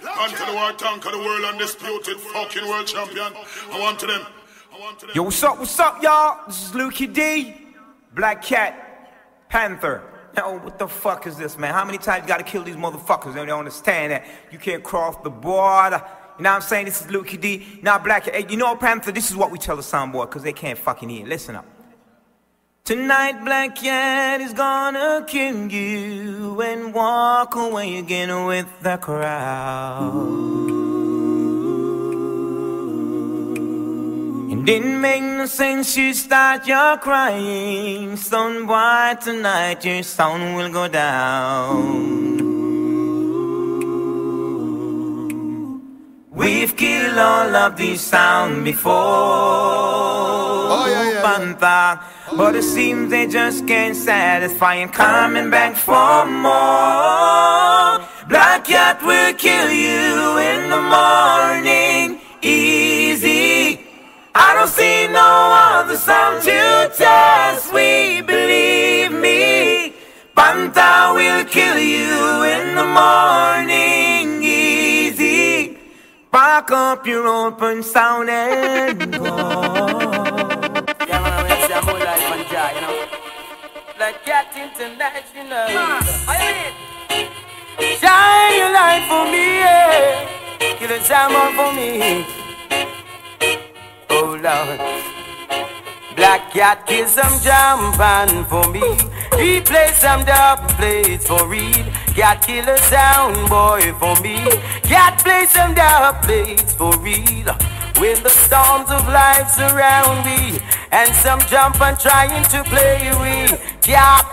Unto the war tank of the world undisputed fucking world champion. I want to them. Yo, what's up, what's up, y'all? This is Lukie D, Black Cat, Panther. Yo, what the fuck is this, man? How many times you gotta kill these motherfuckers? They don't understand that you can't cross the border. You know what I'm saying? This is Lukie D, not Black Cat. Hey, you know, Panther, this is what we tell the soundboy, because they can't fucking hear. Listen up. Tonight, Black Cat is gonna kill you and walk away again with the crowd. It didn't make no sense you start your crying. Son boy, tonight your sound will go down. We've killed all of these sound before, Oh, yeah, yeah, yeah. Panther. But it seems they just can't satisfy and coming back for more. Black Cat will kill you in the morning, easy. I don't see no other sound to test. We believe me. Panther will kill you in the morning, easy. Pack up your open sound and go. Yeah, man, I say I'm more like Manja, you know. Like Cat International. Shine your light for me, yeah. Kill a salmon for me. Oh, Lord. Black Cat kill some jampan for me. He play some dub plates for real. Cat kill a sound boy for me. Cat play some dub plates for real. When the storms of life surround me, and some jump and trying to play we. Cat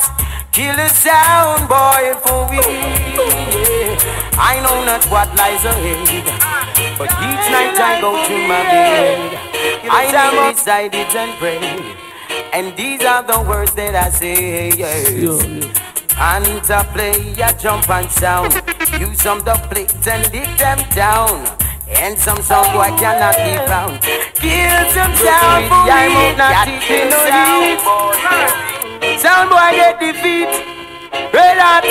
kill a sound boy for. Yeah. I know not what lies ahead, but each night I go to my bed. I am beside it and pray. And these are the words that I say, yes. And to play a jump and sound. Use some the plates and lick them down. And some song boy cannot be found. Kill some sound for me. Not teaching sound. Sound boy get defeat. Red hot,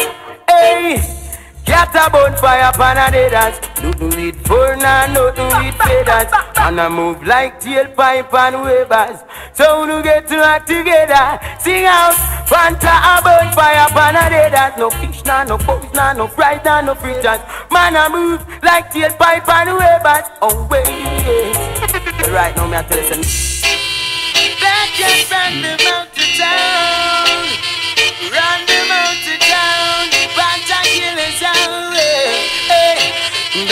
hey. Cat a bonfire pan a dead ass. Nothing with fur nah, nothing with feathers. And I move like tailpipe and wavers So we get to act together. Sing out Fanta a bonfire pan a dead ass. No fish nah, no bugs nah, no fries nah, no fritters Man I move like tailpipe and wavers Oh wait, yes Right now me I tell you cat run them out to town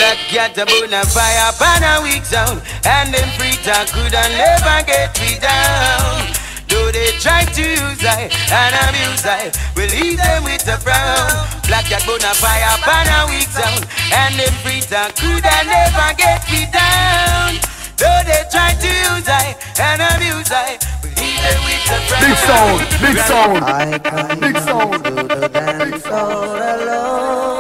Black cat a burn a fire pan a weak sound. And them free talk could and never get me down. Though they try to use I and abuse I We leave them with a frown. Black cat burn a fire pan a weak sound. And them free talk could and never get me down. Though they try to use I and abuse I We leave them with a frown. Big sound, big sound. I come Big sound. to dance all alone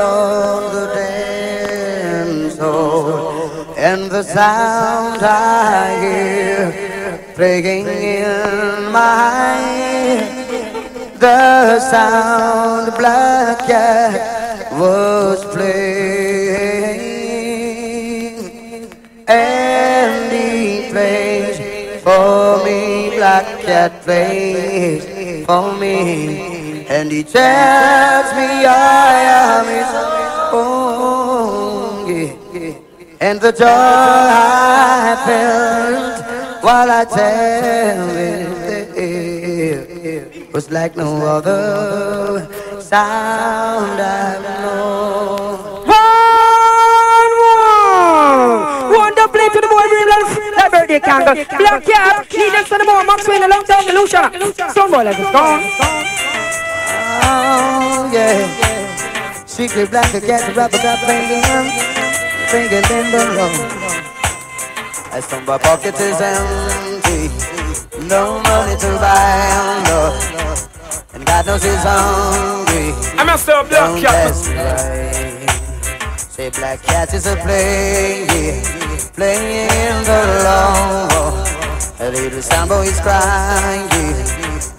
on the dance hall and the sound I hear playing in my ear the sound Black Cat was playing and he plays for me, Black Cat plays for me, and he tells me I am his own, and the joy I felt while I tell it was like no other sound I've known. That birthday candle. Black Cat. Need them to the more. Maxwell, long down the Lucia. Some boy, let's go. Oh, yeah. Secret black cat, rubber cat banging, banging in the road. As from my pocket is empty, no money to buy, no. And God knows he's hungry. I'm a stop Don't Black Cat. ask me why. Say black cat is a play, yeah, playing the long. A little sambo is crying,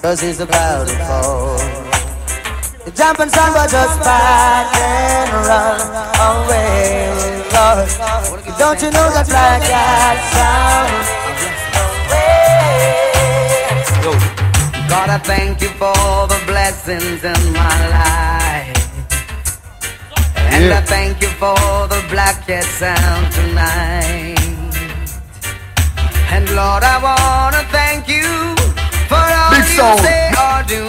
cause he's about to fall. The jumping was just back and run away, Lord. Don't you know that black cat sound? God, I thank you for the blessings in my life. And Yeah. I thank you for the black cat sound tonight. And Lord, I wanna thank you for all Big you sound. say or do.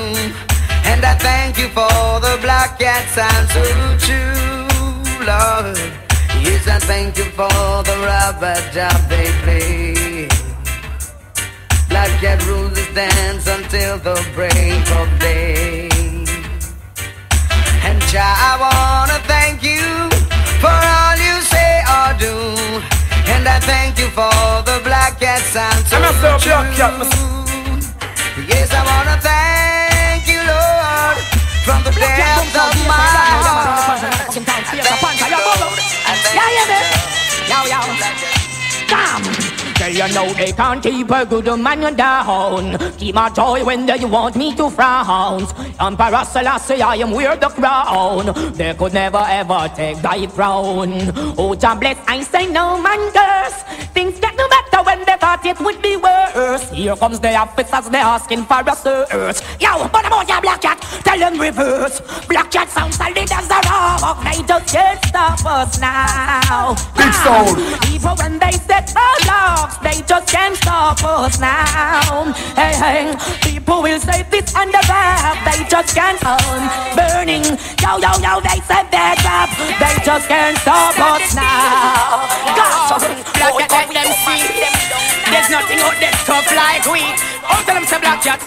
And I thank you for the black cat sound so true, Lord. Yes, I thank you for the rubber job they play. Black cat rules this dance until the break of day. And Jah, I wanna thank you for all you say or do. And I thank you for the black cat sound so And I say black. Yes, I wanna thank you, Lord, from the depths of my heart. I thank you, Lord. I thank Yeah, yeah, you, man. Girl, you know they can't keep a good man down. Keep my joy when they want me to frown. Emperor Selassie, I am wear the crown. They could never ever take thy crown. Oh, John bless, I say no man curse. Things get no better when they thought it would be worse. Here comes the officers, they asking for a search. Yo, but I'm on your black cat, tell them reverse. Black cat sounds solid as a rock. They just can't stop us now. Big sound. Even when they set the locks, they just can't stop us now. Hey, hey, people will say this and the rap, they just can't stop burning. Yo, yo, yo, they said that rap, they just can't stop us now. Gosh, oh, Black cat them see. There's nothing out there tough like we. All tell them say black cat.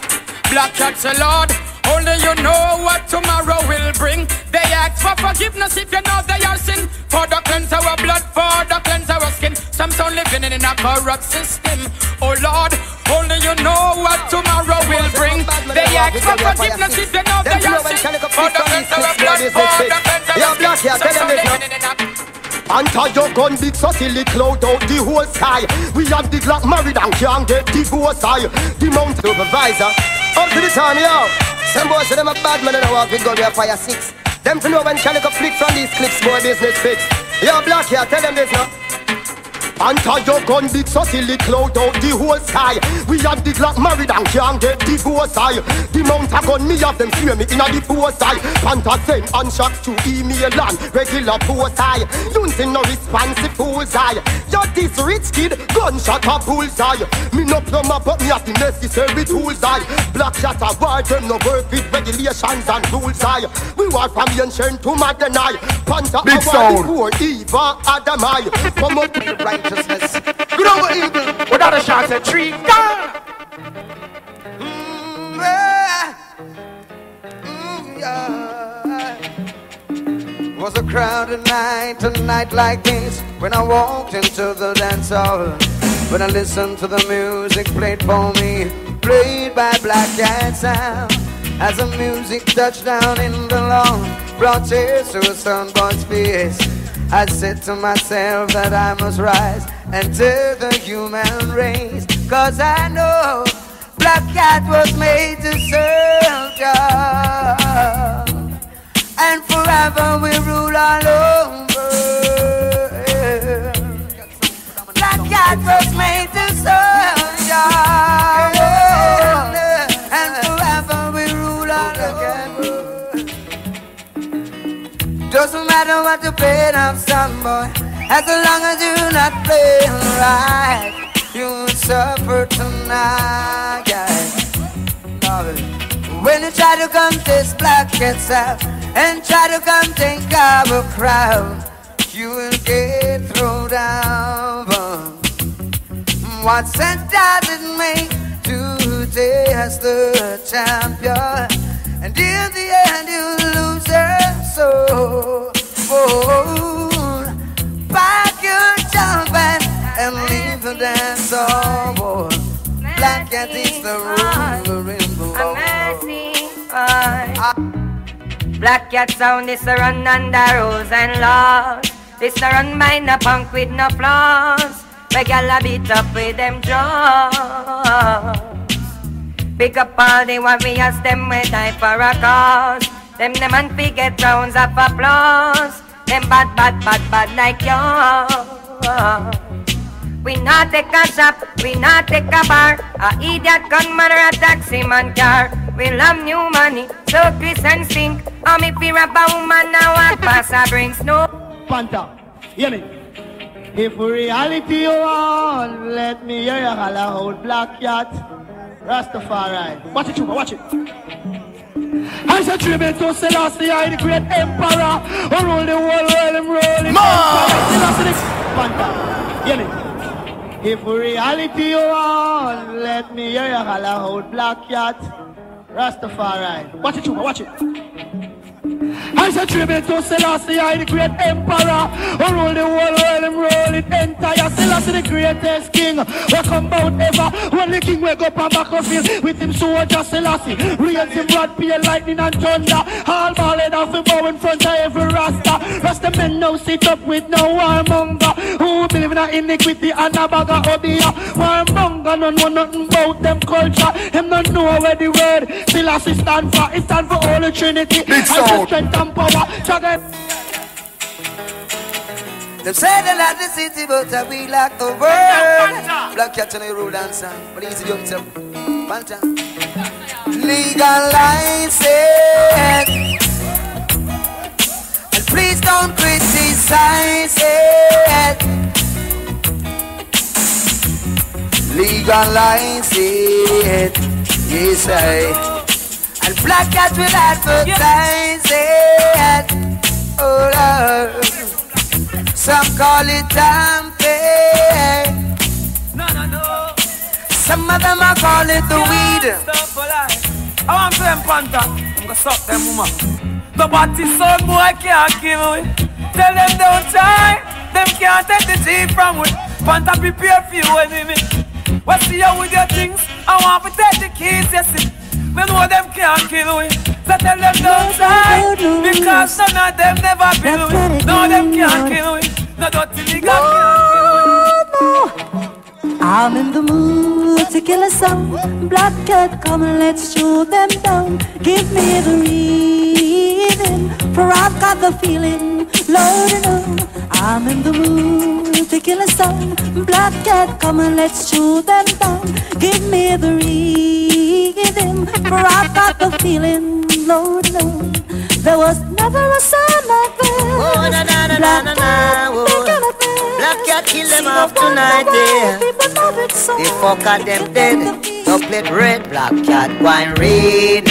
Black cat say Lord. Only you know what tomorrow will bring. They ask for forgiveness if you know they are sin. For the cleanse our blood, for the cleanse our skin. Some son living in a corrupt system. Oh Lord, only you know what tomorrow will bring. They ask for forgiveness if you know they are sin. For the cleanse our blood, for the Yeah, skin. Black Cat, Some tell son them this living in a Anta your gun big so till it cloud out the whole sky We have the Glock married and can't get divorced I The mount supervisor Up to the time yo Some boys say them a bad man and I walk with gun we a fire six Them to know when Calico flick from these clips boy business fix Yo Black here tell them this now Anta your gun big so till it cloud out the whole sky. We have the Glock married and can't get divorced. I The mount a gun me have them fear me inna the post I Panther send and shots to email and regular post. I Using no responsive fools. I You're this rich kid gunshot a bullseye. Me no plumber but me have the necessary tools. I Black shot a war them no work with regulations and rules. I We war from ancient to modern. Panther Big a war before Eva Adam. I Come up with the righteousness. Good over evil Without a shot, a tree. Gone. Mm, mm, Was a crowded night, a night like this When I walked into the dance hall. When I listened to the music played for me Played by Black Cat Sound As the music touched down in the lawn Brought tears to a son boy's face I said to myself that I must rise And to the human race Cause I know Black Cat was made to serve God and forever we rule all over. Black cat was made what you paid of some boy, as long as you're not playing right, you will suffer tonight. When you try to come this black out and try to come take our crowd, you will get thrown down. What sense does it make to test the champion? And in the end, you lose your soul. Oh, pack your jumping and leave the dance. Black cat is the ruler in the law. Ah. Black cat sound is a run under rules and laws. This a run by no punk with no flaws. Gal a beat up with them jaws. Pick up all the warriors, them we die for a cause. Them the man fi get rounds of applause. Them bad, bad, bad, bad like you. We not take a shop, we not take a bar. A idiot gunman or a taxi man car. We love new money, so twist and sink. Um, if we rap a woman now, what pass a brings no. Panta, hear me. If reality you want, let me hear you holler out Black Cat, Rastafari. Watch it, Chuba, watch it. I shall tribute to Selassie, I the great emperor, who rule the world, world, rule it. Selassie, the Panta, hear me. If reality you want, let me hear you holler out Black Cat, Rastafari. Watch it, Chuba, watch it. I shall tribute to Selassie, I the great emperor, who rule the whole world and rule it entire. Selassie the greatest king, we come out ever. When the king wake up on battlefield with him soldier Selassie, raise him blood, peel lightning and thunder. All ballad off him bow in front of every rasta. Rasta men now sit up with no warmonger, who believe in a iniquity and a bag of obia. Warmonger, no know nothing about them culture. Him not know where the word Selassie stand for. It stand for all the Trinity. Big sound. Strength and power. Them say they like the city, but uh, we like the world. Black cat on the road and sound. But easy young tell. Panta. Legalize it. And please don't criticize it. Legalize it. Yes, I. And black cat will advertise it. Oh, Lord. Some call it tamping. No, no, no. Some of them are call it the weed. I want them panta. I'm gonna suck them woman. The body son boy can't kill me. Tell them don't try. Them can't take the G from me. Panta prepare for you enemy. What see you with your things? I want to take the keys, you see. Me know them can't kill me. So tell them don't try. Because none of them never build me. No, them can't kill me. No dirty nigga can't kill me. I'm in the mood to kill a song. Black cat, come and let's shoot them down. Give me the reason, for I've got the feeling loaded on. I'm in the mood to kill a song. Black cat, come and let's shoot them down. Give me the reason, for I've got the feeling loaded on. There was never a song like this. Oh, na, na, na, na, na, na. Black cat, making oh. a dance. Black cat kill them off tonight, yeah. They fuck at them dead. Don't red, black cat, wine rain.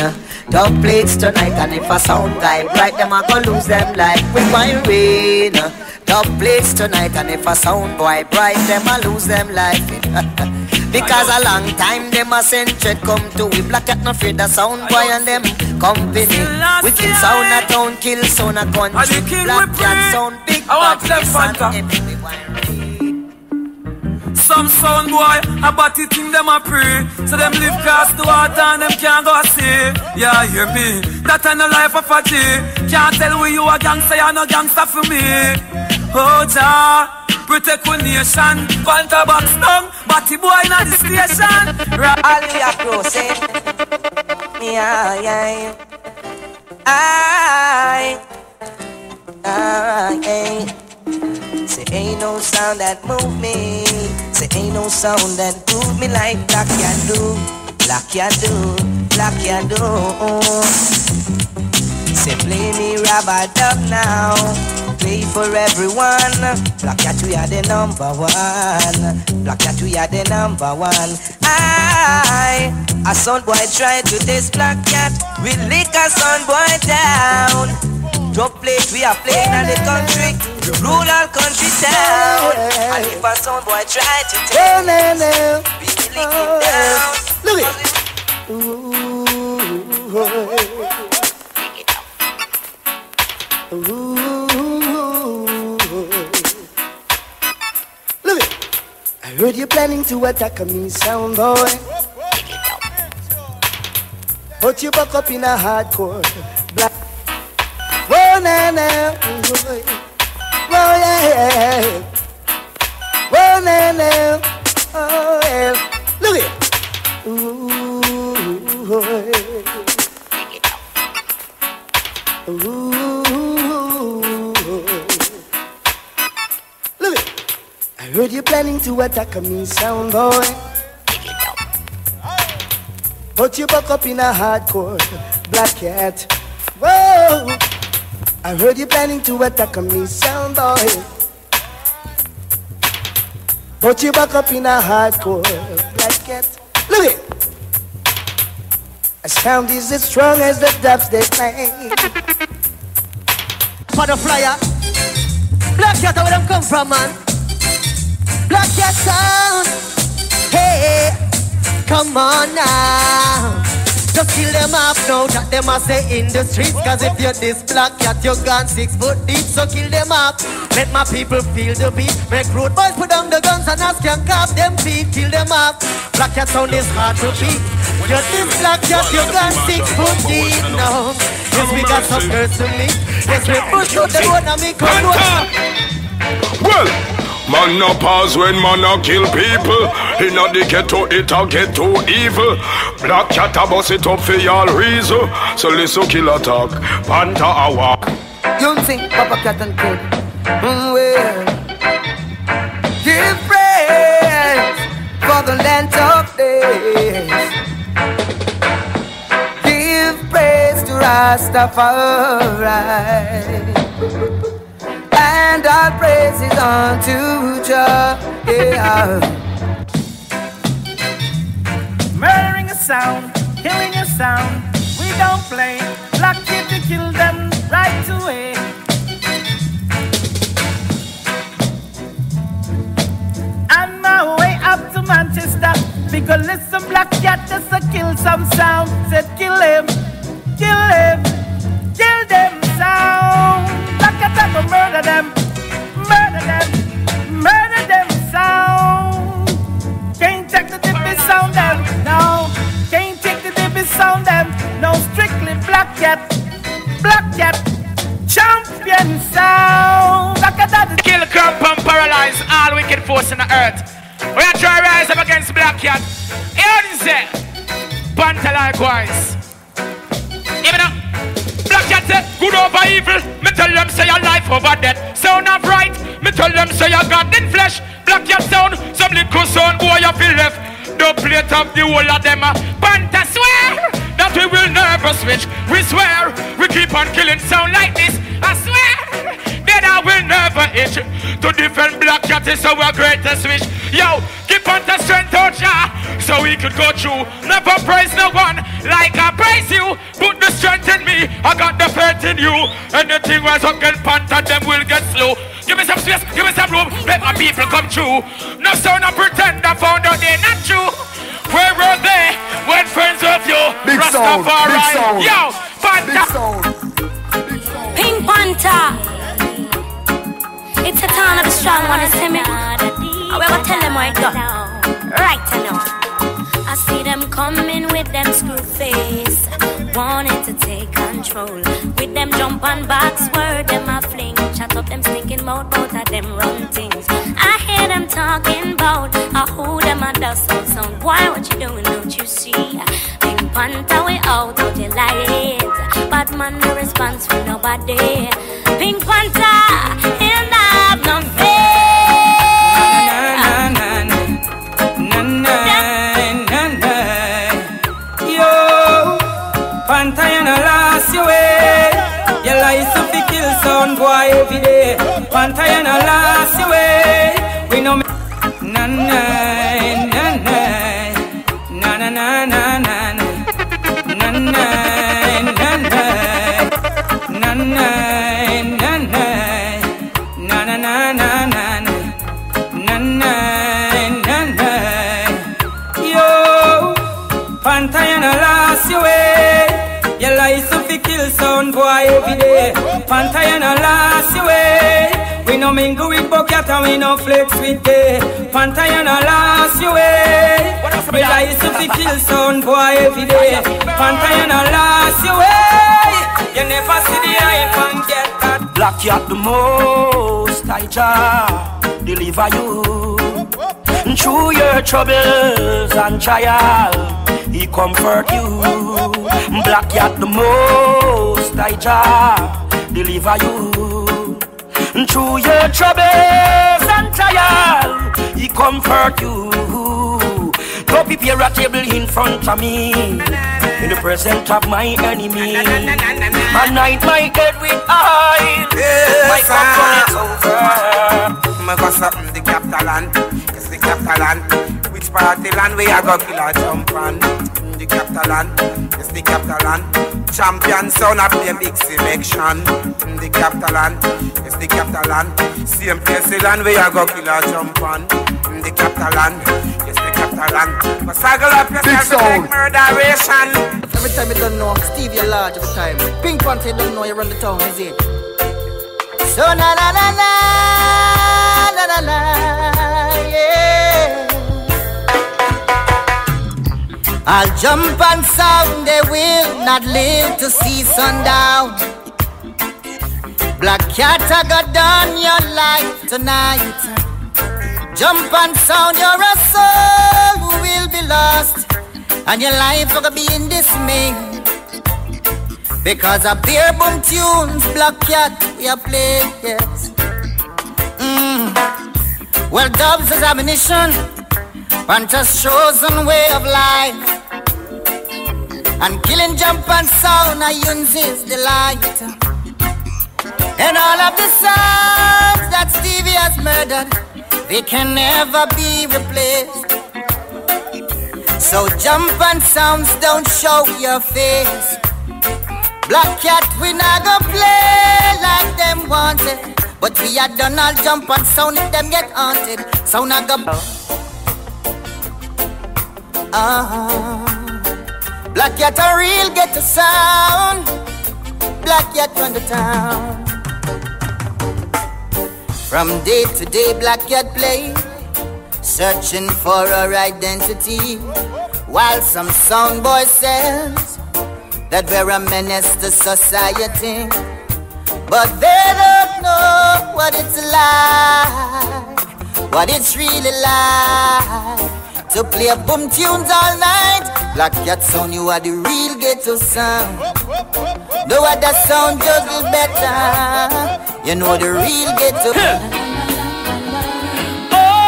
Plates tonight, and if a sound guy bright, them a go lose them like with wine rain. Plates tonight, and if a sound boy bright, them a lose them life. because a long time them a send threat come to we black cat no afraid the sound boy and them company. We kill sound a town, kill sound a country. Black cat sound big, I want bad, and Fanta. heavy, we wine rain. Some sound boy, about it in them a pray. So them live across the water and them can't go see. Yeah, hear me. That ain't no life of a G. Can't tell we you a gangster, you no gangster for me. Oh, Jah. Protect one nation, Panta box down, Batty boy in the station. Right. Hallelujah, proceed. Yeah, yeah. I, I, I. Say ain't no sound that move me. Say ain't no sound that move me like Black ya do, Black ya do, Black ya do. Say play me rubber dub now. Play for everyone. Black cat we are the number one. Black cat we are the number one. I a sound boy try to this black cat. We lick a sound boy down. Drop plate we are playing in the country. Rule Rural country town. And if a sound boy try to take it, we will lick him down. Look it. Look heard you planning to attack me, sound boy. But you buck up in a hardcore black. Oh, Whoa, na na. Whoa, oh, yeah. Oh, Whoa, na na. Oh, yeah. Look it. Ooh, heard you planning to attack me, sound boy. But you buck up in a hardcore black cat. Whoa! I heard you planning to attack me, sound boy. But you back up in a hardcore black cat. Look it. A sound is as strong as the dubs they play. For the flyer. Black cat, where them come from, man? Black cat sound. Hey, come on now. Just kill them off now. That them a say in the streets. Cause if you're this black cat you're gone six foot deep. So kill them off. Let my people feel the beat. Make road boys put down the guns and ask can carve them feet. Kill them off. Black cat sound is hard to beat. You're this black cat you're gone six foot deep now. Yes we got some girls to meet. Yes we push out the road and make a road Well, man no pause when man no kill people. Inna the ghetto it a get too evil. Black cat a bust it up for y'all reason. So listen kill attack, panther a walk. You think Papa Cat and Kid? Mm, well, give praise for the land of days. Give praise to Rastafari. And our praises unto Jah. Yeah. Murdering a sound, killing a sound. We don't play. Black kid to kill them right away. On my way up to Manchester, because listen, black cat just a kill some sound. Said kill him, kill him, kill them sound. Cat murder them, murder them, murder them sound. Can't take the dippy sound them, no. Can't take the dippy sound them, no. Strictly black cat, black cat, champion sound. Kill, crump, and paralyze all wicked force in the earth. We are trying to rise up against Black Cat. Eonze, Panther likewise. Even up. Said, good over evil. Me tell them say your life over death. Sound of right. Me tell them say your God in flesh. Black your sound, some little sound boy you feel left. Plate of the whole of them. uh, Panther swear that we will never switch. We swear we keep on killing sound like this. I swear I will never itch. To defend Black Cat is our greatest wish. Yo, keep on the strength out ya, so we could go through. Never praise no one like I praise you. Put the strength in me, I got the faith in you. Anything was up against Panther, them will get slow. Give me some space, give me some room, let my people come true. No sound, I pretend I found out they're not true. Where were they when friends of you? Big sound, Rastafari. big sound. Yo, Panther. Pink Panther. It's a town of the strong one, you see me? I will tell them where it go. Right now. I see them coming with them screw face. Wanting to take control. With them jump and box word, them a fling. Shut up them stinking mouth, both of them run things. I hear them talking about uh, who them a dust out sound. Why what you doing, don't you see? Pink Panther, we out, your light. Bad man, no response from nobody. Pink Panther, he'll sound boy every day. Last away. We know me. Nah. No mingle with bucket and we no flex with day. Panther, you no lost your way. We life to fi kill sound boy every day. Panther, you no lost your way. You never see the hype and get that. Black cat the most I deliver you through your troubles and trial. He comfort you. Black cat the most I deliver you. Through your troubles and trial, He comfort you. Go prepare a table in front of me, in the presence of my enemy. Anoint my head with oil, my cup runneth over. Me go something the capital land, it's the capital land. Which part of the land we a go kill a jump on? The capital land, it's the capital land. Champion sound a play big selection. The capital land, it's the capital land. Same place the land we a go kill a jump on. The capital land, it's the capital land. But saggle up yourself and make murderation. Every time you don't know, Steve, you're large every time. Pink Panther, you don't know, you run the town, is it? So na na na na na na na yeah. I'll jump and sound, they will not live to see sundown. Black cat, I got done your life tonight. Jump and sound, you're a soul who will be lost, and your life will be in dismay. Because a beer boom tunes, Black Cat, we are playing, yes. Mm. Well, dubs is ammunition, Panthers chosen way of life. And killing jump and sound, use his delight. And all of the songs that Stevie has murdered, they can never be replaced. So jump and sounds, don't show your face. Black cat, we not go play like them wanted. But we are done all jump and sound if them get haunted. Sound I go. Oh. Uh-huh. Black cat a real get the sound. Black cat run the town. From day to day, Black cat play, searching for our identity. While some sound boy says that we're a menace to society. But they don't know what it's like, what it's really like to play boom tunes all night. Black Cat sound, you are the real ghetto sound. No other sound juggle better. You know the real ghetto. Oh,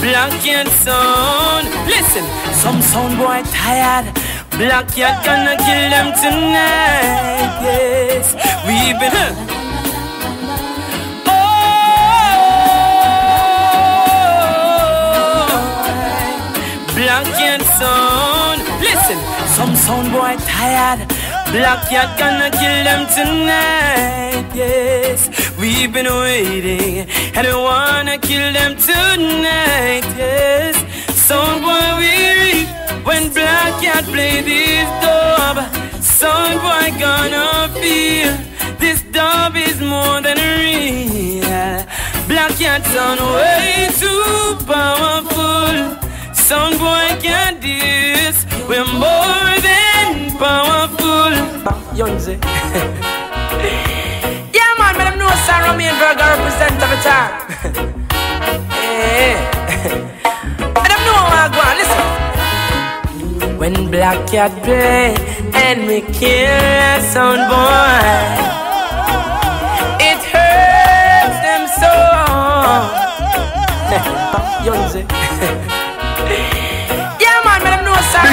Black Cat sound. Listen, some sound boy tired. Black Cat gonna kill them tonight. Yes, we've been. Black Cat sound. Listen, some sound boy tired. Black Cat gonna kill them tonight. Yes, we've been waiting, and we wanna kill them tonight. Yes, sound boy weary when Black Cat play this dub. Sound boy gonna feel this dub is more than real. Black Cat sound way too powerful. Some boy can't do this. We're more than powerful. Yonze. yeah, man, man, I'm no Sarah Mainberg, eh. I represent every time. hey. and I'm no one go on, listen. When Black Cat play and we kill a sound boy, it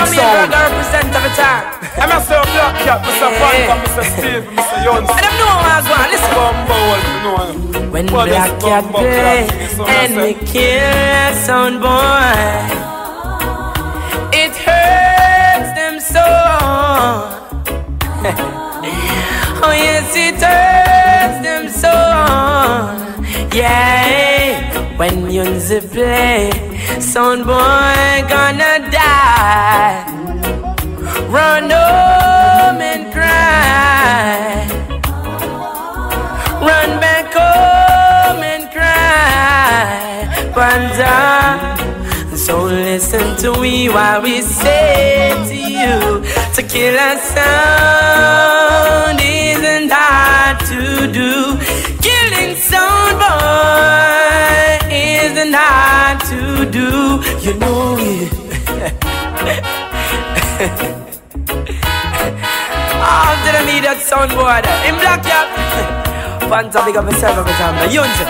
Big sound. I represent every time. I'm a Mr. Black Cat, Mr. Phantom, Mr. Steve, Mr. Jones. And I'm no one go on, listen. Bumble, you know. When Black Cat play Classic? It's on and we kill sound boy, it hurts them so. oh yes, it hurts them so. Yeah, when Yunzi play, sound boy gonna die. Run home and cry. Run back home and cry. Panda. So listen to me while we say to you to kill a sound isn't hard to do. Do. You know it. To the immediate sound boy In black cat. Panta big up yourself every time. The Yunze.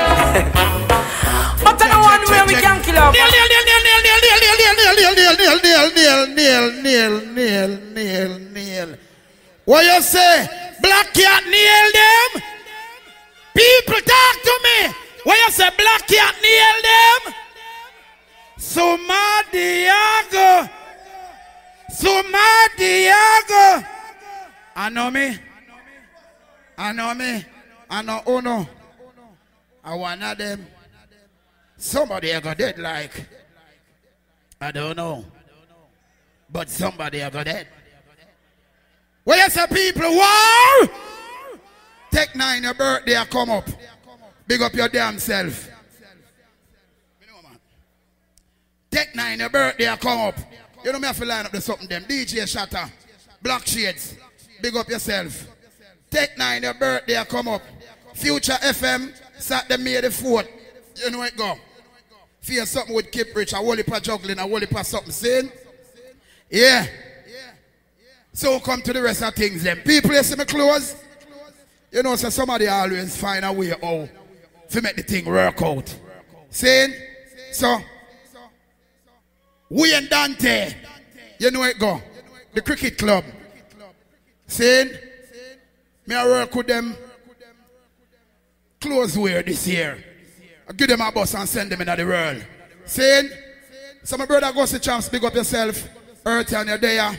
But I know one way we can kill off. Nail, nail, nail, nail, nail, nail, nail, nail, nail, nail. What you say? Black cat nail them? People talk to me. What you say? Black cat nail them? Sumadiago. Sumadiago. I know me. I know me. I know Uno. I of them. Somebody I got dead like. I don't know. But somebody I got dead. Where you say people war? Take nine your birthday I come up. Big up your damn self. Take nine your birthday I come up. You know me have to line up the something them. DJ Shatter. Black Shades. Big up yourself. Take nine your birthday I come up. Future FM. Saturday May the 4th. You know it go. Fear something with Kip Rich. A whole of juggling. A whole of something. Saying? Yeah. So come to the rest of things then. People, you see me close? You know, so somebody always find a way how to make the thing work out. Saying? So, we and Dante, you know it go. The cricket club. Saying? Me I work with them close wear this year. I give them a bus and send them into the world. Saying? So my brother goes to chance, big up yourself. Earth and your day. All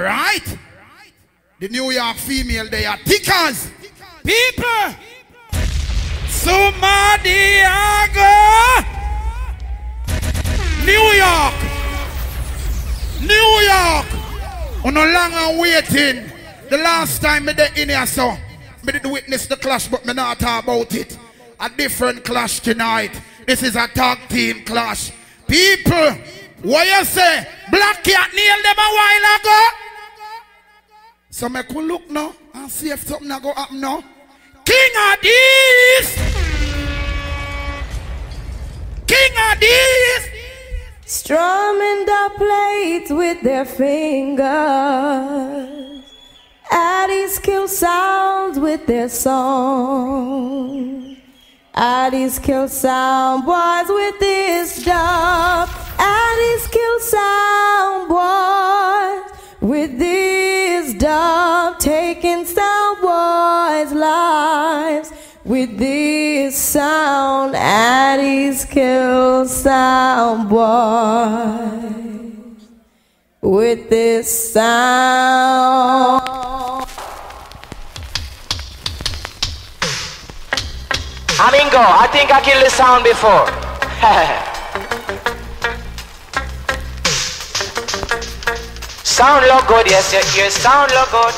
right. The New York female, they are tickers. People. Sumadiago. New York. New York. On no longer waiting. The last time me in here, so me did witness the clash, but me not talk about it. A different clash tonight. This is a tag team clash. People, what you say? Black cat nailed them a while ago. So me could look now and see if something a go happen now. King Addies! King Addies! Strumming the plates with their fingers. Addies kill sounds with their song. Addies kill sound boys with this dub. Addies kill sound boys with this dub. Taking sound boys' lives with this sound. Addies kill sound boys with this sound. Ah, Amingo, I think I killed the sound before. sound look good, yes, your, your sound look good.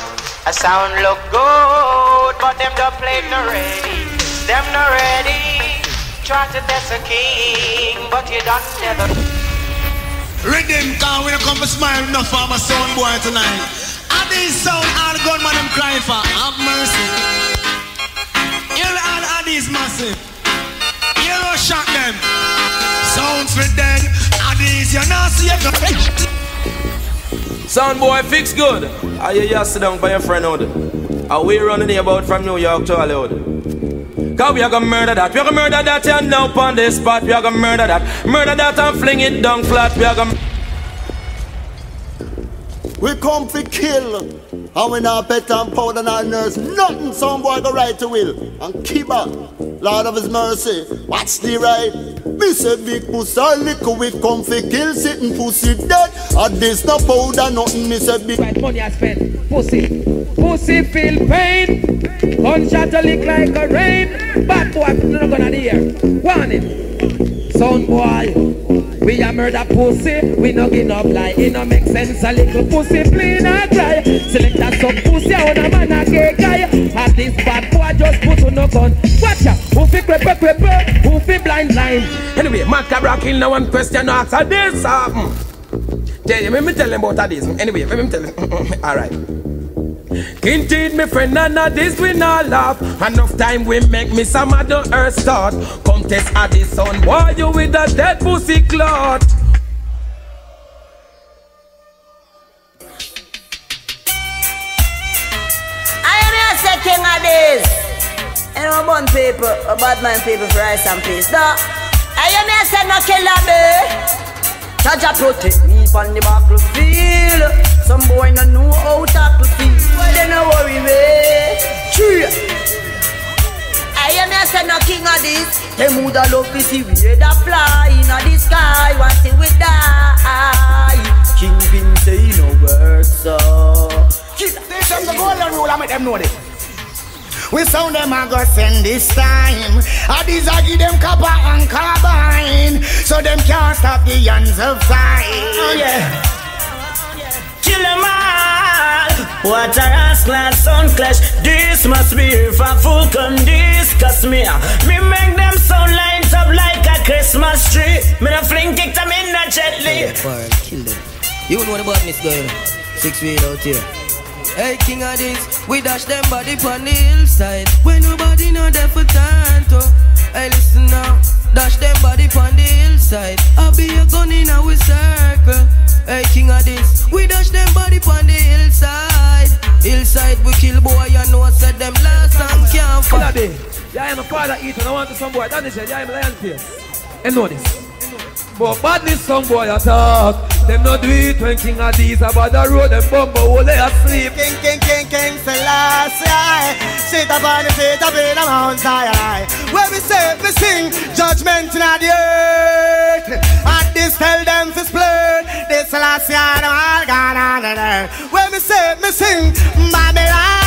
A sound look good, but them don't play no ready. Them not ready. Try to test a king, but you don't never. Rhythm can we don't come to smile enough for my son boy tonight. And this sound all the gunman them crying for. Have mercy. Hear all of these massive. You know shot them. Sounds for dead. And these you not see it. Sound boy, fix good. Are you just sit down by your friend out? Are we running about from New York to Hollywood? Cause we are gonna murder that, we are gonna murder that and now on this spot, we are gonna murder that, murder that and fling it down flat, we are gonna We come for kill. And we not pet and powder and nurse. Nothing some boy go right to will. And keep up. Lord of his mercy. Watch the right. Me say big pussy liquor we come for kill sitting pussy dead. And this no powder nothing me say big. Right money I spend. Pussy. Pussy feel pain. Gunshot a lick like a rain. Bad boy not gonna hear. Warning. Sound boy. We a murder pussy, we no give up lie. It no make sense a little pussy clean and dry. Select a some pussy on a man a gay guy. Have this bad boy just put on no gun. Watch out, who fi crepe crepe, who fi blind blind Anyway, Macabra kill no one question ask. A this something Tell you, let me tell him about this. Anyway, let me tell him, alright Indeed, my friend, none of this we not laugh. Enough time we make me some other earth start. Contest at the sun, boy, you with a dead pussy clot. King Addies, you know, born people, a bad man people for rice and peace. No, I am here, say, no killer me. Judge, protect me from the battlefield. Some boy no know how to tackle feel. They no worry me. True. I am here say no king of this. Them woulda love to see we head a fly in the sky. Want see we die. Kingpin say he no work so. Say them the golden rule, I make them know this. We sound them a go send this time. A these a give them copper and carbine, so them can't stop the hands of fire. Oh yeah. Kill them all. What a rascal sound clash. This must be for full con discuss me. Me make them sound light up like a Christmas tree. Me no fling kick them in a gently. Kill them. You know the badness going on. Six feet out here. Hey, king of this, we dash them body on the hillside. When nobody know there for time to. Hey, listen now, dash them body on the hillside. I'll be a gun in our circle. Hey, king of this, we dash them body on the hillside. Hillside, we kill boy, you know, I said them last time can't fight. Yeah, I'm a father eating. I want to some boy. That is it. Yeah, I'm a lion face. And know this. But badly some boy attack. Them not do it when king of these about the road. Them bumble while oh, they asleep. King, king, king, king, Selassie Sit up on the feet up the Mount Zion Where we say, we sing Judgment in the earth And this tell them to split This Selassie and all gone on the earth Where we say, we sing Babylon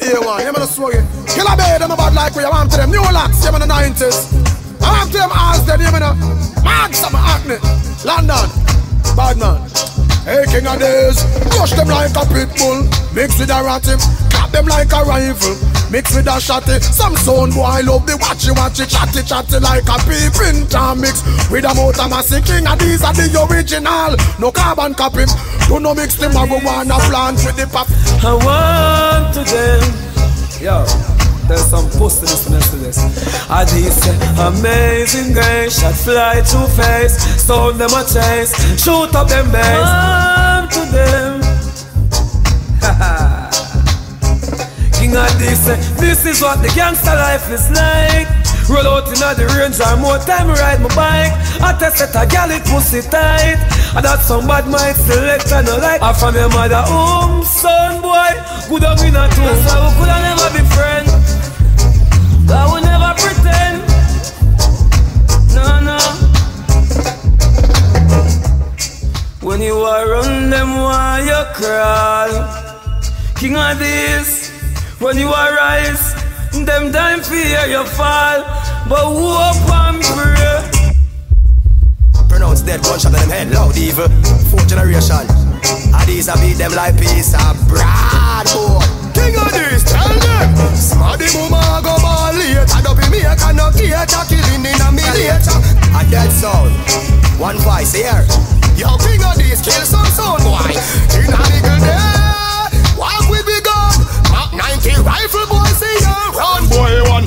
Here one, you know swag. Kill a bed, them a bad like we. I want to them new locks, you know the 90s. I want to them ass dead, you know. Mark some acne. London, bad man. Hey, king of days, crush them like a pit bull. Mix with a ratty, clap them like a rifle. Mix with a shotty. Some sound boy love the watchy watchy chatty chatty like a peeping time mix with a motor massy king. And these are the original, no carbon copy. Do no mix the marijuana plant with the pop. I want to them. Yo, there's some pussy to this. I did say, amazing grace, shot fly to face, stone them a chase, shoot up them base. Warm to them. King of this, say, this is what the gangster life is like. Roll out in the range, and more time ride my bike. I test it, a gal pussy tight. And that some bad might select and no like. I from your mother home, son boy. Good up in a tomb, so we coulda never be friends. I will never pretend. No, no. When you are on them, why you cry? King of this, when you arise, them time fear you fall, but hope and pray. Pronounce dead gunshot in them head loud evil. Fourth generation. And these I beat them like piece of bread, boy. Of this, tell them. Smarty boomer go ball late. I don't be me, I cannot get a killing in a me later. A dead sound. One voice here. Yo, king of this, kill some sound, boy. In a nigga there. Walk with me gun. Mach 90 rifle, boy, see ya. Run, boy, A1.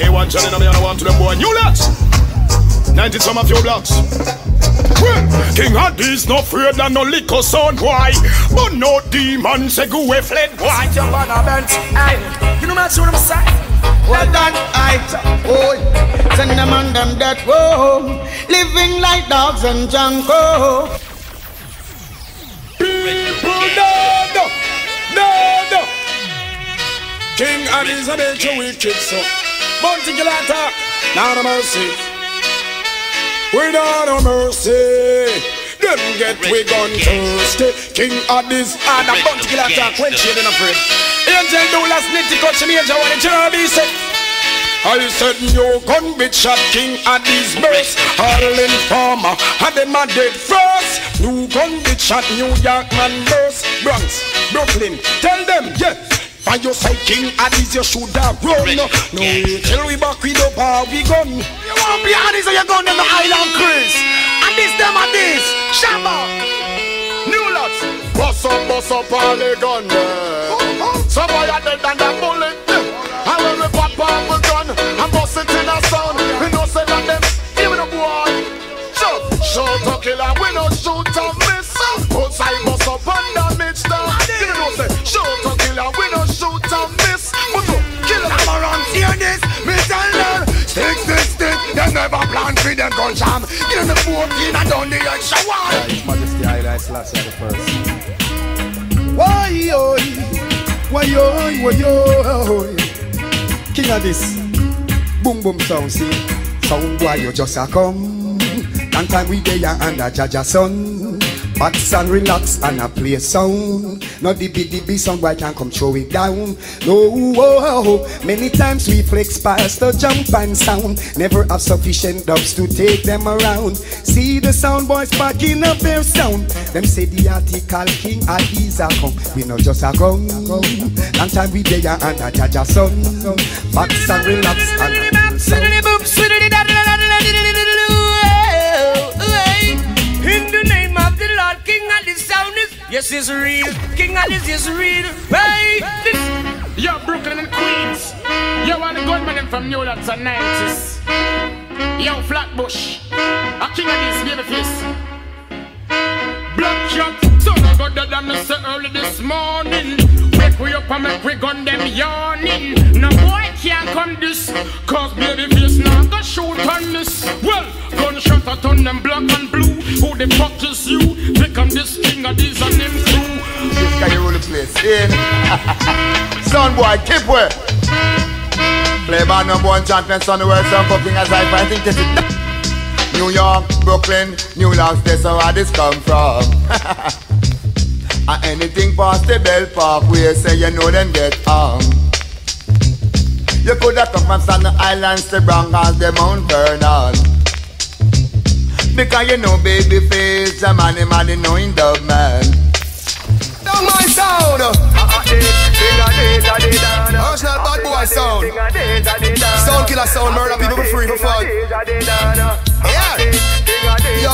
A1 channel, me and I want to them boy. New lads. 90 some of your blocks. Well, King Addies no afraid of no liquor son boy But no demon say go away fled boy Jump on a bench, aye You know me show them side Well done, aye Oh, send them on them that whoa Living like dogs and jungle oh. People no, no, no, no. King Addies a bench a wicked so. Bounty Gilata, now no mercy Without no mercy Them get we gun thirsty. King Addies and a bounty Gilata Quench you in a friend Angel Doolas nitty cut some angel when the Jeremy said I said no gun bitch shot King Addies burst All in farmer and them a dead first. New gun bitch shot New York man burst Bronx, Brooklyn, tell them yeah for your side King Addies you should have run No wait till we back with up how we gun. You want be honest or you gun them the island Chris And this them and this. Shabba. New lots. Bust up, bust up all the gun there Some boy are dead than that bullet born for um. the gun jam. Give me 14 and down the extra one. His Majesty Haile Selassie the first. Why, yo, why, yo, why, yo. King of this. Boom, boom, sound, see. Sound boy, you just a come. Long time we there under Jaja sun. Box and relax and a play a sound. No DB DB song boy can come throw it down. No, oh, oh. many times we flex past the jump and sound. Never have sufficient dubs to take them around. See the sound boys packing up their sound. Them say the article king Aliza come. We not just a come. Long time we there under Jaja sun. Box and relax and a yes, it's real. King this is real. Hey, this. Yo, Brooklyn and Queens. Yo, want the gunman them from Newlands and 90s. Yo, Flatbush. A king of this, baby face. Black shot. So no go dead than me say early this morning. Wake we up and make we gun them yawning. No boy can't come this. Cause baby face now go shoot on this. Well, gunshot a turn them black and blue. Who the fuck is you? Pick on this king of these and them crew. This guy rule the place. Yeah. son boy, keep way. Play by number one champion, son the world, son fucking as I find think this is New York, Brooklyn, New York, that's where this come from. and anything past the Bell Park, say you know them get on. You coulda come from Staten Islands to Bronx, the Mount Vernon. Because you know baby face, the man, the man, the knowing dub man. Down my sound. Uh-uh, eh, Original bad boy sound. Sound killer sound, murder people for free for fun. Yeah. Yo,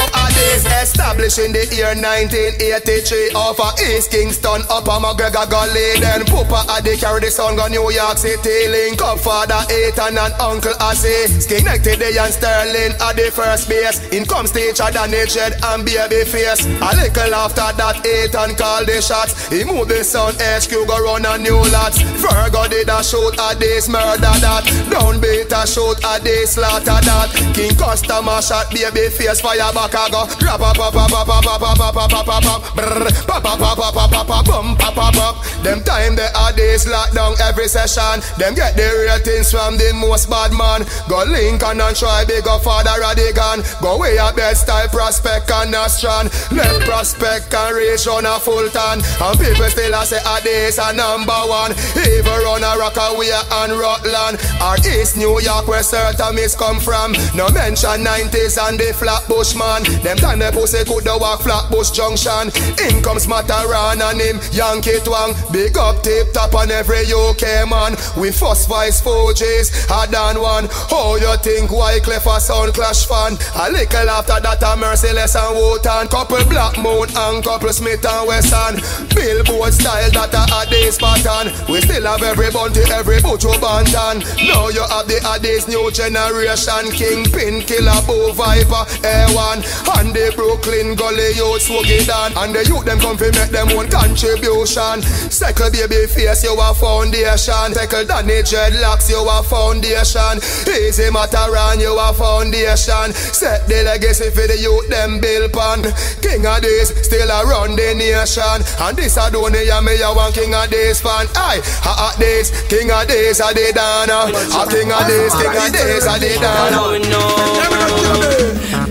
established in the year 1983 Off of East Kingston, Upper McGregor Gully. Then Poopa a they carry the song go New York City. Link up father Ethan and Uncle Assy connected they and Sterling at the first base. In comes teacher Danny Shed and Baby Face. A little after that Ethan called the shots. He moved the sound HQ go run a new lots Virgo did a shoot a this murder that Downbeat a shoot a this slaughter that King customer shot Baby Face fire back a go Rap a pop pop pop pop pop pop pop pop pop pop Brrr Pop pop pop pop pop pop Bum pop pop pop Them time they are days lock down every session Them get the ratings from the most bad man Go Lincoln and try big up father Radigan Go way up Bed-Stuy prospect and Astron Left prospect and reach on a full ton And people still a say a days a number one Even run a Rockaway and Rutland Or East New York where certain miss come from No mention 90s and the Flatbush man. Them time the pussy could the walk Flatbush Junction. In comes Matterhorn and him Yankee Twang. Big up tip top on every UK man. We first vice 4Gs Had done one. How you think why clever sound clash fan? A little after that a merciless and Wotan. Couple Black Moon and couple Smith and Wesson. Billboard style that a a days pattern. We still have every bounty every Buju Banton Now you have the Addies new generation Kingpin killer Bo Viper A1 And the Brooklyn Gully youth swag it on And the youth them come fi make them own contribution. Second baby face you a foundation. Second Danny dreadlocks you a foundation. Easy matter Matterhorn you a foundation. Set the legacy for the youth them build pan King of this still a run the nation. And this a don't hear me a one king of this fan Aye, a a this king of this a the dana. A king of this king of this a the dana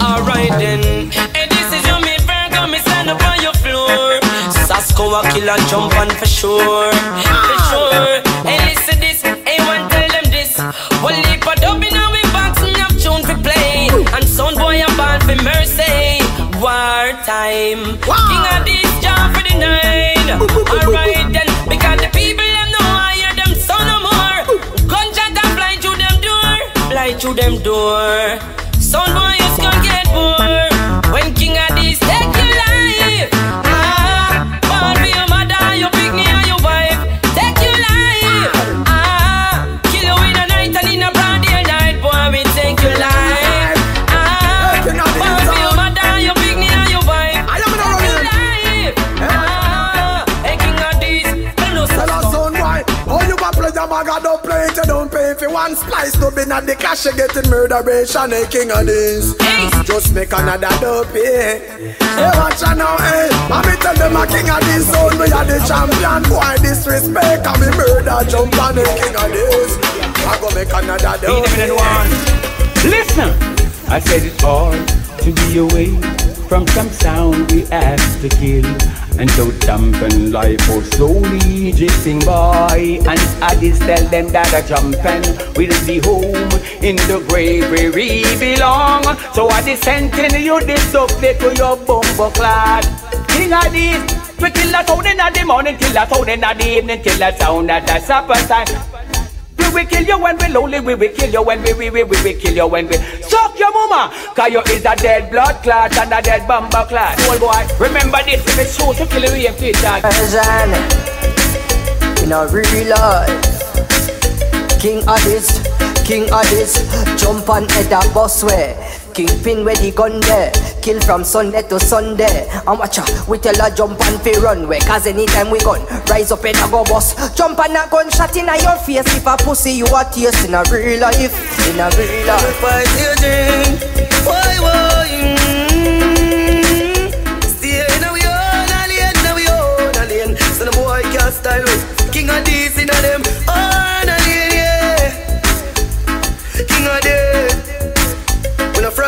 Alright then. Hey, this is your mate Virgo, me stand up on your floor. Sasko a kill and jump on for sure. For sure. Hey, listen this. Hey, one tell them this. One leap of dub in our box have tune for play. And sound boy a band for mercy. War time. King of this job for the nine. Alright then. Because the people them know I hear them sound no more. Gunshot and fly through them door. Fly through them door. Sound boy is gonna get bored. When king of this take want splice to be in the cash, you getting murderation, a king of this. Just make another dopey. Hey, watch out now, hey. Eh? I me tell them a king of this zone, we are the champion. Boy, disrespect, I me murder, jump on the king of this. I go make another dopey. Listen, I said it all to be away from some sound we asked to kill and to dampen life for slowly drifting by. And I just tell them that a jumping will be home in the grave where we belong. So I just send you this update to your bumbo clad. King of this, we kill a town in the morning, kill a town in the evening, kill a town at the supper time. We kill you when we lonely, we will kill you when we we we we will kill you when we suck your mama. Cause you is a dead blood clot and a dead bumper clot. Old boy, remember this if it's true to kill you if it's that. In a real life. King of this, king of this, jump on head a bus way. Kingpin where the gun there, kill from Sunday to Sunday. And watch out, we tell her jump on fi runway. Cause anytime we gun, rise up and a go bust. Jump on a gun shot in a your face. If a pussy you a taste in a real life, in a real life. Fight your drink, why why? mm. Stay in we own a lane, now we own a lane. So the boy can't style us. King of these in a them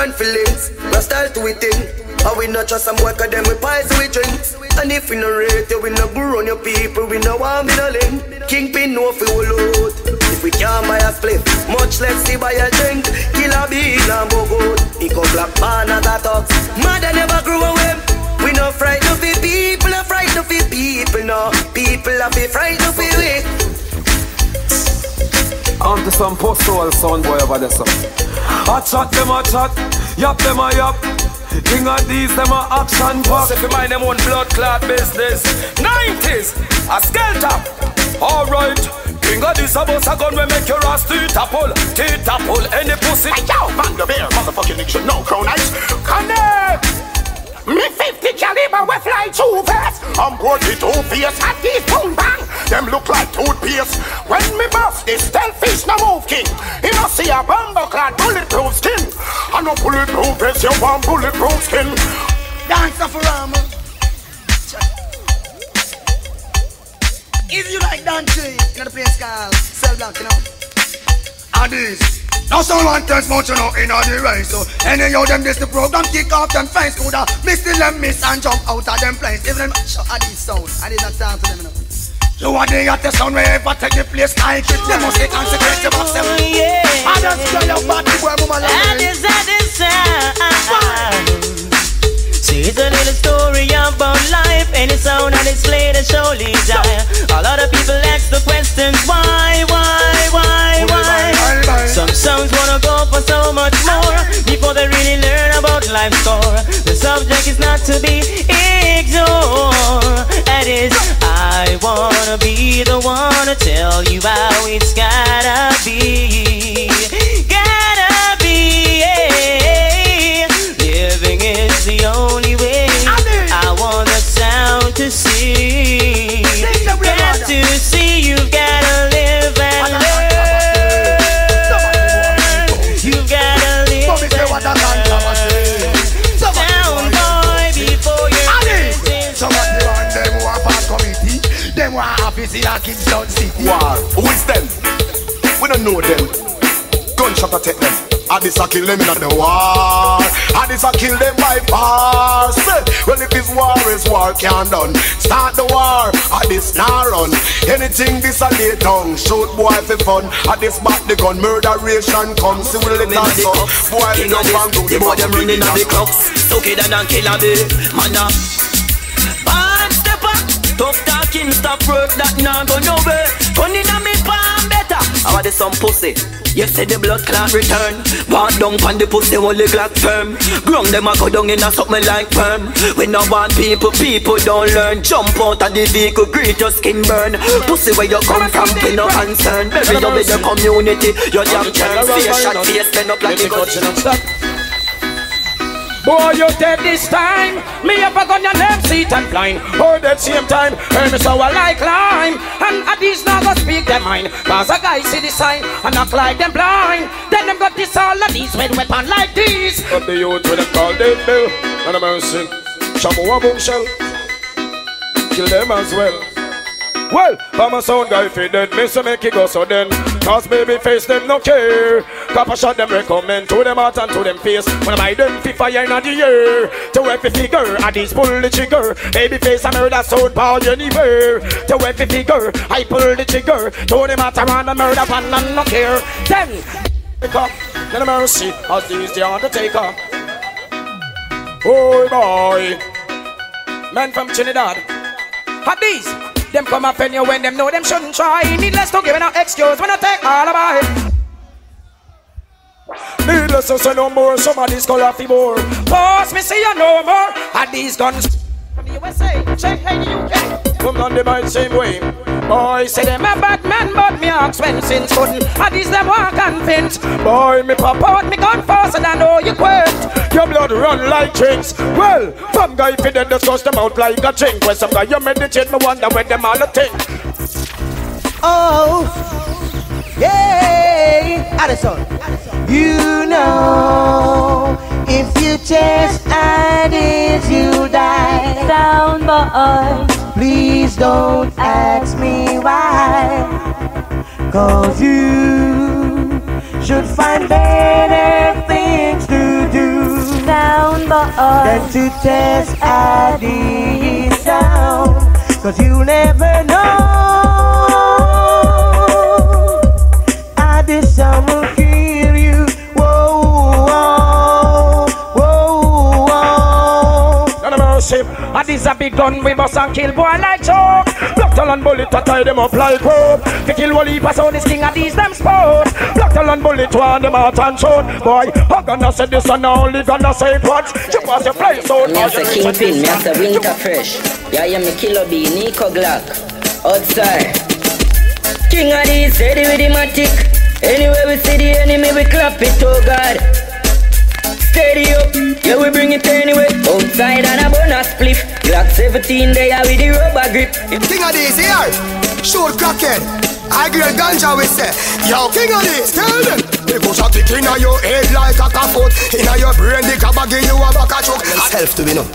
We feelings, we style to it thing. And we not trust some boy cause them we pies we drinks And if we no rate you, we no go on your people. We no want me no link. Kingpin if we will load. If we can't buy a split, much less see buy a drink. Kill a beat and bogot He go black man as a talks Mother never grew away We no frightened of the people, no frightened of the people No, people are be frightened of the way. On to some post soul sound boy over there, so. I chat them, I chat, yap them, I yap. King of these, them a action pack. If you mind them on blood clot business. 90s, a skeleton. Alright. King of this, a bus a gun, we make your ass teeth apple. Teeth apple, any pussy. Hey, yo, man, the bear, motherfucking nigga, no crown ice. Connect! Me 50 caliber we fly too fast. I'm board the two face at these boom bang. Them look like toothpaste. When me bust this stealthfish no move king. He must see a bumbo clad bulletproof skin. I no bulletproof vest, you want bulletproof skin. Dance of Rama. If you like dancing, you know the place called Cell Block, you know. And this. Now so long turns much you know in all the race So anyhow them this the program kick off them fence Coulda miss the them miss and jump out of them place Even them shut at this sound I did not sound to them you know You are the hottest sound wherever take the place like it. They must take consequences of them. Oh, I just tell you about the boy woman And is that sound? See, it's a little story about life And it's sound and it's played and surely die. A lot of people ask the questions Why, why, why, why? Some songs wanna go for so much more Before they really learn about life's core. The subject is not to be ignored. That is, I wanna be the one to tell you how it's gotta be. Gotta be, yeah. Living is the only way I want the sound to see Them who are office in a Kingston City War, who is them? We don't know them. Gunshot attack them. I this a kill them in the war. I this a kill them by force. Well, if it's war is war can't done. Start the war. I this now run. Anything this a lay down. Shoot boy for fun. I this back the gun. Murderation comes. See will let us so. Boy, King no of bang this, the boy them running at the clubs Stupid and killer be Man uh, Tough talking stop work that now go nowhere. Gun in a me palm better. Are this some pussy? You say the blood clot return. Walk down pon the pussy only glock firm. Ground them a go down in a something like perm We no want people, people don't learn. Jump out of the vehicle, greet your skin burn. Pussy where you come from, we no concern. Bury you with the community, your damn turn Face shot, face turn up like the gun Boy, you dead this time. Me a gun your name seat and blind. Or oh, that same time, hear me so I like lime. And at these now go speak their mind. Cause a guy see the sign and act like them blind. Then them got this all of these with weapon like these. But the youth with them call dead bill. And a mercy. Shamu a boom shell. Kill them as well. Well, I'm a sound guy for dead, me so make it go so then. Cause baby face them no care. Copper shot them recommend to them heart and to them face. When I buy them fi fire in the year. To every figure, I these pull the trigger. Baby face I murder sound power anywhere. To every figure, I pull the trigger. To them heart around the murder one and no care. Then, pick up, then mercy, as these the undertaker. Oh boy, man from Trinidad. Had these. Them come up in you when them know them shouldn't try. Needless to give an excuse when I take all of it. Needless to say no more, somebody's call off the more. Boss, me see you no more. And these guns from the USA, check hey the UK. Come on the mind same way. Boy, say them a bad man, but me ask when since couldn't. And these them walk and fence. Boy, me pop out me gun and i know you quit. Your blood run like drinks. Well, some guy fit them discuss them out like a drink. When some guy you meditate, me wonder where them all a think. Oh, yeah, Addison. You know, if you test ideas, you die. Down, boy. Please don't ask me why. Cause you should find better things to do. Down, boy. Than to test ideas down. Cause you never know. Addison will kill And this a big gun we must and kill boy like choke. Block and bullet to tie them up like rope. To kill one heap of sound this king of these them sport. Block and bullet to them out and shoot. Boy, I'm gonna say this and now only gonna say once. You pass your place out. Me a say Kingpin, me a say Winter Fresh. Yeah, yeah, me Killer B, Nico Glock. Outside. King of these, ready with the matic. Anywhere we see the enemy, we clap it, oh God. Steady up, yeah, we bring it anyway. Outside and a bonus spliff. Glock 17 there with the rubber grip. King of these here, shoot crackhead. I grade ganja we say, yo king of this, tell them. They push a kick inna your head like a foot. Inna your brain, the cabba give you a back a choke. Self to me no.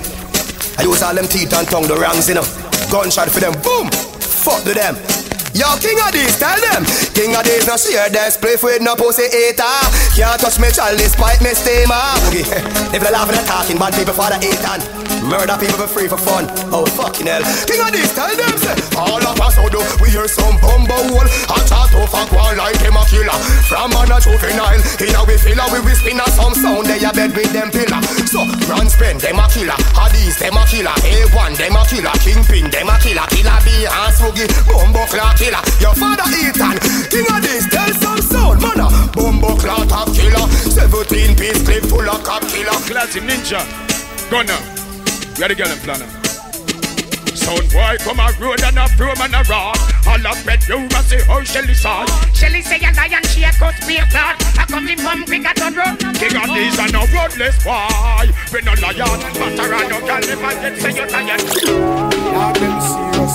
I use all them teeth and tongue, the rangs you. Gunshot for them, boom. Fuck to them. Yo, king of these, tell them. King of these, no share this. Play with no pussy eater. Can't touch me, child, despite me steamer. if they laughing and talking, bad people for the Ethan. Murder people for free for fun. Oh, fucking hell. King of these, tell them, say. All of us, oh, do we hear some bumbo hole. A chat off a one like him a killer. From man a juvenile. In a we filler, we spin a some sound. They a bed with them pillar. So, run spend, them a killer. Hadis, them a killer. A1, them a killer. Kingpin, them a killer. Killer B, and Swoogie. Bumbo clock killer. Your father Ethan, king of this, tell some sound, man. Bumbo clock top killer. 17 piece clip full of cop killer. Classic ninja, gunner. We are the girl and planner. Sound boy come a road and a broom and a rock. All up red you must say how Shelly saw. Shelly say a lion, she a cut me a clot. I come in mum quick at on road. King of these and no roadless boy. We no lion, matter and no girl if I get say you tired. Dog them serious.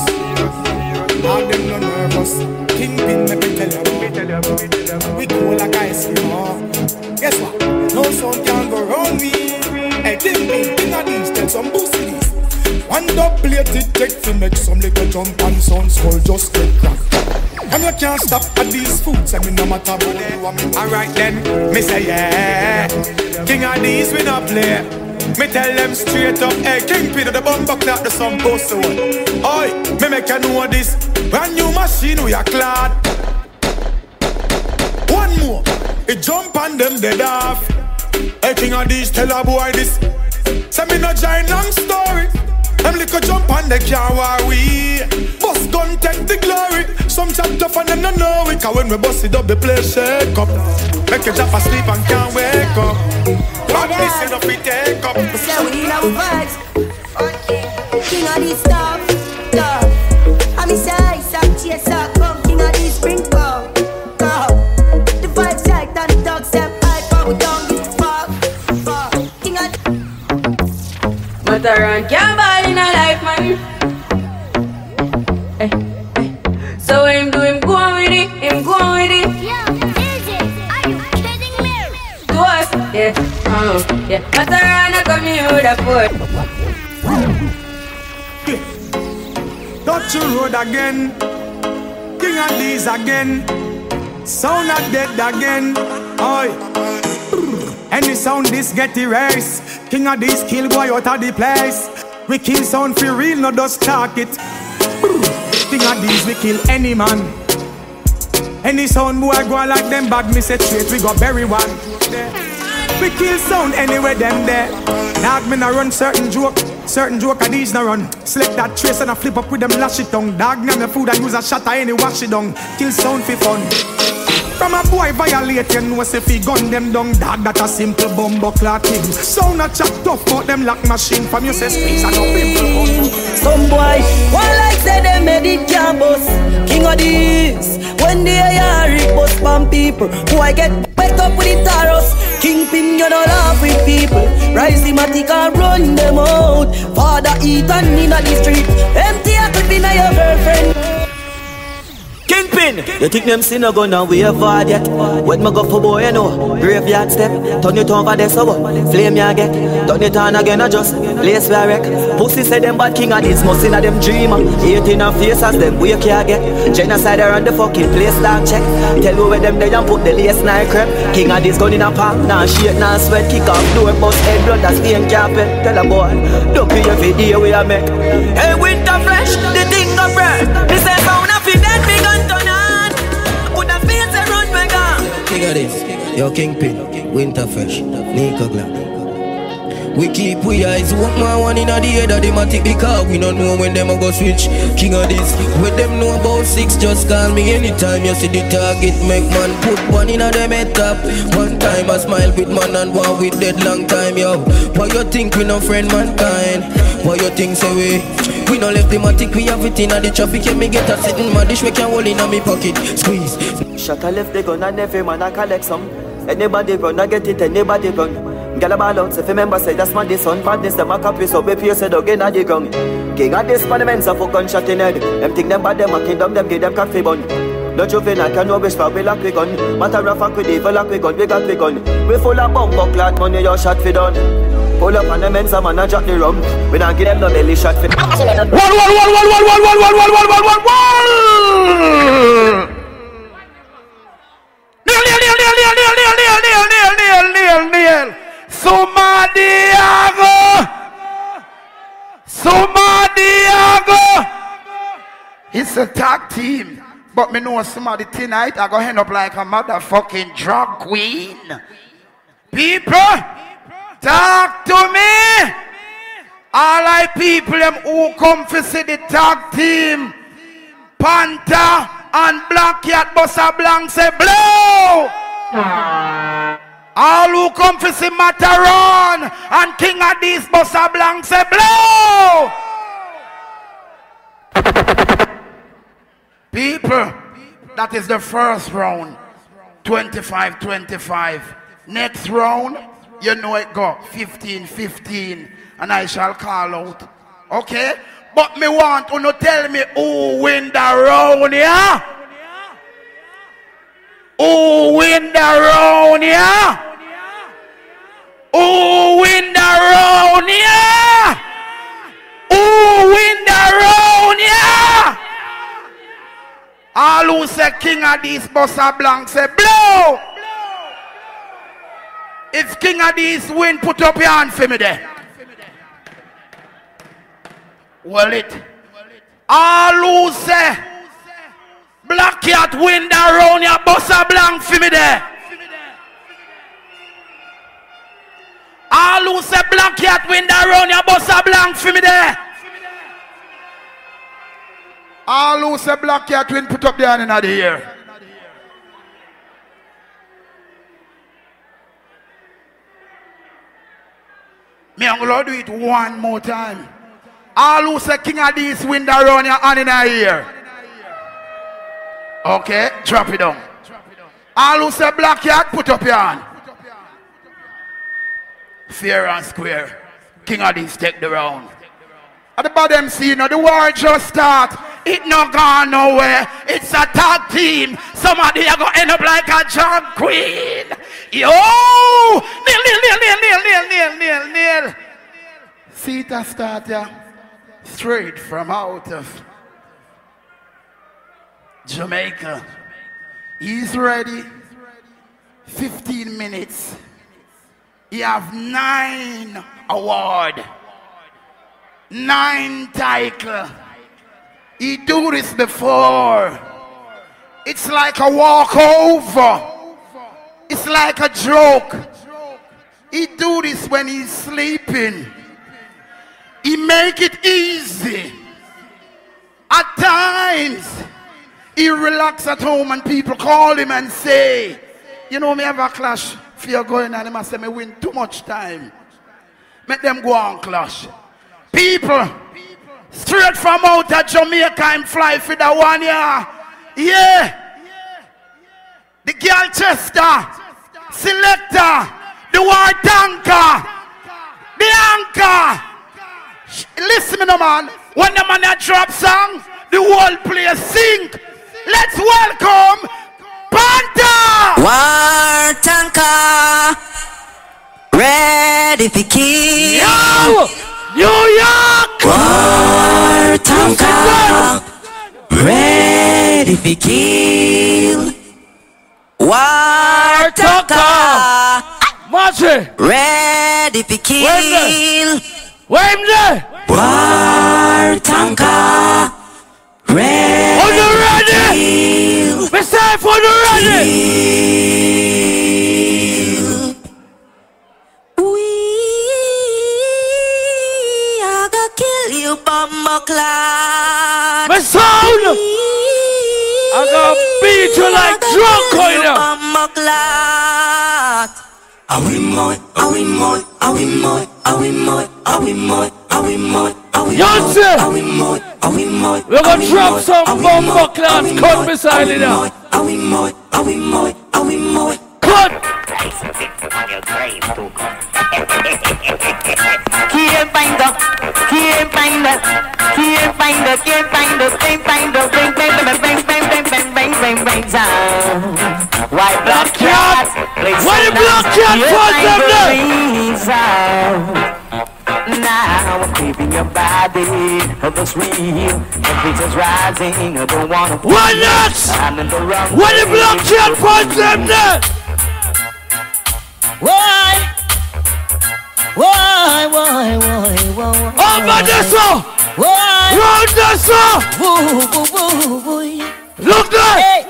Dog them no nervous. Kingpin me be tell you. We cool like ice cream. Guess what? No sound can go round me. Hey, Kingpin, king of tell some boosty these. One dub it take to make some little jump and sound skull just get cracked. And you can't stop at these foods, I mean no matter what you want me. Alright then, me say yeah. King of these we not play. Me tell them straight up, hey Kingpin of the bumper clock the some boss one. Oi, me make you know this. Brand new machine we are clad. One more, it jump on them dead off. Hey King of these tell a boy this. Say me no giant long story. Them little jump on the car war we Bust gun take the glory. Some chat tough and them no know it Cause when we bust it up the place shake up. Make you drop asleep and can't wake up. Bad this enough we take up. Say we our vibes. But around can't buy in a life, man. Eh, eh. So what him do, him go on with it, him go on with it. To us, yeah, uh, yeah. But around I come here with a foot. Touch the road again. King of these again. Sound not dead again. Oi. Any sound this get erased. King of these kill boy out of the place. We kill sound for real, no just talk it. King of these we kill any man. Any sound boy go like them bad, me say straight we go bury one. We kill sound anywhere them there. Dog me na run certain joke, certain joke of these na run. Select that trace and I flip up with them lash it down. Dog name the food and use a shot any wash it down. Kill sound for fun. From a boy violate, you know if he gun them down Dog that a simple bumbo clock Sound a chop tough but them lock machine From you say squeeze and no pimple Some boy, one like say them made it can't King of these When they hear it from people. Boy get wet up with the taros. Kingpin you no laugh with people. Rise the matic and run them out. Father eat and in the street. Empty a clip in your girlfriend Kingpin, you think them sin a gonna wave hard yet? When me go for boy, you know, graveyard step, turn it over there so what? Flame ya get, turn it on again, I just place where wreck. Pussy say them bad king of this, must in a them dreamer. Hate in a face as them wake ya get. Genocide around the fucking place, down check. Tell you where them they and put the lace night crap. King of this gun in a park, nah shake, nah sweat, kick off door, bust head blood, that's stain carpet. Tell a boy, don't be every day we a make. Hey, winter fresh, the thing of bread. Of this, your kingpin, Winterfresh, Nico Glock. We keep we eyes open one in the head of the matic because we don't know when them a go switch. King of this, with them know about six, just call me anytime you see the target. Make man put one in a them head top. One time I smile with man and one with dead long time, yo. Why you think we no friend mankind? Why you think say we? We no left the matic, we have it in the traffic. Yeah, me get a sitting man, dish me can hold in me pocket. Squeeze. Shot a left the gun and every man a collect some. Anybody run, I get it, anybody run. Ball out, if you remember say that's my this son Badness them a copy, so we pay say dog inna the ground King of this parliament, so fuck gunshot in head Them think them bad, them a kingdom, them give them coffee bun No juvenile can wish for we lock we gun Matter of fact we devil lock we gun, we got we gun We full of bumbo clot money, your shot fi done Pull up on the men, some man a drop the rum We not give them no belly shot fi One, one, one, one, one, one, one, one, one, one, one, one, one. Sumadiago. Sumadiago. It's a tag team. But me know somebody tonight I go end up like a motherfucking drug queen. People, talk to me. All I people them who come to see the tag team. Panther and Black Kat Bossa Blanc say blow. All who come to see Matterhorn and King of these Bossa Blanc say blow. People, that is the first round. 25-25. Next round, you know it go 15-15. And I shall call out. Okay? But me want to tell me who win the round, yeah? Who win the round, yeah? Who win the round, yeah? Who win the round, yeah? All who say king of these bossa blanc say blow. If king of these win, put up your hand for me there. Well it. All who say Black Kat win the round your bossa blanc for me there. All who say Black Kat win the round your bossa blanc for me there. All who say Black Kat win put up the hand in the air. Me I'm gonna do it one more time. All who say King of these win the round your hand in the air. Okay, drop it down. All who say Black Kat put up your hand. Fair and square. King of these take the round. At the bottom see, you know, the war just start. It no gone nowhere. It's a tag team. Somebody are gonna end up like a John Queen. Yo! ¡oh! Kneel, kneel, kneel, kneel, kneel, kneel, kneel, kneel. See it start yeah? straight from out of Jamaica. He's ready. 15 minutes. He have nine award. Nine title. He do this before. It's like a walkover. It's like a joke. He do this when he's sleeping. He make it easy. At times, he relax at home and people call him and say, you know me have a clash fear going on. He must say me win too much time. Make them go on clash. People, straight from out of Jamaica and fly for the one year. Yeah. The girl Chester, selector, the war tanker, the anchor. Sh- Listen me no man. When the man drop song, the whole place sing. Let's welcome Panther! War tanker, ready for kill. Yo! New York! War tanker, ready for kill. War Tucker. Ready to kill. Wembley. War Ready. On the ready. We safe on the ready. We are gonna kill you, Bumble Clan. My. I'm gonna beat you like drunk right now. Are we more? Are we more? Are we more? Are we more? Are we more? Are we more? Are We're we more? We're gonna drop some bomb class cut beside it now. Cut! Can't find us, can't find us, can't find us, can't find us, can't find us, can't find us, can't find us bang, bang, bang, bang, sound. Why black cat? Why the black cat put them there? Now I'm creeping your body, it looks real. Temperature's rising, I don't wanna. Why not? I'm in the wrong. Why the black cat put them there? Why? Why, why, why, why, why? Over this one! Why? Round this one! Woo, woo, woo, woo. Look! Hey!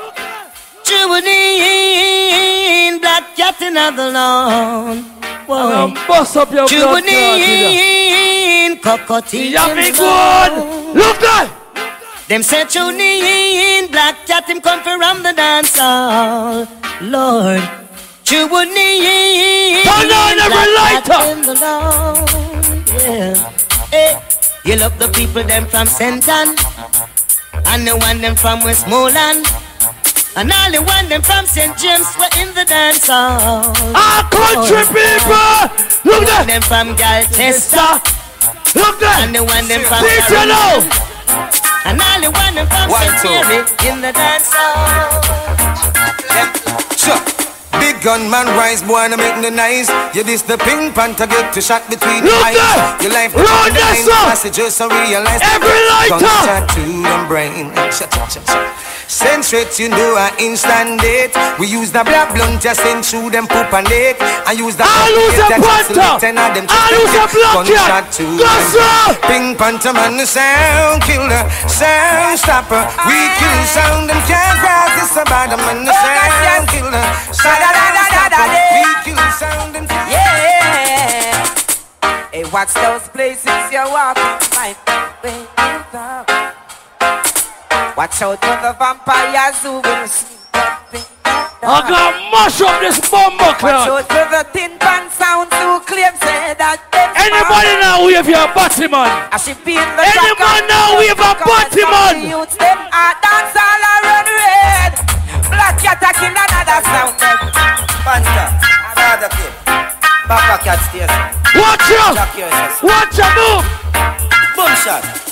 Juvenile, black cat in the lawn. Gonna bust up your Juvenile, cockatoo. Yeah, me good! Look there! Them say Juvenile, black cat him come from the dance hall. Lord, Juvenile. Turn on every lighter. in the lawn. Yeah. Hey, you love the people them from Senton, and the one them from Westmoreland. And all the one them from St. James were in the dance hall. Our country people! Look there! Them from Galchester. Look there! And the one them from This you know! And all the one them from St. two. Mary in the dance hall. Sure. Big gun man rise, boy, and make the nice. You this the pink panther get to shot between the eyes. Your life Look there, behind sir! passages, so realize Every lighter! Gunshot to them brain. Shut up, shut up. Send straight, you know, I instant date. We use the black blunt, just send through them poop and date. I use the I lose a panther! Ten of them I lose a cat! to them. sir! Pink Panther man, the sound killer, sound stopper. We kill sound, them can't cross this about them and the sound killer, sound stopper. We kill sound, them can't Yeah. Hey, watch those places you're walking, my way you go. Watch out for the vampires who will sneak up in I got mash up this bomber Watch out for the tin pan sounds who claim say that Anybody now wave your body man? I should be in the Any man of- now wave a body man? Youths them are dance all around red Black Kat a kill another sound them Panther, father kid. Papa cat stairs. Watch out! Watch out, move! Boom shot.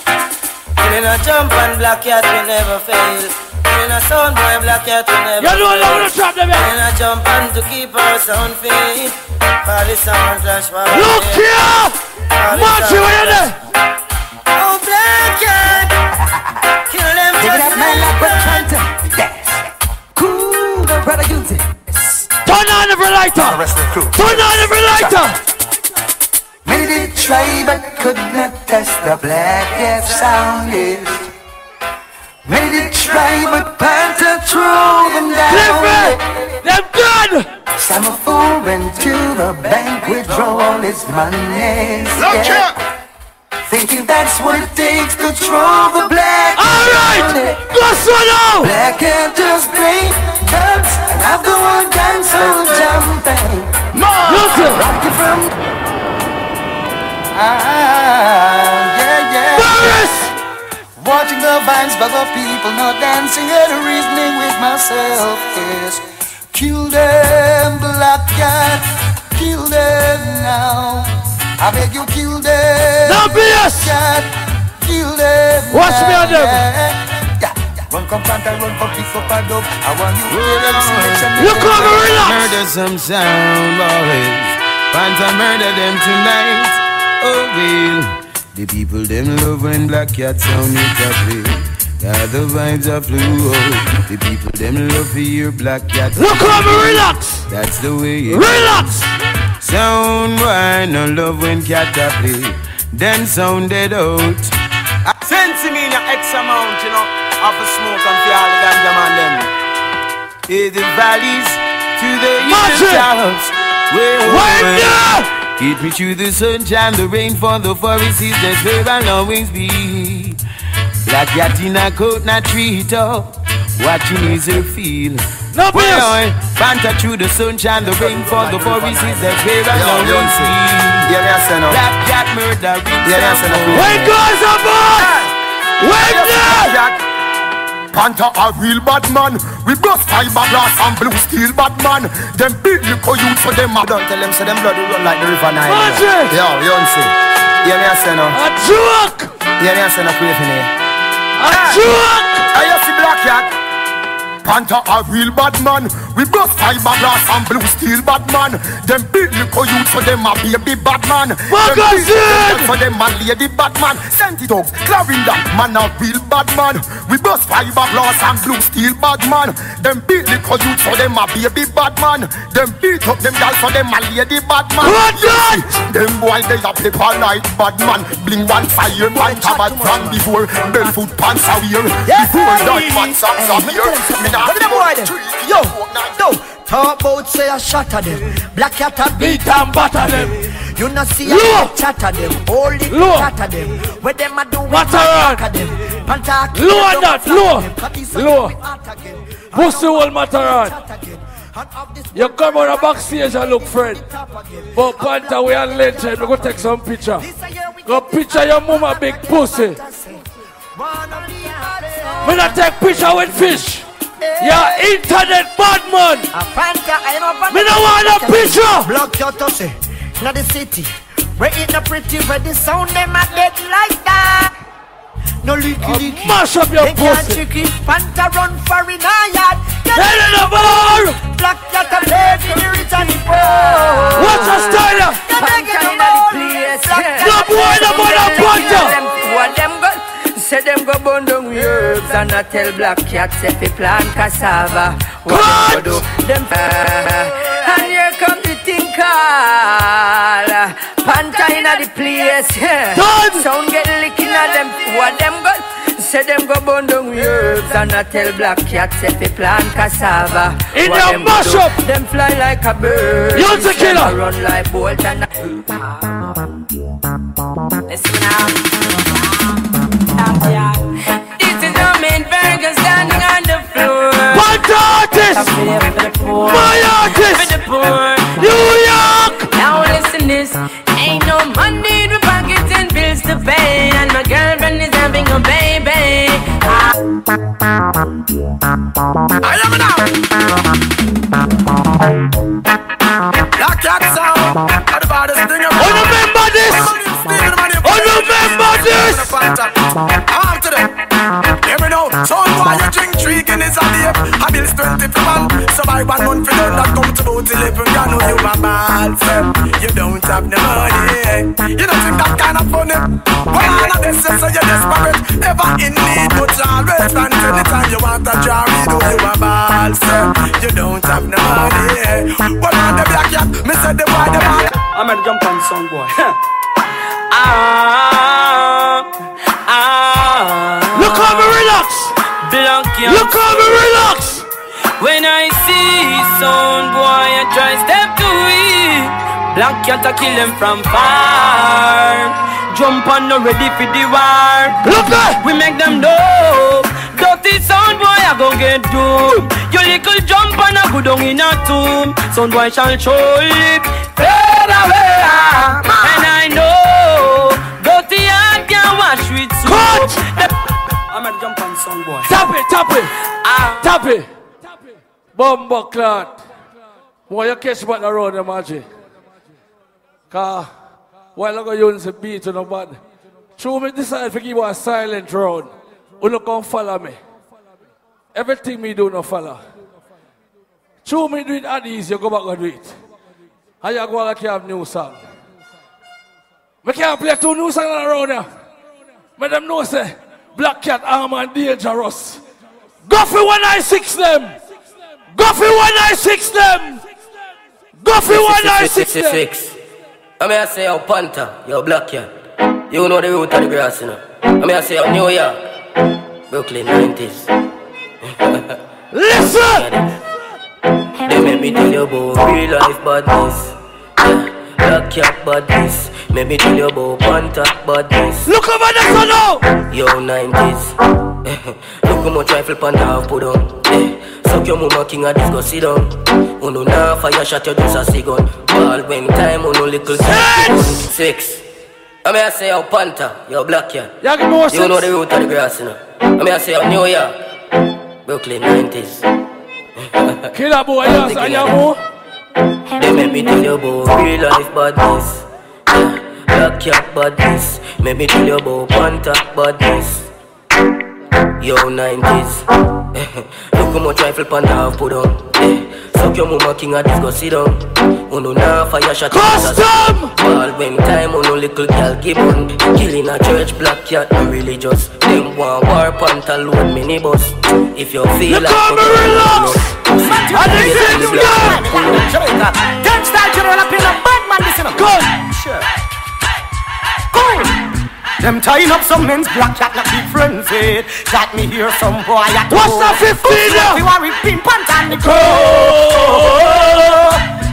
Killing a jump and Black Kat will never fail. Killing a sound boy, Black Kat will never You know fail. I'm gonna trap them, yeah. Killing a jump and to keep our sound fit. For the sound clash for our Look day. here! For the March, you sound in there? Oh, Black Kat. Kill them Dig it just up, man, like we're trying to Cool, brother, use it. Turn on every lighter! Turn on every lighter! Made it try but could not test the Black Kat sound yes. Made it try but Panther threw them down Them done! Some fool went to the bank withdraw all his money Look here. Thinking that's what it takes to throw the black Alright! Go now! Black Kat just play dance And the one dance so jumping Listen! Rock it from yeah, yeah. Paris! Watching the vines, but the people not dancing and reasoning with myself is kill them, Black Kat, kill them now. I beg you, kill them. Now, BS! Cat, kill them. Watch me now, on them. Yeah, yeah. Run, come, panther, run, come, pick up a dub. I want you to hear them selection. Look over, relax! Murder some sound boys. Panther murder them tonight. Oh. The people them love when Black Kat sound it a play. Yeah, the vibes are flew out. The people them love to hear Black Kat. Look over, relax! That's the way it Relax! Sound boy no love when cat a play. Then sound dead out. Send to me in X amount, you know, of a smoke and for all the ganja man them. In the valleys to the hills it! Where Up! Keep me through the sunshine, the rain for the forest is that's where I'll always be. Black Kat in a coat, not tree top. Watching is her feel. No Boy, boy, through the sunshine, the rain for the forest is that's where I'll always be. Yeah, a. Black Kat murder, Yeah, me a say no. When goes the boss? Panther a real bad man. We bust fiberglass and blue steel bad man. Them big little youth so them a Don't tell them so them blood run like the river Nile. Watch you know. it. Yo, Beyonce. Yeah, me a say no. A joke! Yeah, me a say no. Pray for me. A joke! I you see Black Kat. Panther a real bad man. We bust fiberglass and blue steel bad man. Them big little youth so them a baby bad man. Them big Magazine! little so them a lady bad man. Send it out, Clarendon, man a real bad man. We bust fiberglass and blue steel bad man. Them big little youth so them a baby bad man. Them beat up them gal so them a lady bad man. Good God! Them boy they a play all night bad man. Bling one fire man tabad from before. Barefoot pants a wear. Before that man socks a wear. Me Look at the boy them. Yo, no. Talk about say a shot of them. Black Kat a beat and batter them. You not see a Low. chat of them. Only Low. chat of them. Where them a do back on. them. Panta kill Low on that, low. them. Cut this Low. up with heart again. Pussy will matter on. You come on the backstage and look friend. But Panther, we are late. We go take some picture. Go picture your mama big pussy. We not take picture with fish. You're eh. internet bad man. A Panta, I know Me no want a picture. Block your tussy. Not the city. Where it not pretty, where the sound them a dead like that. No leaky leaky. Mash up your They can't pussy. Panta run for in a yard. Head in the bar. Black Kat a play for the rich and the poor. What's a style? Panta in the place. No boy, no boy, no Panther. What them go? Say them go burn down with herbs and I tell black cats if they plant cassava. What them go do? Them uh, and here come the thing called uh, Panta inna the place. Done. Sound get licking at them. What them go? Say them go burn down with herbs and I tell black cats if they plant cassava. In What your them go do? up. Them fly like a bird. You're the Them killer. Run like bolt and. Listen now. My artist, for the poor, New York. Now listen this, ain't no money to pocket and bills to pay, and my girlfriend is having a baby. I, I am it now. Lock that sound. Oh, remember this. Oh, remember this. After them. Ah. So why you drink three Guinness a day? A bill's twenty for man. Survive one month for them that come to boat till April. You know you a bad fam. You don't have no money. You don't think that kind of funny. When I'm not this, so you're desperate. Ever in need, but you're always fancy. Anytime you want a jar, you know you a bad fam. You don't have no money. When I'm the Black Kat, me said the boy the man. I'm a jump on song boy. ah, ah. How me relax. Look how me relax. When I see sound boy, I try step to it. Black Kat I kill him from far. Jump on no ready for the war. Look there. We make them know. Dirty sound boy, I gon' get doomed. Your little jump and I go down in a tomb. Sound boy shall show it. Fade away. And I know. I'm gonna jump on sound boy. Tap it, tap it. Ah. Tap it. Bomba clot. Boy, you catch back the road, imagine. Cause while ago you say beat to nobody. True me decide to give you a silent road. You no come follow me. Everything me do no follow. True me do it at ease, you go back and do it. And you go like you have new song. We can't play two new songs around here. Them know say Black Kat Arm and Dangerous. Go for 196 them. Go for 196 them. Go for 196 them. I mean, I say, yo, Panther, yo, Black Kat. You know the root of the grass, you know. I mean, I say, yo, New York, Brooklyn, 90s. Listen! They make me tell you about real life badness. Yeah. Black Kat badness. Make me tell you about badness. Look over the sun now! Yo, 90s. Look how much rifle Panther have put on. Yeah. Suck your mama king this, go sit down. Uno na fire shot, you just a cigun. Ball when time, uno little Six! Six. I mean, I say, yo, Panther, yo, Black Kat. Yeah, give me more You know the root of the grass, you know. I mean, I say, yo, New York, Brooklyn, 90s. Killer boy, yes, and you more. They make me tell you about real life badness. Yeah, Black Kat badness. Make me tell you about Panther badness. Yo, 90s. Eh, eh. Look how much rifle Panther have put on. Yeah. Suck your mama king of this, go sit down. Uno na fire shot. Custom! Ball when time, uno little girl gibbon. Killing a church, Black Kat, no religious. Them want war, Panther load minibus. If you feel like... how me relax. And the six Jamaica. Gangsta general up in a bad man, listen up. Good. Sure. Cool. Them tying up some men's Black Kat like big friends said. Got me here some boy at What's that 15 now? You are ripping pants and the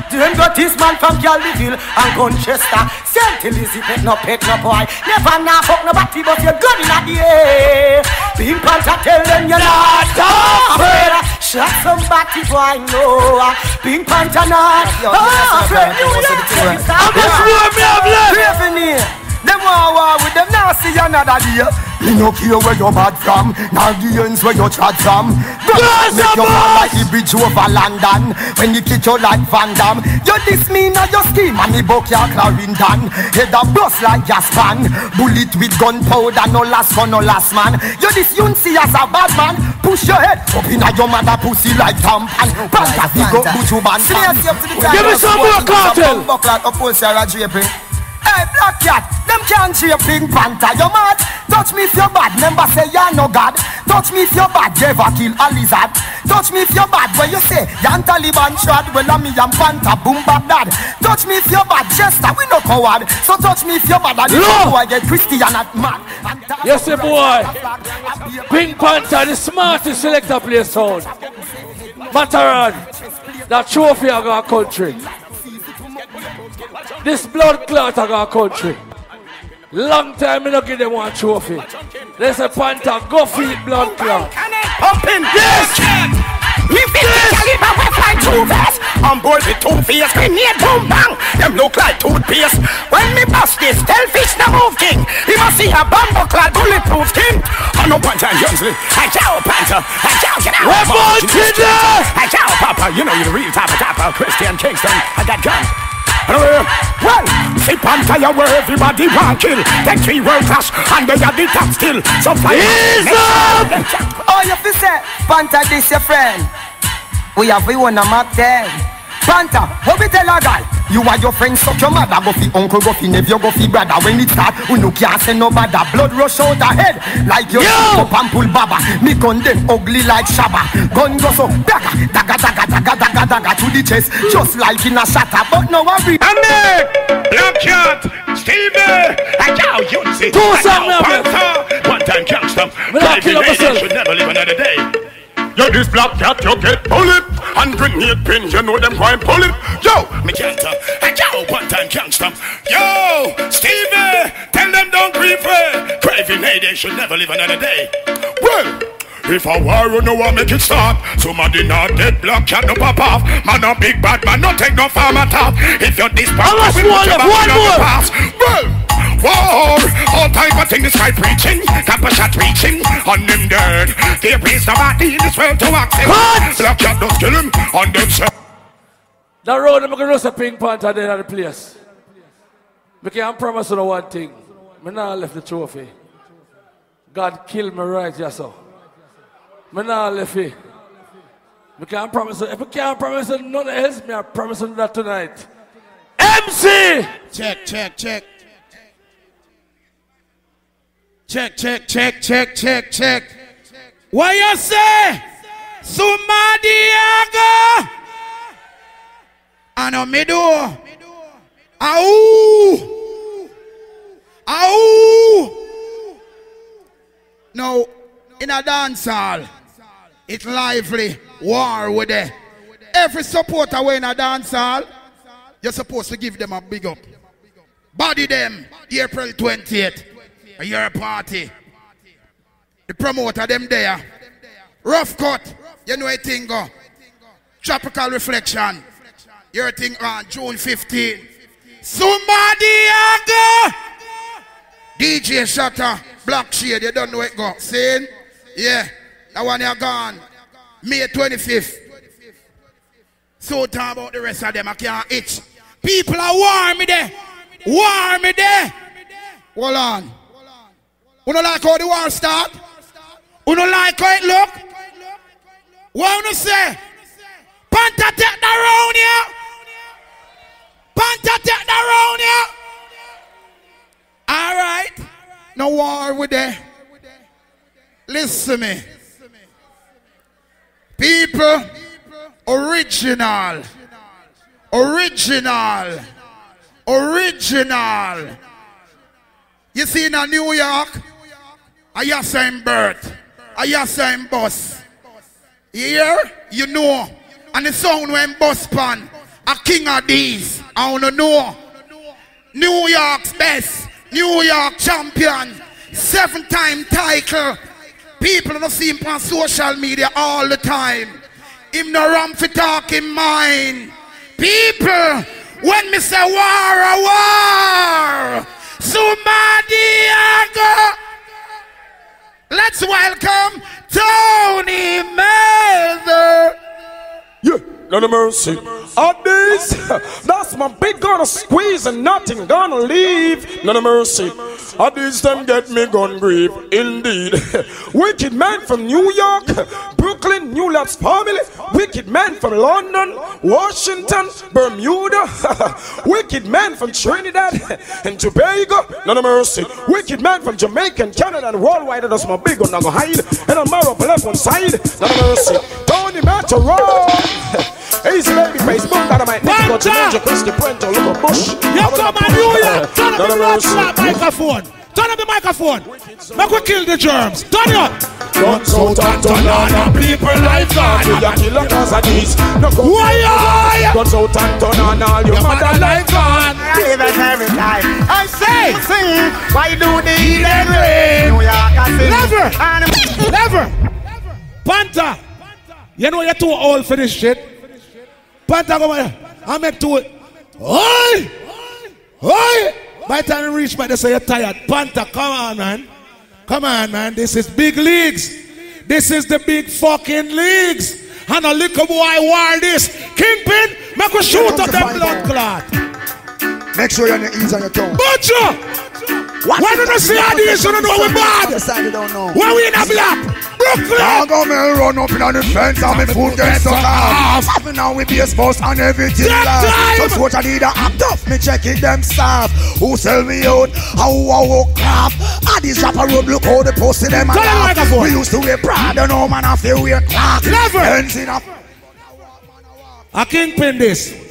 Them got this man from Calville and Conchester. Saint Elizabeth, no pet, no boy. Never now fuck nobody but your gun in the air. Pink Panther tell them you're not afraid. Shot somebody boy, no. Pink Panther not afraid. Ah, you know, How much more me have left? Revenue. Them want war with them now see another day. Me no care where you bad from, nor the ends where you chat from. Yes, Make you boss! fall like the bridge over London. When you kick you like Van Damme, you diss me now your scheme and me buck your Clarendon. Head a bust like Jaspan, bullet with gunpowder, no last for no last man. You this you see as a bad man, push your head up inna your mother pussy like tampon. Panta big up buju ban. Give me some more cartel. Buckler up Sarah draping. Hey, Black Kat, them can't shape Pink Panther, you mad? Touch me if you're bad, remember say you're no God. Touch me if you're bad, you ever kill a lizard. Touch me if you're bad, when you say you're Taliban shot, well I'm me and Panther, boom bap dad. Touch me if you're bad, Chester, we no coward. So touch me if you're bad, and you boy get Christian at mad. Yes, sir, boy. Pink Panther, the smartest selector play sound. Matterhorn, that trophy of our country. This blood clot of our country. Long time me not give them one trophy. There's a Panther, go feed blood clot. Pumping. Yes! We feel the caliber we fly two vest On board with two face, grenade boom bang. Them look like toothpaste. When me bust this, tell fish the move king. He must see a bumbo clad bulletproof skin. I know Panther and Youngsley I chow Panther. I chow get out. We're born to death! I chow Papa. You know you're the real top of top of Christian Kingston. I got gun uh, well, see Panther, you where everybody want kill. Take three world class, and they are the top still. So fire. Ease up! Oh, you fi say, Panther this your friend. We have we one a map then. Panta, how we tell a guy? You are your friend, suck your mother, go fi uncle, go fi nephew, go fi brother. When it start, we no can't say no bother. Blood rush out the head, like your up and pull baba. Me gun them ugly like Shabba. Gun go so daga, daga, daga, daga, daga, daga to the chest, just like in a shatter. But no worry. Ande, Black Kat, Stevie, and Cow Unity. Two song now, Panther, one time gangster. Me not kill Driving myself. lady should never live another day. Yo, this Black Kat, you get bullet And grenade pin, you know them going pull it Yo, me can't stop. uh, Yo, one time gangster Yo, Stevie, tell them don't grieve Craving hey, they should never live another day. Well, if I war you know what make it stop. Somebody not dead Black Kat no pop off. Man a big bad man no take no farm at all If you're this bad we more put you left? back One in the past. Well, war All type of things try preaching Cap a shot reaching On them dead They praise nobody in this world to accept Black Kat don't kill him On them say That road, I'm going to lose a pink panther there at the place. I can promise you one thing. I not left the trophy. God killed me right here, so. I not left it. I can't promise you. If I can't promise you nothing else, me I promise you that tonight. MC! Check, check, check. Check, check, check, check, check, check. What you say? Sumadiaga. Ano me do? Ow! Ow! Now, in a dance hall, it's lively, war with it. Every supporter when in a dance hall, you're supposed to give them a big up. Body them, April 20th. A party. The promoter them there. Rough cut. You know a thing go. Tropical reflection. Your thing on June 15. Somebody go. DJ Shutter. Black Shade. You don't know it go. Saying? Yeah. That one you gone. May 25th. So talk about the rest of them. I can't itch. People are warm me there. War me there. Hold on. You don't like how the war start? You like how it look? What you say? Panther take the round here. Panther take the round here. All right. No war with there. Listen me. People, original. Original. Original. You see in New York, I hear same birth. I hear same bus. You hear? You know. And the sound when bus pan. A king of these. I wanna know. New York's best. New York champion. Seven time title. People don't see him on social media all the time. Him no ram for talking mine. People, when me say war, a war. Somebody. Let's welcome Tony Matterhorn. Yeah, no mercy. At this, that's my big gonna squeeze and nothing gonna leave. No mercy. At this them get me gun grief. Indeed. Wicked man from New York, Brooklyn, New Lots family. Wicked man from London, Washington, Bermuda. Wicked man from Trinidad and Tobago. No mercy. Wicked man from Jamaica and Canada and worldwide. That's my big gonna hide. And I'm marrow left one side. No mercy. Tony Matterhorn. Easy baby face, boom, dynamite, Nico, Jamaica, Christy, Puente, look at Bush. You come on, New York. Turn up the rock microphone. Turn up the microphone. Make we kill the germs. Turn it up. Guns out and turn on and people like God. We a killer cause of this No go. Why Guns out and turn on all your mother like God. Even every time. I say sing Why do the heathen rain New York I sing Never. Never. Panther. You know you're too old for this shit Panther come here I make two Oi Oi By the time you reach back they say you're tired Panther come on man Come on, man. This is big leagues. This is the big fucking leagues. And a little boy war this. Kingpin, make a shoot up them blood clot. Make sure you're on your ears and your tongue. Butcher! Why don't you see how this? You don't know we bad. Yes, I don't know. Why we in a black? Brooklyn. I go me run up in on the fence and me foot get stuck off. Me now we base bus and everything That lost. Just watch I need a act off. Me check it them staff. Who sell me out? How how how crap? Ah this rapper road look how they posted them and Tell them laugh. microphone. We used to wear Prada, no man I feel wear clock. Never. Ends in a A kingpin this.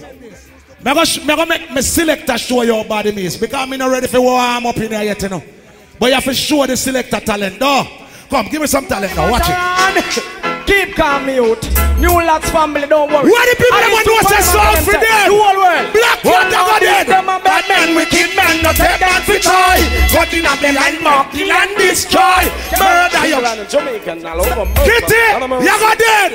Me go, me go make me selector show your body miss because me not ready for warm up in here yet, you know. But you have to show the selector talent, though. Come, give me some talent now. Watch it. Keep calm, mute. New Lots family, don't worry. Where the people And them want to say song them for them? The whole world. Black Panther now got dead. bad men, wicked men, no take that for try. Cutting up the landmark, kill and destroy. Murder you. Jamaican all over. Kitty, you got dead.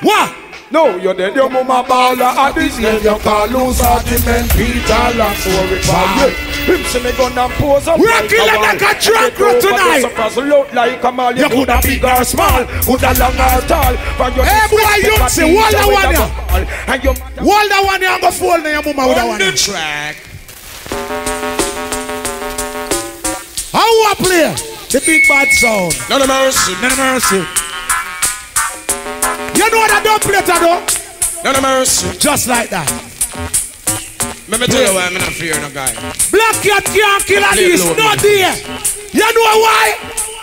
What? No, you're dead, your mama baller at this level. You call loose argument, Peter Lance, so it fall. Him see me gun and pose up We're killing wall. like a truck Get tonight. out like a mall. You You coulda big or small, coulda long or tall. But you Hey, boy, you see, wall the one you Hold that one here and go fold your mama with that on one. the track. How I play? The big bad sound. No, no mercy. No mercy. You know what I don't play to do? No, no mercy. Just like that. Let me tell you why I'm not fear no guy. Black Kat can't kill at least not there. You know why?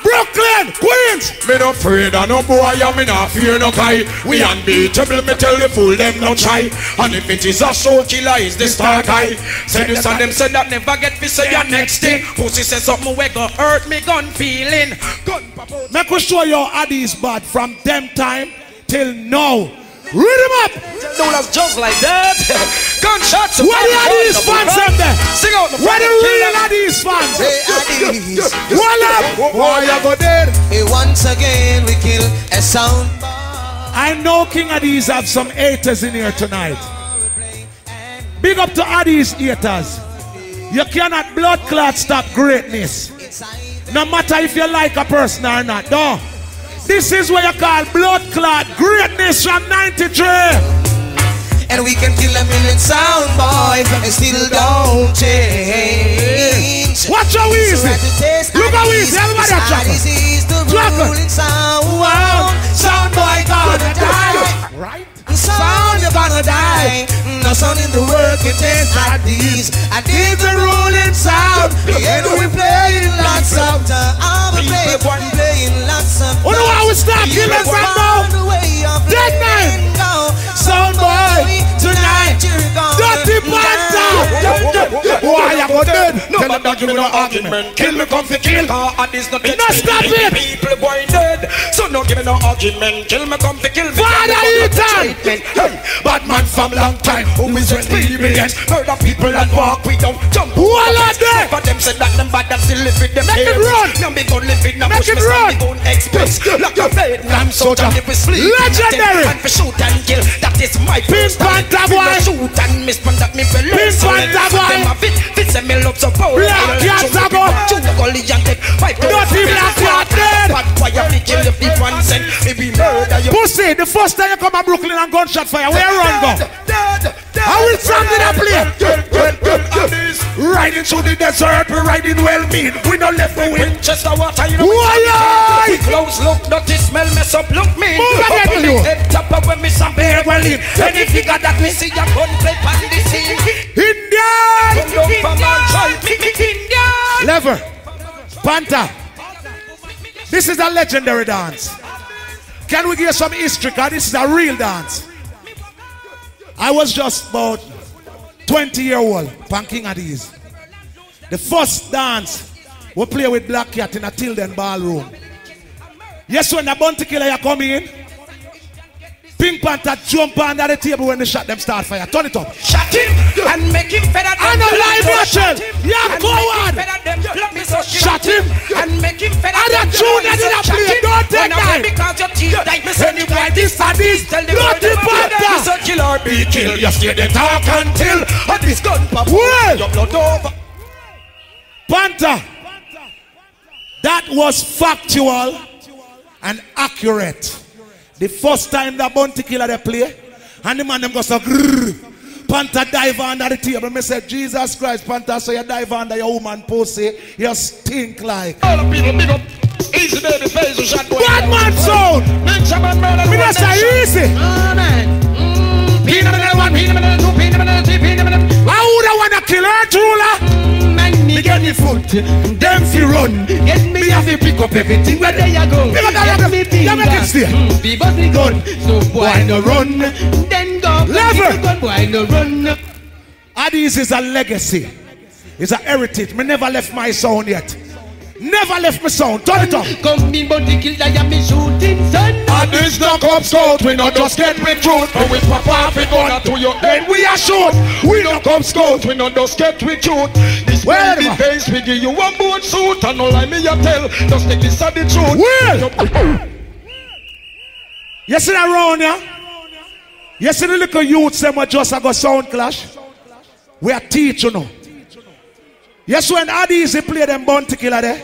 Brooklyn, Queens. Me no afraid of no boy, and me not fear no guy. We unbeatable, me tell the fool them no try. And if it is a show killer, is the star guy. Say this and them say that never get me say your next day. Pussy say something we go hurt me gun feeling. Gun. Make us show your Addies bad from them time till now. Read him up. That's just like that. Gunshots. Where the Addies fans them there? Sing out the Where the real them. Addies fans? Hey, Addies. Hold up. Why you go dead? Hey, once again we kill a sound. I know King Addies have some haters in here tonight. Big up to Addies haters. You cannot blood clot stop greatness. No matter if you like a person or not. No. This is what you call blood clot greatness from 93. And we can kill a million sound boys and still don't change. Watch how easy. So at Look how easy. Everybody it's chuckle. Addies is the Chuckle. ruling sound. Sound boy gonna die. Right. Sound you gonna die. Mm, no sound in the world can taste like these. I did the ruling sound. And we playing lots of time. I'm playing, playing lots of Oh, no, I start killing People some found a way of Dead man. Sound boy. Tonight Dirty. Panther. Why you go dead? Don't give me no argument. Kill me, come for kill. And this not No, stop it. People boy dead. So no give me no argument. Kill me, come for kill me. Father me, Ethan. Hey, bad man from long time. Who is experience? Murder people and walk without jump. Who are that there? But them said that them bad and still live with them. Make it run. Now me gon' live in a Make bush. it Me stand run. me gon' express. Like a Vietnam soldier. If we sleep. Legendary. And for shoot and kill. That is my Pink. Panther Me no boy. Shoot and miss. Man that me Pink so Panther so boy. them a fit, fit say me love so power. Black Panther boy. Shoot the gully and take five. Dirty Black Panther dead. Bad I be kill the one send. Me be murder you. Pussy, the first time you come to Brooklyn and gunshot fire, where run go? How will song did I play? Riding through the desert, we riding well mean. We no left the Winchester water, you know. Who are you? We close look, dirty smell, mess up, look me. Move again, you. Head top of when me some bear well in. Any figure that me see a pan the scene. Me, me. Lever. Panther. This is a legendary dance. Can we get some history? Because this is a real dance. I was just about 20 year old, punking at these. The first dance we play with Black Kat in a Tilden ballroom. Yes, when the bounty killer come in, Pink Panther jump under the table when they shot them start fire. Turn it up. Shot him and make him fed And a live version. Yeah, go on. Shot him and make him fed And a tune that did not play. Don't take that. Because your teeth like me send you Anyway, this and this. Tell the them Panther. Me say kill or be killed. You stay there talk until and this gun pop. Well. Your blood over. Panther. That was factual and accurate. The first time that bounty killer they play, and the man them go so grrr. Panther dive under the table. Me say, Jesus Christ, Panther, so you dive under your woman pussy, you stink like. All the people big up. Easy baby face, you shot boy. Bad man sound. Mention man murder. Me say easy. Man. Mm, butter one, peanut two, peanut three, peanut butter. I woulda wanna kill her, Trula. Me get the foot, them fi run. Get me have to pick up everything where they a go. Me Get me You make it stay. Mm, Be the gun, so boy no run. Then go, Level. gun, boy no run. Addies is a legacy. It's a heritage. Me never left my sound yet. Never left my sound. Turn it up. Come me the kill I am me shooting son. And this not come scout, we not just get with truth. But we pop off it gun to your head, we are shoot. We not come scout, we not just get with truth. This Where baby face, we give you one boot suit. And no lie me you tell, just take this as the truth. Well. You see that round here? You see the little youths them just a go sound clash? We are teach you know. Yes, when Adi Addies play them bounty killer there,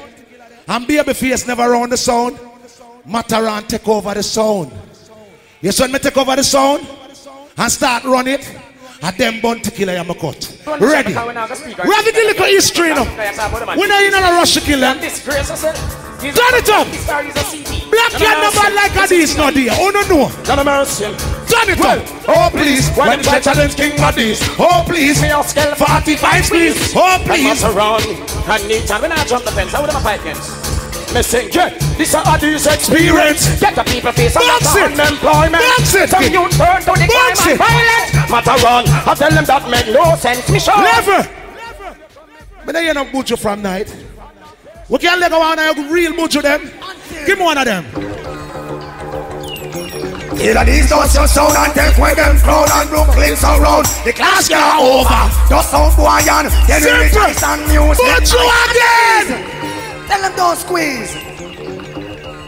and Babyface never round the sound, Matterhorn take over the sound. Yes, when me take over the sound and start run it, and them bounty killer I'm a cut. Ready? Have the little history now. We know you not a rush to kill them. Turn it up. Black Kat number like Addies not there. Oh no no. Of. Turn it up. Oh please, when the challenge King Addies. Oh please. Me scale 45 please. Oh please. And around. And neat and when I jump the fence, I would have a pipe fence. Me sing, get this a Addies experience. Get the people face Box it. unemployment. Box it. Some youth turn to the Box crime it. and violence. Matterhorn. I tell them that make no sense. Me sure. Never. But then you know butcher from night. We can't let go on and real butcher them. Give me one of them. Either these doors your sound and take away them crowd and Brooklyn surround. The clash get over. Just sound boy and then we Simple. rejoice and music. Butcher again. Tell them don't squeeze.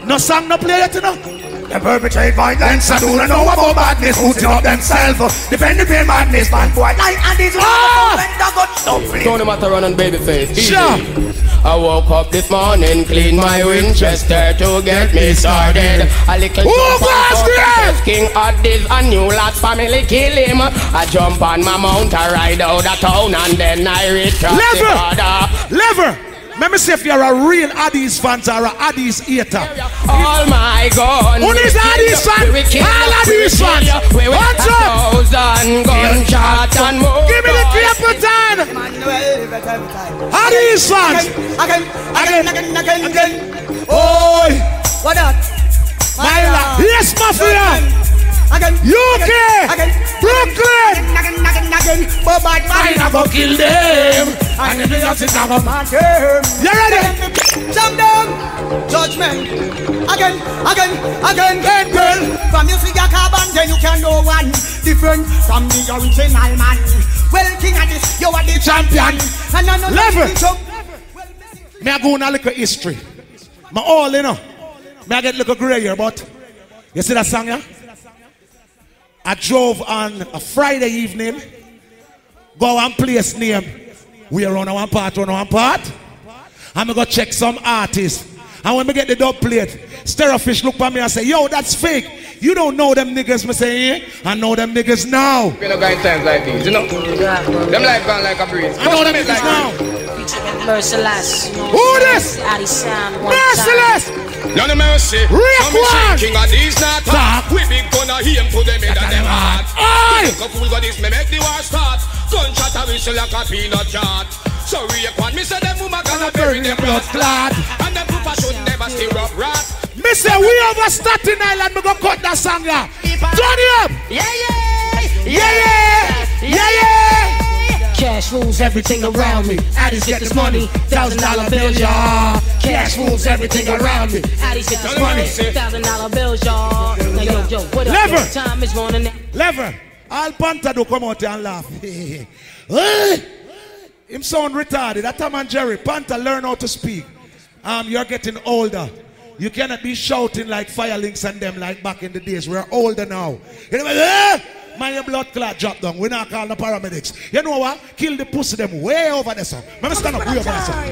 No song no play yet, you know. Them perpetrate violence and do not know about badness. Who up themselves. Defend the pain madness. Bad boy like and these Ah! when the gun don't flip. Tony Matterhorn and Babyface. Easy. Sure. I woke up this morning, clean my Winchester to get me started. A little Who jump goes on there? Curtis King Addies and New Lots family kill him. I jump on my mount, I ride out of town and then I return. Lever. Lever. Let me see if you're a real Addies fan or a Addies hater. All my God. Who is we kill Addies you, fan? we will kill All you, Addies we will fans. kill you, we will Hands a up. Fans. Again, again, again, again, again. Oi. What that? Myla. Yes, Mafia. Again, UK. again, Brooklyn. again, again, again. But bad man, I go kill them. And if just sit down, man, them. You ready? Jump down, judgment. Again, again, again, again, girl. From you see your carbon, then you can know one different from the original man. Well, king of this, you are the champion. And I know Level. that. Me I go on a little history. My all, you know. Me I get a little grey here, but you see that song, yeah? I drove on a Friday evening, go and place name. We are on one part, on one part. I'm gonna go check some artists. And when we get the dub plate, Stereofish look at me and say, yo, that's fake. You don't know them niggas, me say, eh? I know them niggas now. We don't got times like these, you know. Them life gone like a breeze. I know them niggas now. Merciless. Who this? Addy Merciless! None of mercy. Real one. King of these not talk. We big gonna aim to them in them heart. Aye. Look a fool got this, me make the war start. Gunshot a whistle like a peanut chart. So we upon me say them woman gonna bury them blood clot. And them papa should never stir up rat. Me say we over Staten Island, me go cut that song yeah. Turn it up! Yeah, yeah. Yeah, yeah! Yeah, yeah! Cash rules everything around me. Addies get this money, thousand dollar bills, y'all. Cash rules everything around me. Addies get this money, thousand dollar bills, y'all. Now yo, yo, what up? Lever. Time is running. Lever, all Panther do come out here and laugh. Him sound retarded. That Tom and Jerry, Panther learn how to speak. Um, you're getting older. You cannot be shouting like Firelinks and them like back in the days. We're older now. You know, eh? Man, your blood clot drop down. We're not call the paramedics. You know what? Kill the pussy them way over there, son. Me stand up way over there, son.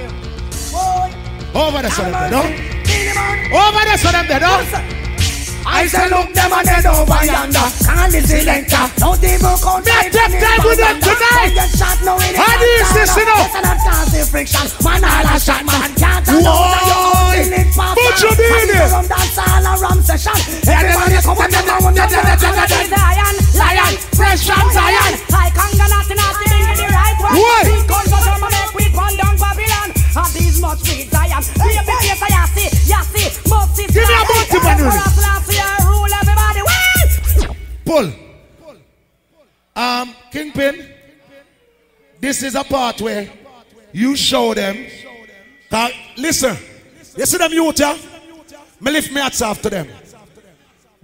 Over there, son. No? Over there, son. No? I say look them and head over yonder. Can't listen later Don't even come Make them die with them tonight How do you see this now? get and cause the friction. Man all a shot man. Can't turn down the young Put your beard in That's all a rum session. Everybody come on down on the Lion, lion, fresh from Zion. I can't go nothing out the right one What? Because of them I make we come down Babylon and these much sweet Zion. Be a big place, I see, ya see, Moses. Give me a bounty, Manu. Rule everybody. Pull. Um, Kingpin, this is a part where you show them. 'Cause listen, you see them youth, yeah? Me lift me hats off to them.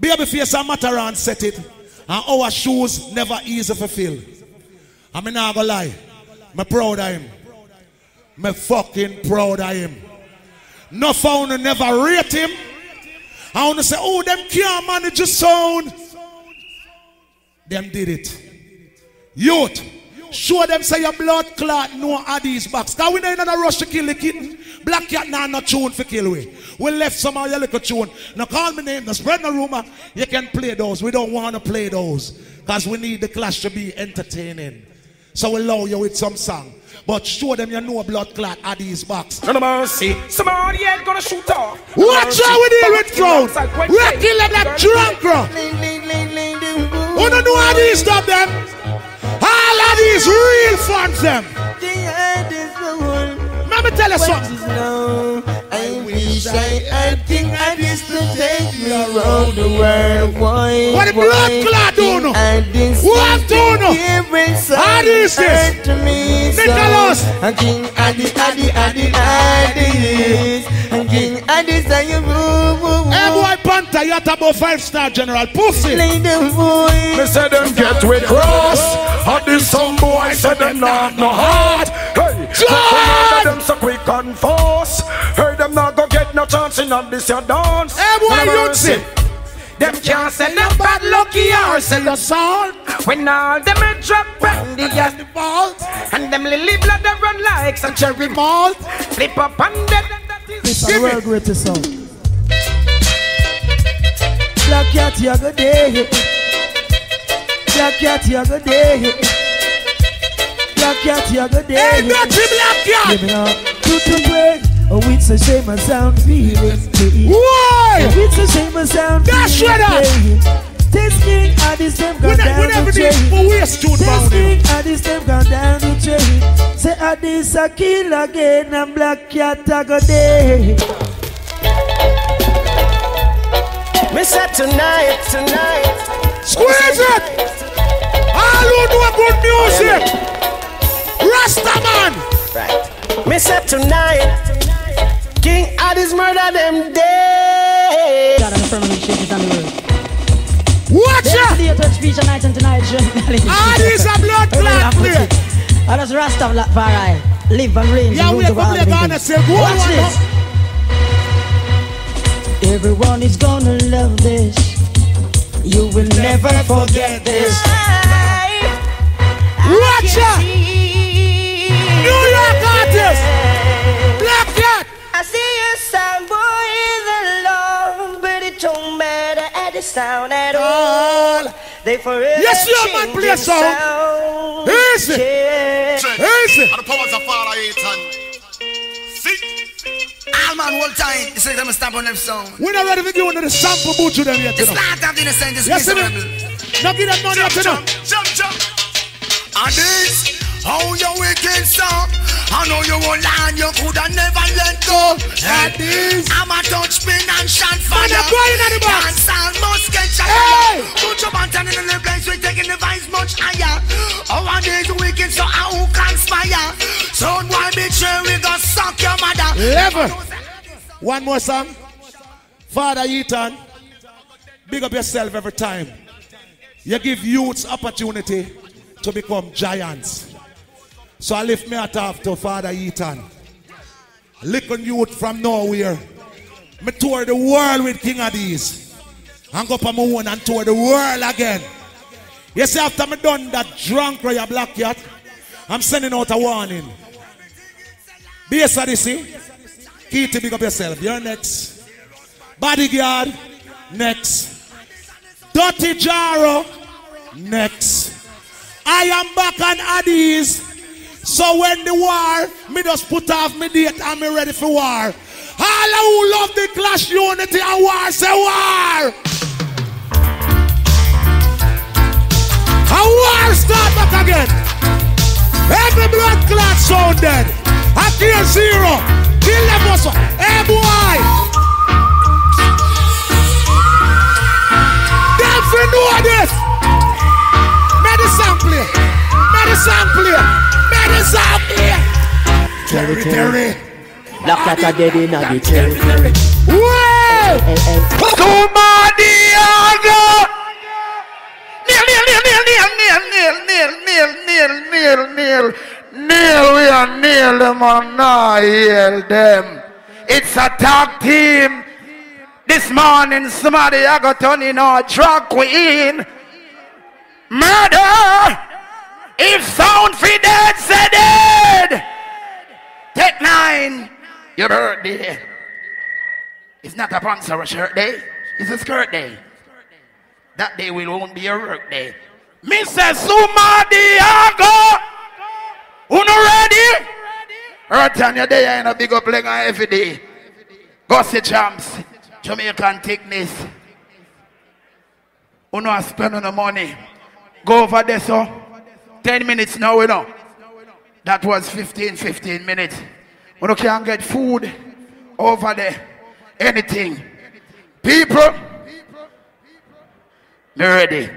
Baby face and set it. And our shoes never easy to fill. I'm not gonna lie. Me proud of him. Me fucking proud of him. No founder never rate him. I want to say, oh, them can't manage a sound. Them did it. Youth, show them say your blood clot no are these box. Cause we not in a rush to kill the kitten. Black Kat now not tune for kill we. We left some of your little tune. Now call me name, now spread no rumor. You can play those. We don't want to play those. Cause we need the clash to be entertaining. So we allow you with some song. But show them you know blood clot at these box. No mercy. Somebody ain't gonna shoot off. Watch out with the red crowd. We're killing that drunk crowd. Who don't know how these stop them? All of these real fans them. Let me tell you something. I wish I had King Addies to take me around the world. Why? What the blood clot do no? What do no? How is this? To me, Nicholas. And King Adi, Adi, Adi, Adi. And King Addies, and you boo, boo, boo. Hey boy Panther, you at about five star general. Pussy. Play the voice. Me say them get with cross. And this some boy say them not no heart. Hey, John! them so quick and fast. Heard them not go get no chance in on this your dance. Hey Never you'd see. Them can't sell no bad lucky or sell no salt. When all them a drop back the gas the ball. And them lily blood them run like some cherry malt. Flip up and dead. This is world greatest song. Black Kat, you go day. Black Kat, you go day. Black Kat, you go day. Hey, dirty Black Kat. Give me up. To to break. Oh, it's a shame I sound feeling pain. Why? Oh, it's a shame I sound That's feeling right. pain. Testing how this them We gone ne- we down never the need train. for waste tune bound Testing how this them gone down the train. Say how this a kill again and Black Kat a go day. Me said tonight, tonight. Squeeze it. All who know good music. Rasta man. Right. Me said tonight. King Addies murder them dead. God, I'm firmly shaking on the road. Watch out. the touch speech tonight and tonight. Ah, this a blood clot play. I just Rastafari live and reign. Yeah, we rule have over to all play Ghana living. say go Watch this. Everyone is gonna love this. You will never forget this. Watch out. New York artist. Black Kat. I see a sound boy in the long, but it don't matter at the sound at all. They forever Yes, your man change play a song. sound. Easy. Yeah. Easy. And the powers of Father Ethan. See? All man, hold time. You say them stamp on them sound. We're not ready to give them the sample boot to them yet. You It's know. not that innocent, it's Yes, miserable. sir. Now give them money up, you know. Jump, jump. And this, how you wicked song. I know you won't lie, you coulda never let go. And this, I'm a touch spin and shot fire. Man, going in the box. Dance must get shot Hey! Put your button in the place, we taking the vibes much higher. Our days wicked, so how who conspire? Son, why be sure we go suck your mother? Level. One more song. Father Ethan, big up yourself every time. You give youths opportunity to become giants. So I lift me off to Father Ethan. Little youth from nowhere. Me tour the world with King Addies. And go up on my own and tour the world again. You see, after me done that drunk royal Black Kat, I'm sending out a warning. Be a see. Keith, big up yourself. You're next. Bodyguard, next. Dirty Jaro, next. I am back on Addies. So when the war, me just put off me date and me ready for war. All who love the clash unity and war, say war. A war start back again. Every blood clot sound dead. I kill zero. Kill them also. Hey boy. Them fi know this. Medicine play. Medicine play. Territory. Black Kat are dead in the territory. Way. Somebody other. Nail, nail, nail, nail, nail, nail, nail, nail, nail, nail, nail, nail. We are nail them and not heal them. It's a tag team. This morning, somebody I got turn in a drag queen. Murder. If sound fi dead, say dead. Take nine. Your birthday. It's not a pants or a shirt day. It's a skirt day. That day will won't be a work day. Mr. Suma Diago. Uno ready? Earth on your day and a big up leg every day. Gussie champs. Jamaican thickness. Uno spend on the money. Go over there, so. 10 minutes now, you know. That was 15, 15 minutes. Uno can't get food over there. Anything. People, me ready.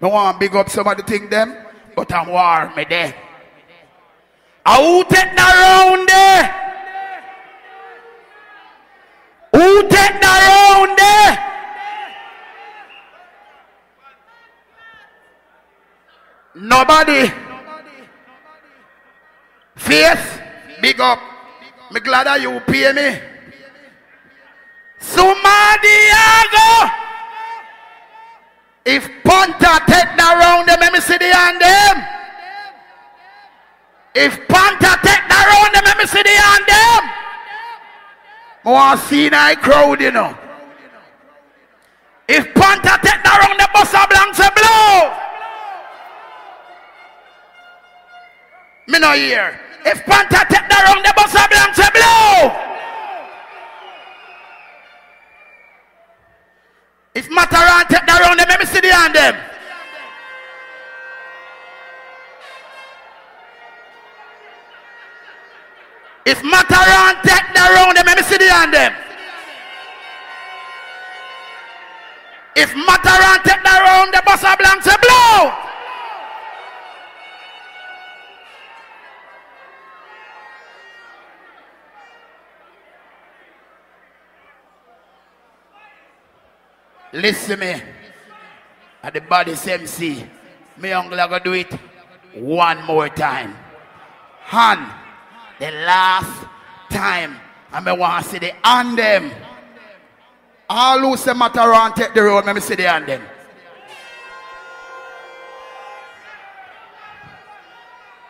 No to big up some of the thing them, but I'm war me there. I who take the round there? Who take the round there? Nobody. Faith, big up. Me glad that you pay me. Sumadiago. If Panther take the round them, let me see the hand them. If Panther take the round them, let me see the hand them. I want to see that crowd, you know. If Panther take the round, the bus a blank say blow. Me no hear. If Panther take the round, the bus a blank say blow. If Matterhorn take the them, let me see the hand them. If Matterhorn take the them, let me see the hand them. If Matterhorn take the round, the bus a blank say blow. Listen me. At the body MC. Me uncle I gonna do it one more time. Han. The last time. I me want to see the hand them. All who say Matterhorn take the road, let me see the hand them.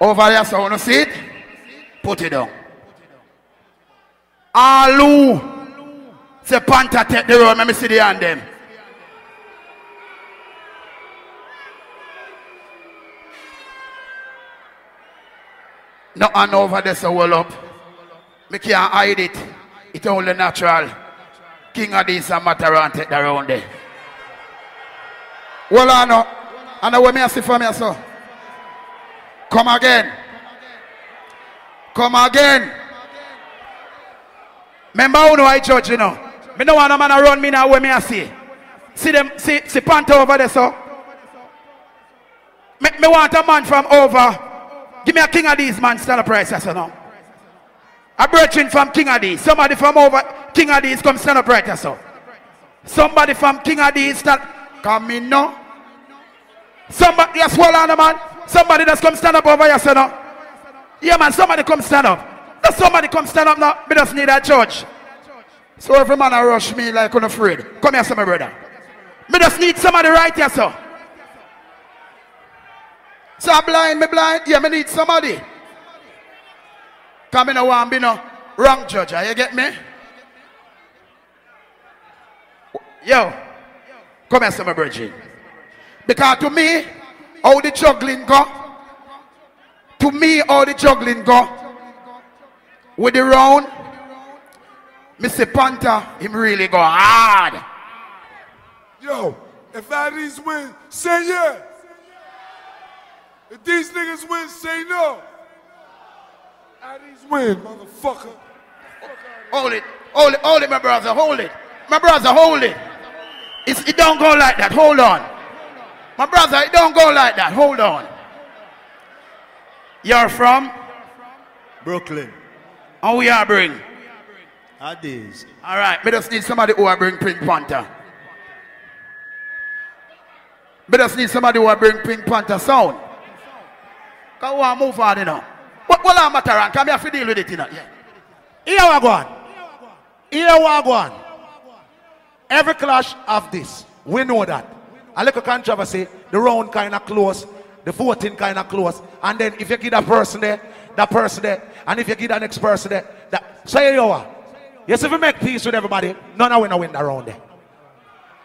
Over there, so you see it? Put it down. All who say Panther take the road, let me see the hand them. No hand over there so well up. Me can't hide it. It's only natural. King of this and Matterhorn take there. Well, I know. I know what me see for me so. Come again. Come again. Remember who know I judge, you know. Me no want no man around me now where me I see. See them, see, see Panther over there, so. Me, me want a man from over. Give me a King Addies man, stand up right, so now. A brethren from King Addies. Somebody from over King Addies come stand up right, so. Somebody from King Addies stand. Come in now. Somebody, yes, hold on, man. Somebody that's come stand up over here, so now. Yeah, man, somebody come stand up. Does somebody come stand up now? We just need a judge. So every man a rush me like I'm afraid. Come here, some my brother. Me just need somebody right here, so. So I'm blind, me blind. Yeah, me need somebody. Come in a one, be no wrong judge. ah, You get me? Yo, come here, some virgin. Because to me, all the juggling go. To me, all the juggling go. With the round, Mr. Panther, him really go hard. Yo, if that is win, say yeah. If these niggas win, say no. Addies win, motherfucker. Hold it, hold it, hold it, my brother, hold it. My brother, hold it. It's, it don't go like that, hold on. My brother, it don't go like that, hold on. You're from? Brooklyn. And we are bring? Addies. All right, we just need somebody who will bring Pink Panther. We just need somebody who will bring Pink Panther sound. Come on, move on, you know. What, what am matter on? Come here to deal with it, you know. Yeah. Here we go on. Here we go on. Every clash of this, we know that. A little controversy, the round kind of close, the voting kind of close, and then if you give that person there, that person there, and if you give that next person there, that say you are. Yes, if we make peace with everybody, none of we know win around there.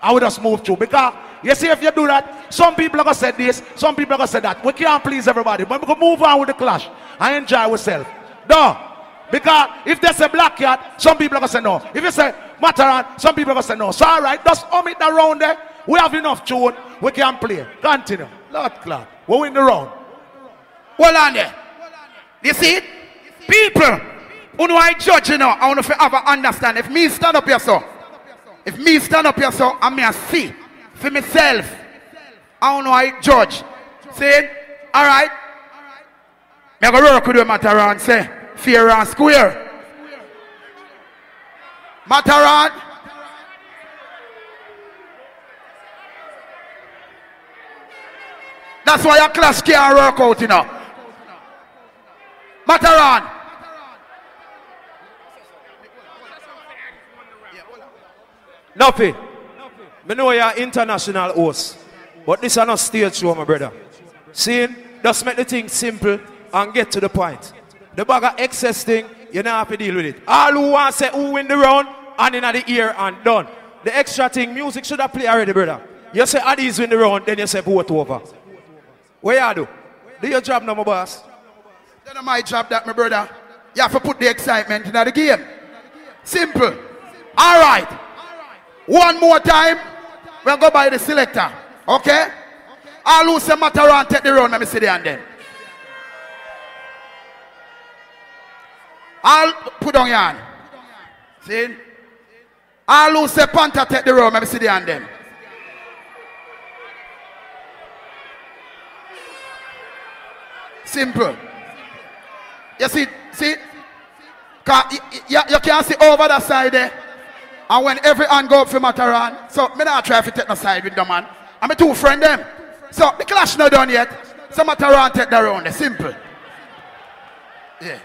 I would just move through because you see if you do that, some people are gonna say this, some people are gonna say that. We can't please everybody, but we can move on with the clash and enjoy ourselves. No. Because if they say Black Kat, some people are gonna say no. If you say Matterhorn, some people are gonna say no. So all right, just omit that round there. We have enough tune, we can play. Continue. Lord Clark. We win the round. Hold on there. You see? People, who know I judge you know, I want to ever understand. If me stand up here so, if me stand up here so, I'm me see for myself. I don't know I judge. See? Alright? Me go work with you say, fair square. Matterhorn. That's why your class can't work out, you know. Matterhorn. Nothing. Me know you're international host. But this is not stage show, my brother. See, just make the thing simple and get to the point. The bag of excess thing, you don't have to deal with it. All who want say who win the round, and in the ear and done. The extra thing, music should have played already, brother. You say Addies win the round, then you say vote over. Where you do? Do your job now, my boss. Then my job that, my brother. You have to put the excitement in the game. Simple. All right. One more time. We'll go by the selector. Okay? All who say Matterhorn take the round, let me see the hand then. I'll put on your hand. See? All who say Panther take the round, let me see the hand then. Simple. You see, see? You, you, you can see over that side there. And when every hand go up for Matterhorn, so me not try to take the side with the man. I'm a two friend them. So the clash not done yet. So Matterhorn take the round. Simple. Yeah.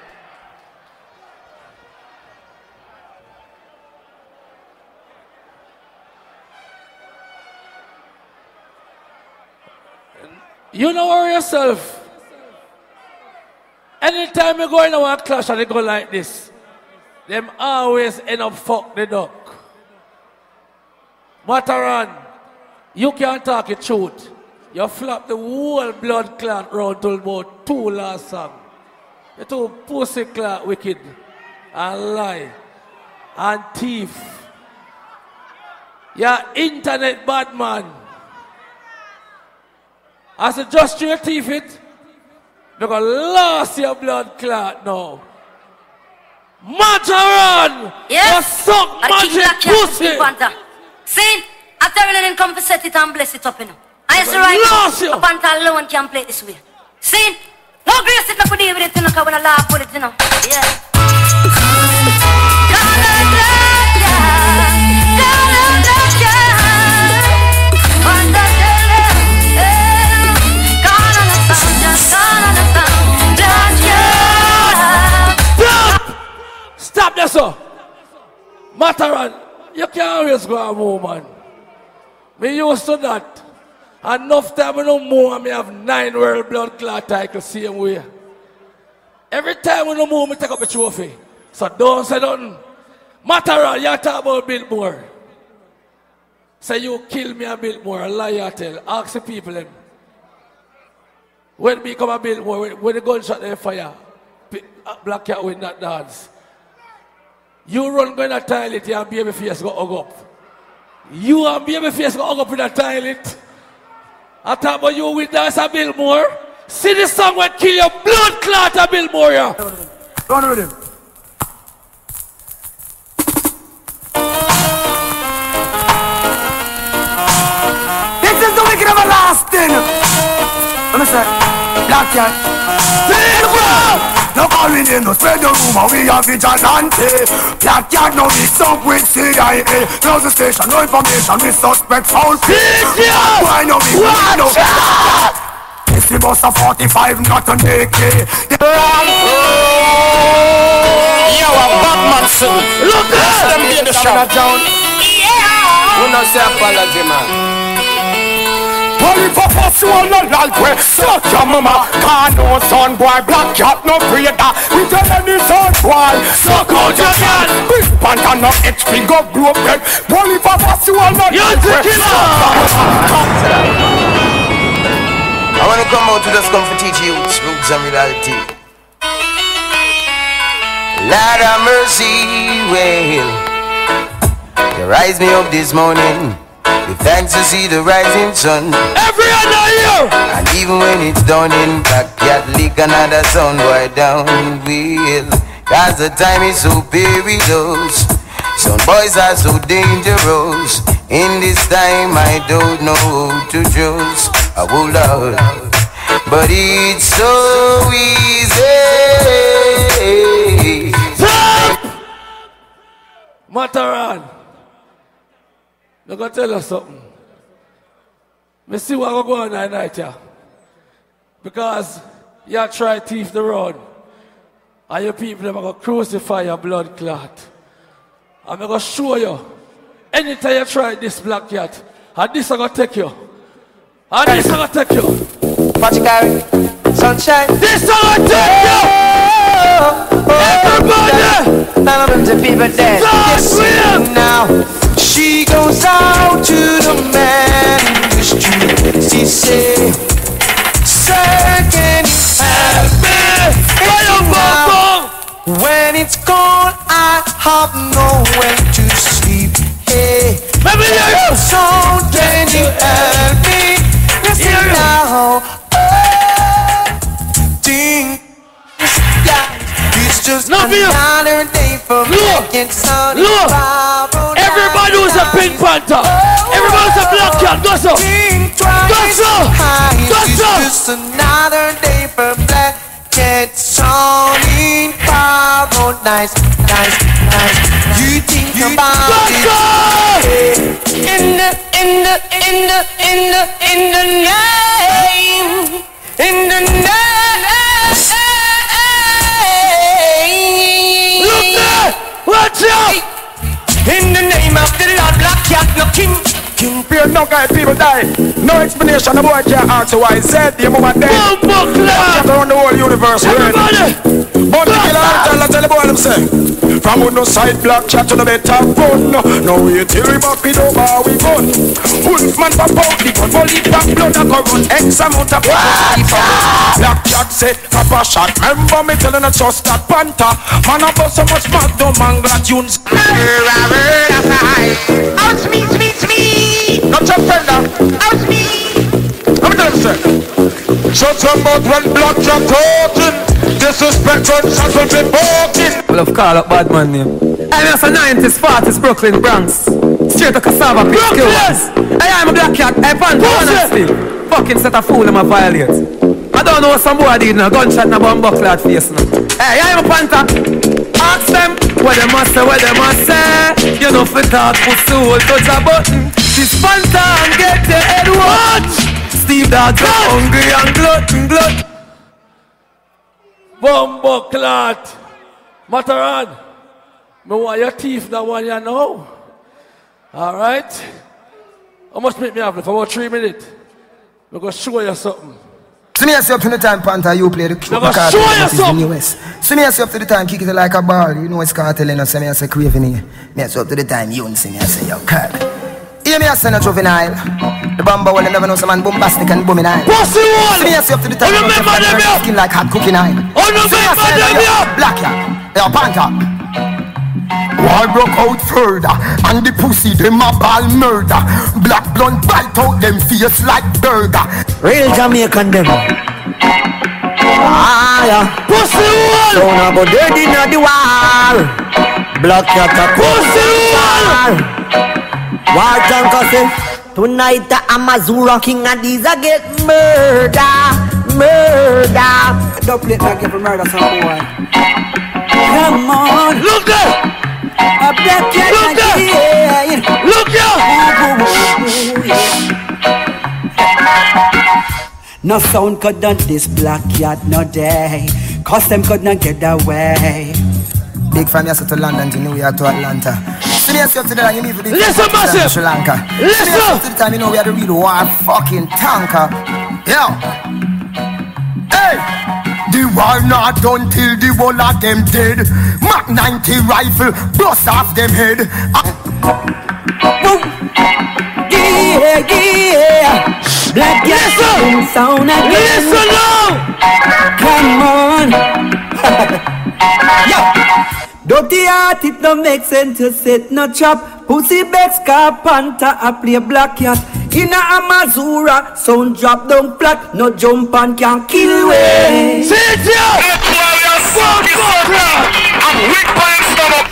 You know worry yourself. Anytime you go in a clash and they go like this, them always end up fuck the duck. Matterhorn, you can't talk the truth. You flop the whole blood clot round to about two last song. You two pussy clot wicked and lie and thief. You're internet bad man. I said just straight thief it. Because lost your blood clot now. Matterhorn! Yes. You suck magic pussy! See, after everything come to set it and bless it up, you know. I used to write a Panther alone can play this way. See, no grace it, no could deal with it, you know, cause when I laugh with it, you know. Yeah. Stop there, sir. Matterhorn, you can't always go a move, man. Me used to that. Enough time I no more, me have nine world blood clot titles same way. Every time we no move, me take up a trophy. So don't say nothing. Matterhorn, you talk about Biltmore. Say you kill me a Biltmore, a lie you tell. Ask the people them. When me come a Biltmore, when, when the gunshot they fire, uh, Black Kat win that dance. You run go in the toilet, your baby face go hug up. You and baby face go hug up in the toilet. I talk about you with dance a Biltmore. See this song will kill your blood clot a Bill Moria. Run with him. This is the wicked everlasting. Let me say, Black Kat. No calling in, no spread the rumor, we are vigilante. Black Kat now mix up with CIA Close the station, no information, we suspect foul play. Why no we no It's the bus of 45, not an AK Yo, a Batman suit. Look at them be the shop. Who not say apology, man? Holy papa, so I'm not like we. Suck your mama, can't no son boy. Black Kat, no breeder We tell any son boy. Suck out your cat. Big panther, no HP, go broke head Holy papa, so I'm not like we. I wanna come out to just come for teach you roots and reality. Lord of mercy, well, you rise me up this morning. With thanks to see the rising sun. Every other year. And even when it's done in backyard, lick another sound boy down will. Cause the time is so perilous. Some boys are so dangerous. In this time, I don't know who to choose. I will love. But it's so easy. Matterhorn. I'm gonna tell you something. Me see what go on that night here. Because you try to thief the road. And your people them are gonna crucify your blood clot. I'm gonna show you. Anytime you try this Black Kat, and this I'm gonna take you. And this I'm gonna take you. You carry? Sunshine. This I'm gonna take you. Everybody! Element of people dead. Yes, now. She goes out to the man in the street. She say, Sir, can you help me? Now, when it's cold, I have nowhere to sleep. Hey, so can you help me? Listen now. Oh, ding. It's just another day making Look. Everybody who's a Pink Panther. Everybody who's a Black Kat. Go so. Go so. Go so. just another day for black cat sunny paradise. Nice, nice. You think about it. In the, in the, in the, in the, in the name. In the name. Watch out. In the name of the Lord, Black Kat, no king. King fear no guy, people die. No explanation, the boy can't answer why said the mama dead. Black Kat around the whole universe. Everybody. But the killer, tell, tell the boy them say. From on no side, Black Kat to the better run. No wait till we back it over, ah, we gun. Wolfman pop out the gun, volley back blood a go run. X amount of people. Black Kat say, Papa shot. Remember me telling us just that panther. Man, I bust so much mad, no man, that tunes. Out me, me, me. Not your friend now. Out me. Let me tell you something. Shut your mouth when Black Kat talking. Disrespect when shots will be walking. Well, of call up bad man name. I'm just a 90s, 40s, Brooklyn, Bronx. Straight to cassava pit skills. Hey, I'm a Black Kat. Hey, Panther, honestly. Fucking set a fool in my violate. I don't know what some boy did now. Gunshot in a bomb buckler face now. Hey, I'm a Panther. Ask them what they must say, what they must say. You know, for talk, for soul, touch a button. This Panther and get your head watch. Steve Dogg, hungry and glutton, glut. Bumbo clot. Matterhorn. Me want your teeth that one you know. Alright? How much make me have for about three minutes? I'm gonna show you something. See me as you up to the time, Panther, you play the go show what you is the something. newest. See me as you up to the time, kick it like a ball. You know it's cartel, you say me as a craving here. Me as you up to the time, you see me as say, yo, cut. Hear me as say no juvenile. The bamba will never know some man bombastic and booming eye. Pussy wall. See me you up to the time, Oh, remember them, yo. skin like hot cooking eye. Oh, See me remember them, yo, yo. Black ya, yo, Panther. War broke out further, and the pussy them a ball murder. Black blunt bite out them face like burger. Real Jamaican them. Ah, yeah. Pussy wall. So now go dead in the war. Black Kat a pussy wall. War tank a say. Tonight the Amazura king and these a get murder, murder. Don't play it like you for murder some boy. Come on, look there. Look there. Look No sound could not this Black Kat no day. Cause them could not get away. Big from here to London to New York to Atlanta. See me yourself to the you need to be Listen, massive. Sri Lanka. See Listen. yourself to the time you know we had a real war fucking tanker. Yo. Hey. The war not done till the whole of them dead. Mac 90 rifle bust off them head. Yeah, yeah. Black Kat sound again. Listen now. Come on. Yo. Dirty heart, it don't make sense to sit no chop. Pussy best car panther a play Black Kat. In a Amazura, sound drop down flat. No jump and can kill way. Sit here. I'm weak by him stomach.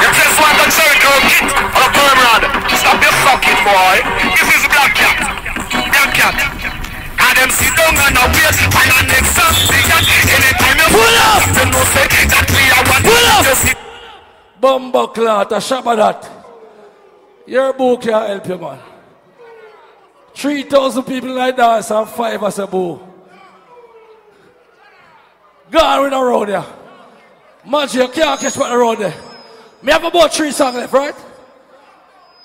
You just want a Jericho kit on a perm rod. Stop your fucking boy. This is Black Kat. Black Kat. And them sit down and a wait for your next song. Anytime you Pull up. you know say that we are one. Pull up. Just sit Bumbo clot, a shabba that. Your book can't help you, man. 3,000 people like dance and five as a boo. Gone with the road there. Man, you can't catch on the road there. Me have about three songs left, right?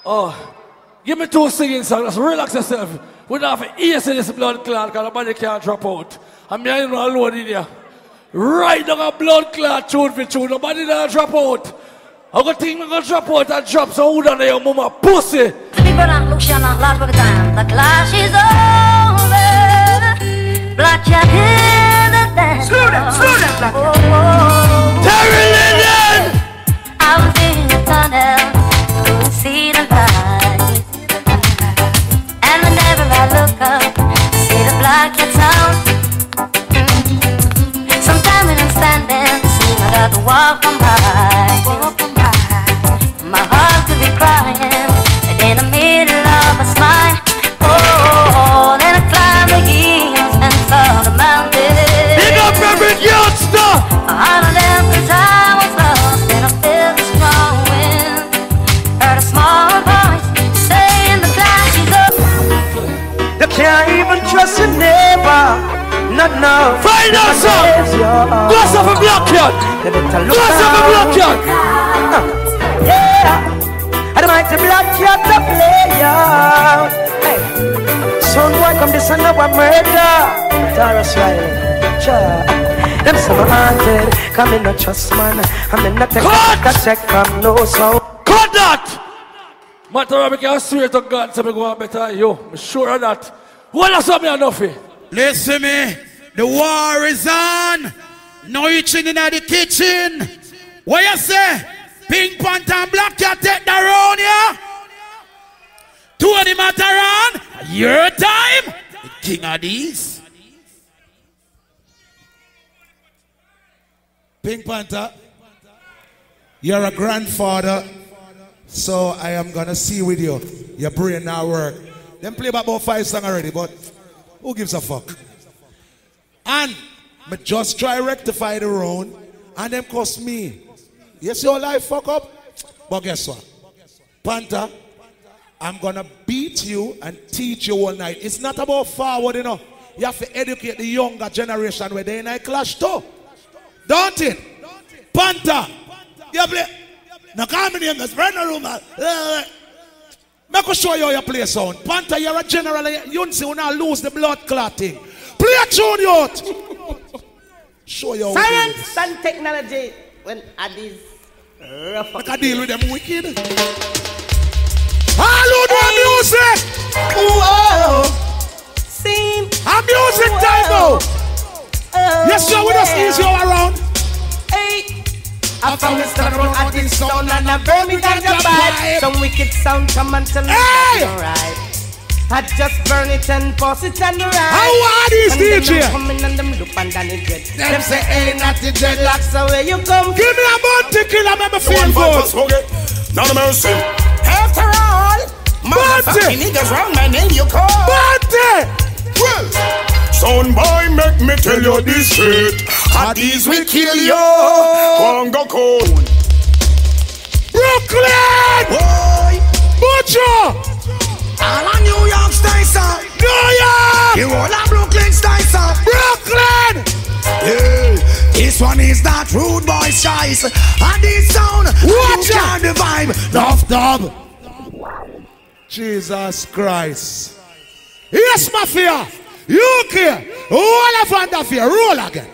Oh, give me two singing songs. Just relax yourself. We don't have to ease in this blood clot because the can't drop out. And me ain't alone in here. Right down a blood clot tune for tune. Nobody don't drop out. I got think I'm gonna drop out and drop some wood on your mama pussy. People don't look shine out loud for the time. The clash is over. Black Kat in the dance. Slow down, slow down, black oh, oh, oh. Terry Linden! I was in the tunnel, couldn't see the light. And whenever I look up, see the Black Kat sound. Sometimes when I'm standing, see my to walk on by. Walk on by. The middle of a smile. Oh, then I climbed the hills and saw the mountains. Big up every youngster! I know them 'cause I was lost and I felt the strong wind. Heard a small voice saying the clash is over. You can't even trust your neighbor. Not now. Find out some! Go some for Black Kat! You better Go look some for Black Kat! Yeah. And the mighty Black Kat a player. Hey. Son boy come this and now a murder. Tarrus Riley. Cha. Them say me haunted. Come in no trust man. I'm in not take a check from no sound. Cut that! Matter of fact, I swear to God, so me go on better than you. I'm sure of that. What else have me enough here? Listen me, the war is on. No itching in the kitchen. What you say? Pink Panther and Black Kat take the round, yeah? Two of them at around. Your time. The King Addies. Pink Panther, you're a grandfather, so I am gonna see with you. Your brain now work. Them play about five songs already, but who gives a fuck? And me just try rectify the round, and them cost me. Yes, your life fuck up, but guess what? Panther, I'm gonna beat you and teach you all night. It's not about forward, you know. You have to educate the younger generation where they in a clash too. Don't it? Panther. You play. Now come in here, let's the room. Uh, Make us show you how you play sound. Panther, you're a general. You don't see when I lose the blood clotting. Play a tune, youth. Show you how we do Science and technology when Addies rough Make a deal with them wicked. All who do music. Whoa. Seem. A music time now. Oh, yes, sir, we just ease you around. Hey. I found this stuff from Addies sound and I burn me down the bad. Some wicked sound come and tell me Hey. that's alright. I just burn it and pass it and ride. How are these and then DJ? them coming and them look and then it jet. Them Them say, say, hey, not the dreadlocks, so where you come Give me a bounty killer, make me feel One good. good. None of mercy. After all, motherfucking niggas round my name you call. Bounty! Well, son boy, make me tell you this shit. At these we kill you. Congo cone. Brooklyn! Boy, Butcher! all a New Sir. New York! You all a Brooklyn style, sir. Brooklyn! Yeah, this one is that rude boy choice. And this sound, Watch out. the vibe. Duff dub. Jesus Christ. Yes, Mafia. UK. All of fear. Roll again.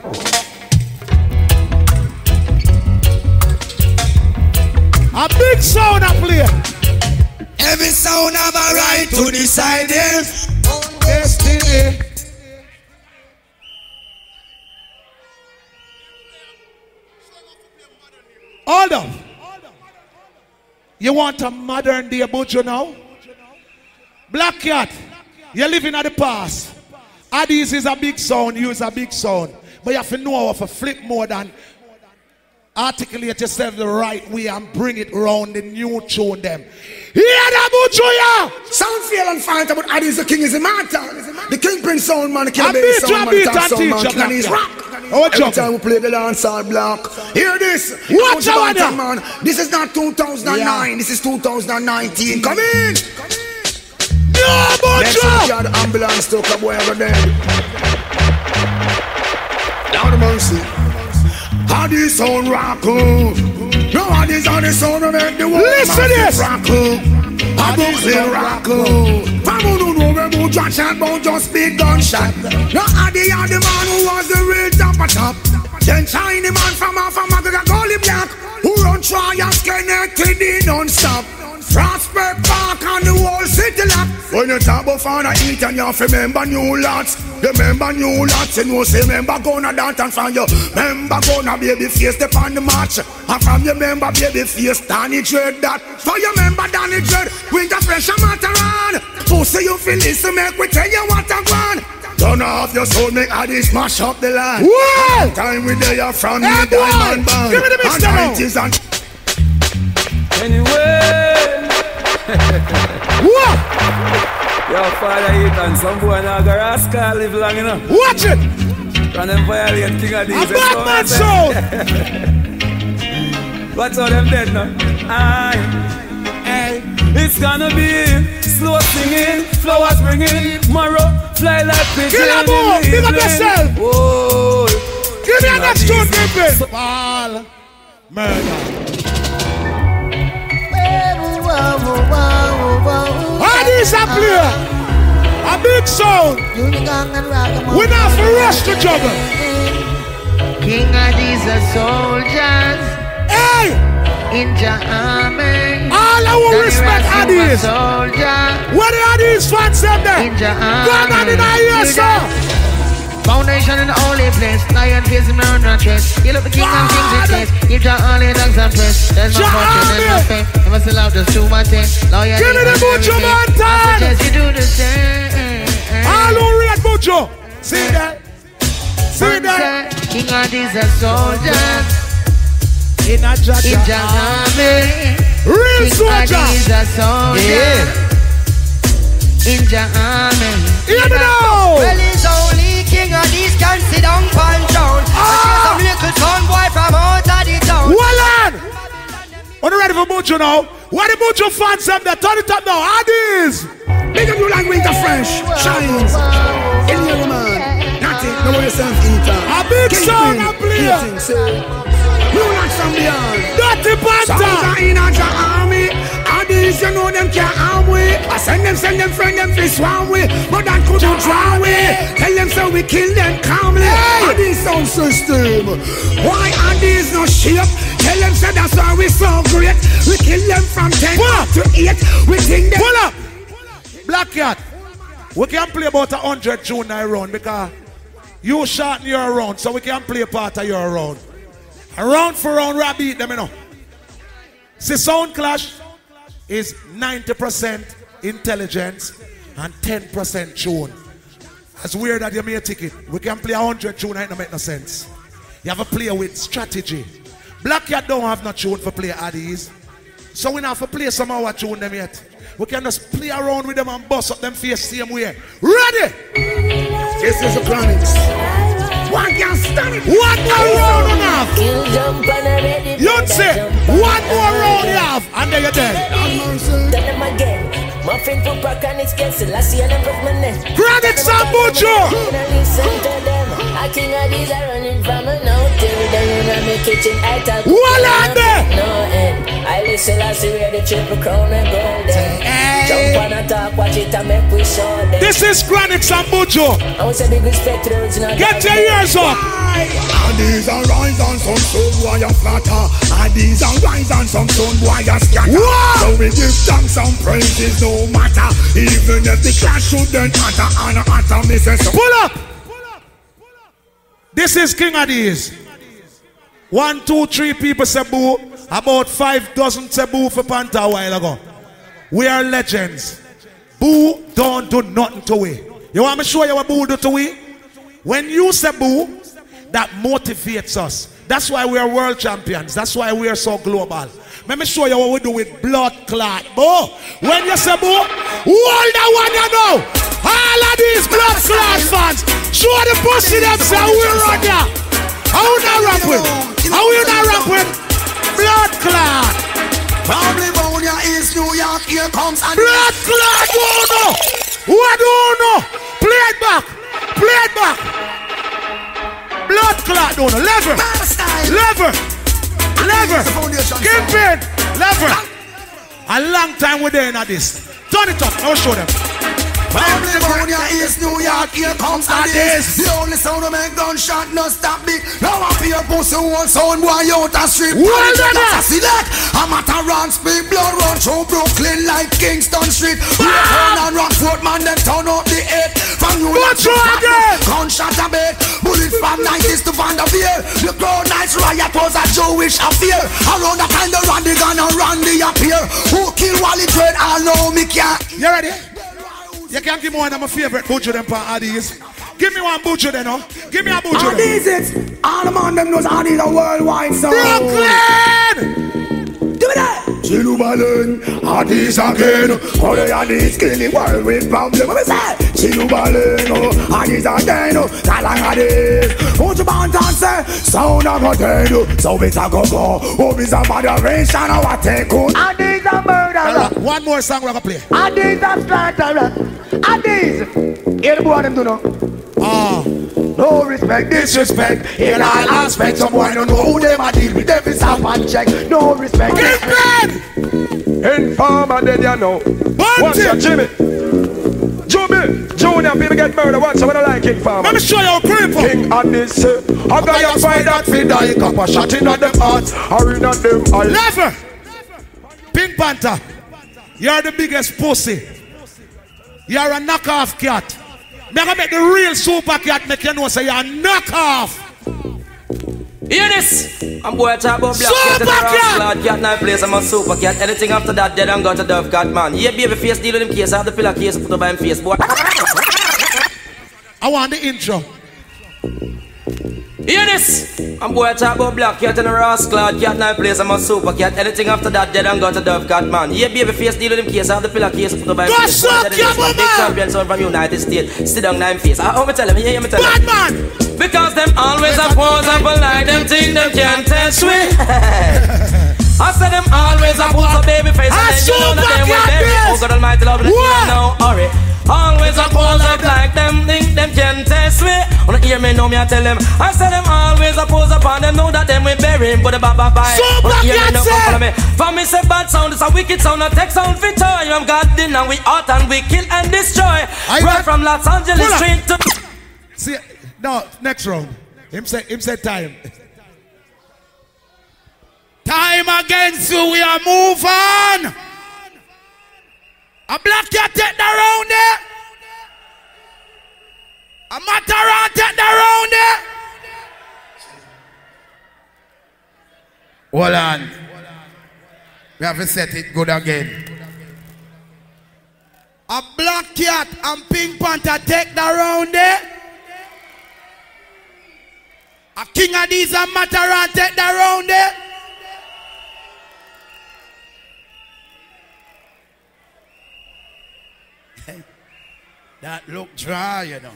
A big sound I play. Every sound have a right to decide own Destiny. Hold. You want a modern day butcher now? Black Kat, you're living at the past. Addies is a big sound, is a big sound. But you have to know how to flip more than articulate yourself the right way and bring it round the new tune them. Hear the butcher, yeah! Sound feel and fight about Addy's the king is a immortal. The kingpin sound man, the king baby sound man, the top sound man, you, king and he's rock. Oh, Every time we play the dance all block. Hear this. Watch out, man. man. This is not 2009. Yeah. This is 2019. Come in. No, Next week, you the ambulance took a boy over there. Lord of mercy. How this sound rock No, how this how this sound make the world Listen this. rock This rock From who don't know where John shot, about just big gunshot. No, Addy are the man who was the real top of top. Then China man from off of Africa, Gully Black, who run trials connected in non-stop. Prospect Park and the whole city lock. When you talk about father eat and you have remember new lots. Remember new lots, you know, say remember gonna dance and from you. Remember gonna baby face step on the match. And from you remember baby face Danny Dread that. For you remember Danny Dread, winter pressure matter on. Pussy you feel listen, make we tell you what I want. Turn off your soul, make Addy smash up the land. Whoa! Time we there from Hey, the boy! diamond band. Give me the mix And now. and Anyway, What? your father eat and some boy now go rascal live long enough. Watch it! And them violate King Addies. A bad man sound! What's all them dead now? Aye. Hey, it's gonna be slow singing, flowers bringing, tomorrow fly like pigeon. Kill a in boy! the Big up evening. yourself! Whoa. Give me a King of next these. tune, Pimpin! Ball. Murder. Addies a player. A big sound. We not for rush to juggle. King Addies are soldiers Hey! in the army. I will respect Addies. Soldier What the Addies fans them there? in the Go on army. in the ear, sir. Foundation in the holy place. Lion face on the chest. Heal up the king and kings it is. Give your only dogs and press. There's no fortune and no fame. Never sell out just do my thing. Loyal Give me the Buju Banton. I suggest you do the same. All who read Buju. See that? See that? King Addies are soldiers In a in jaja. army. Real King of soldier. these are soldiers in the army. Hear me now. Well, it's only King Addies can sit down pan down. Ah! Some little son boy from out of the town. Hold on. Are you ready for Buju now? What the Buju fans them there? Turn it up now. Addies. Big up you like winter fresh. Shines. In your man. Nothing. No way yourself eater. A big song I play. Eating, say. You like some beyond. Soldier in a army. And these you know them can't harm we. I send them, send them, friend them fi swarm we. But that couldn't draw we. Tell them so we kill them calmly. And this sound system. Why are these no shape? Tell them so that's why we so great. We kill them from 10 What? to 8. We think them. Pull up. Black Kat. We can play about a hundred June night round because you shorten your round, so we can play part of your round. Round for round, beat them, you know. See, Sound Clash is 90% intelligence, and 10% tune. As weird as you may take it, we can play 100 tune, it don't make no sense. You have to play with strategy. Black Kat don't have no tune for play Addies. So we not have to play some of our tune them yet. We can just play around with them and bust up them face same way. Ready? This is the Chronics. One can stand it. One more round and. You'd say, one more round and then you're dead. Tell them again. Get Selassie and improvement. Chronic Sambucho! I of these are running from a no in my kitchen I talk. No. I listen, I see where the triple crown and golden. Jump on a talk, watch it and make we show them. This is Chronic Sambucho. I want to big respect to the original. Get your ears up. And these are rise and some stone boy a flatter And these are rise and some stone boy a scatter So we give thanks and praises no matter Even if the clash should then utter and utter me say so Pull up! This is King Addies. One, two, three people say boo. About five dozen say boo for Panther a while ago. We are legends. Boo don't do nothing to we. You want me to show you what boo do to we? When you say boo, that motivates us. That's why we are world champions. That's why we are so global. Let me show you what we do with blood clot. Boo! When you say boo, hold that one you know. All of these blood clot fans, show the pussy them say we're on ya. How you not rap with? How you not rap with? Blood clot. Probably Bonia is New York, here comes and Blood clot, who know? What do you know? Play it back. Play it back. Blood clot, don't know. Lever. Lever. Lever. Kingpin. Lever. A long time we're there in this. Turn it up. I'll show them. Bonia is New York, here comes and this The only sound of make gunshot no stop me. Now I feel pussy one sound boy out a street. Well done, a eh? select I'm at a run speed blood run through Brooklyn like Kingston Street. We turn and Rockford man then turn up the eight From New York to Gunshot a bit Bullet from 90s to Vanderveer The crowd nights riot was a Jewish affair. Around the time the Randy gonna Randy appear. Who kill Wally Trade I know me can't. You ready? You can't give me one of my favorite butcher them for Addies. Give me one butcher then, oh. Give me a And these it. All the man them knows and a worldwide sound. Brooklyn! Give me that. Chilubalen, Addies again. All the Addies kill the world with problem. What we say? Chilubalen, oh, Addies again. oh, Talang Addies. What you want to say? Sound a go tell you. So it's a go go. Oh, it's a moderation. Oh, what take on. Addies a murderer. One more song we're gonna play. Addies a slanderer. Addies. Hear the boy them do no. Ah. No respect, disrespect in all aspects. Some boy don't know who them a deal with. Them is a one check. No respect. Informer, then you know. What's your Jimmy? Jimmy, Junior, people get murdered. What's what I like King Farmer? Let me show you a grip. King Addies, uh, I got you find that fi die. Cop a shot in at them hearts, or in at them eyes. Lever. Pink Panther. You're the biggest pussy. You're a knockoff cat. Me gonna make the real super cat make you know say you're a knockoff. Hear this! I'm boy talk about Black Kat and the cat now place I'm a super cat. Anything after that dead and got a dove cat man. Yeah, baby face deal with him case. I have the pillar case put over him face, boy. I want the intro. Hear this! I'm boy talk about Black Kat and the rascal cat now place I'm a super cat. Anything after that dead and got a dove cat man. Yeah, baby face deal with him case. I have the pillar case put over him Go face. suck Boy, that your is my Big champion son from United States. Sit down nine face. I how me tell him? Yeah, yeah, me tell him. Bad man! Because them always oppose up like them think them can't test me. I said them always a baby face and then you know that they will bury. Oh God Almighty love, let me know, hurry. Always oppose up like them think them can't test me. Wanna hear me know me I tell them. I said them always oppose up and them know that them will bury him. But the baba bye. Wanna hear me know come follow me. For me say bad sound is a wicked sound. A tech sound fit toy. I'm God in and we out and we kill and destroy. I right from Los Angeles. Street to. See, no, next round. Him say, him say time. Time against you, we are move on. A Black Kat take the round there. A Matterhorn take the round there. Hold on. We have to set it good again. A Black Kat and pink panther take the round there. A King Addies and Mataran take the round there. that look dry, you know.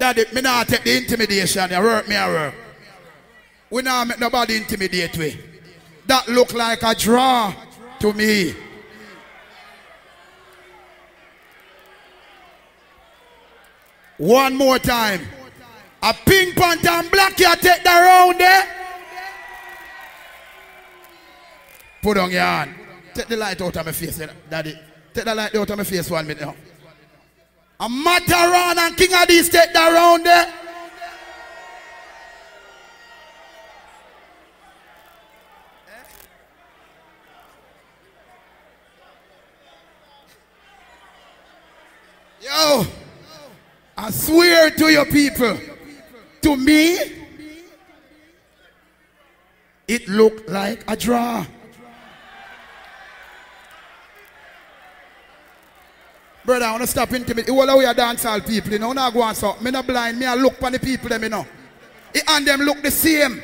Daddy, me not take the intimidation. You work me, I work. We not make nobody intimidate we. That look like a draw to me. One more time. A pink panther and Black Kat take the round there. Put on your hand. Take the light out of my face, eh, daddy. Take the light out of my face one minute now. A Matterhorn and King Addies take the round there. Yo, I swear to your people, to me, it looked like a draw. Brother, I want to stop intimidating. All we are dancehall people, you know, not go on so. Me not blind, me I look for the people them, you know. It and them look the same.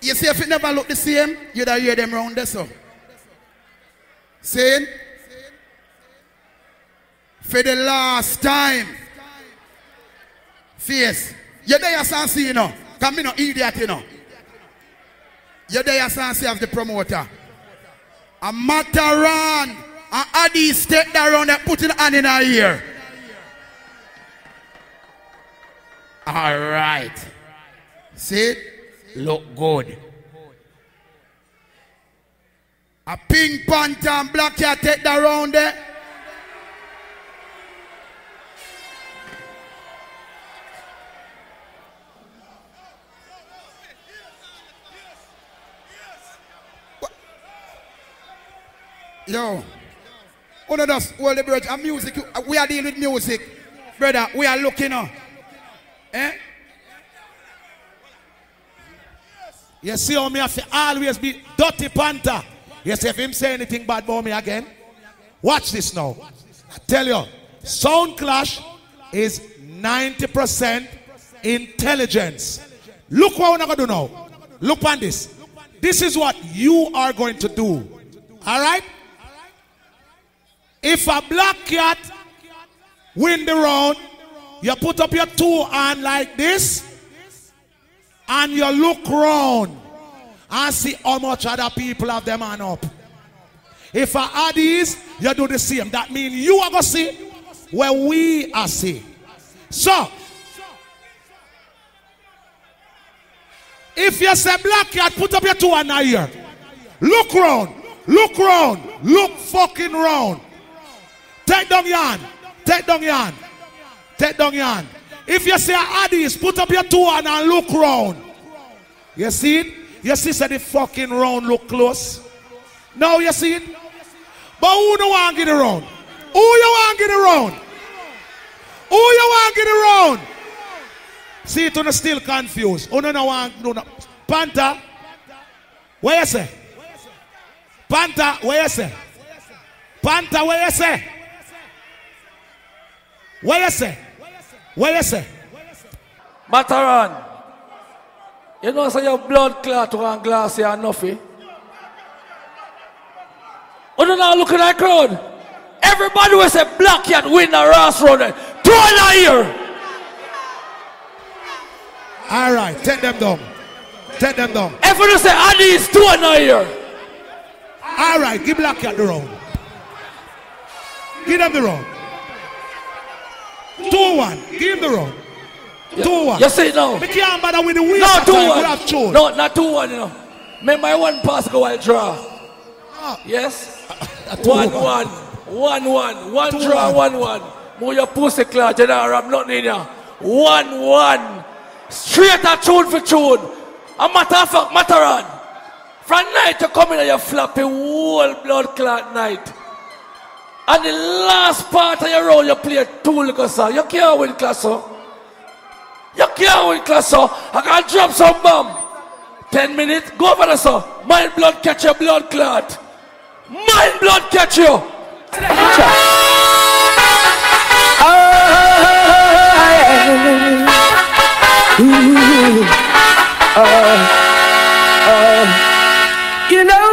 You see, if it never look the same, you'd hear them round there, so. Saying? For the last time. Face. You're there, Sansi, you know. Come, me no idiot, you know. You're there, Sansi, of the promoter. A Matterhorn. And Adi step around and put it hand in her ear. All right. See? Look good. A pink panther and Black Kat take that round there. Yo. Of us, all the bridge, and music, we are dealing with music. Brother, we are looking on. Eh? You see how me have to always be dirty panther. See if him say anything bad about me again. Watch this now. I tell you, sound clash is 90% intelligence. Look what we're gonna do now. Look on this. This is what you are going to do. All right? If a Black Kat win the round, you put up your two hand like this and you look round and see how much other people have them hand up. If I add these, you do the same. That means you are going to see where we are see. So, if you say Black Kat, put up your two hand here. Look round. Look round. Look fucking round. Take down your hand. Take down your hand. Take down your hand. If you say Addies, put up your two hand and look round. You see it? You see say the fucking round look close. Now you see it? But who no want get around? Who you want get around? Who you want get around? See it on still confused. Who no no want no no. Panther. Where you say? Panther, where you say? Panther, where you say? Where you say? Where you say? Matterhorn. You know, say your blood clot one glass here and nothing. Oh, no, now look at that crowd. Everybody will say Black Kat win the Ross Road. Two in here. All right, take them down. Take them down. Everyone say Adi is two in here. All right, give Black Kat the round. Give them the round. Two one. Give the round. Two one. You say no. Me can't bother with the wheel. No, two one. have chosen. No, not two one, you know. Remember, I one pass go while draw. Ah. Yes? two one, one. one. One, Two draw, one. one, one. Move your pussy clot, you know, I'm not in here. One, one. Straight a tune for tune. A matter of fact, Matterhorn. From night you come in and you floppy whole blood clot night. And the last part of your round you play two little song. You can't win class, so. You can't win class, so. I can drop some bomb. Ten minutes, go over the so. My blood catch your blood clot. Mind blood catch you. You know,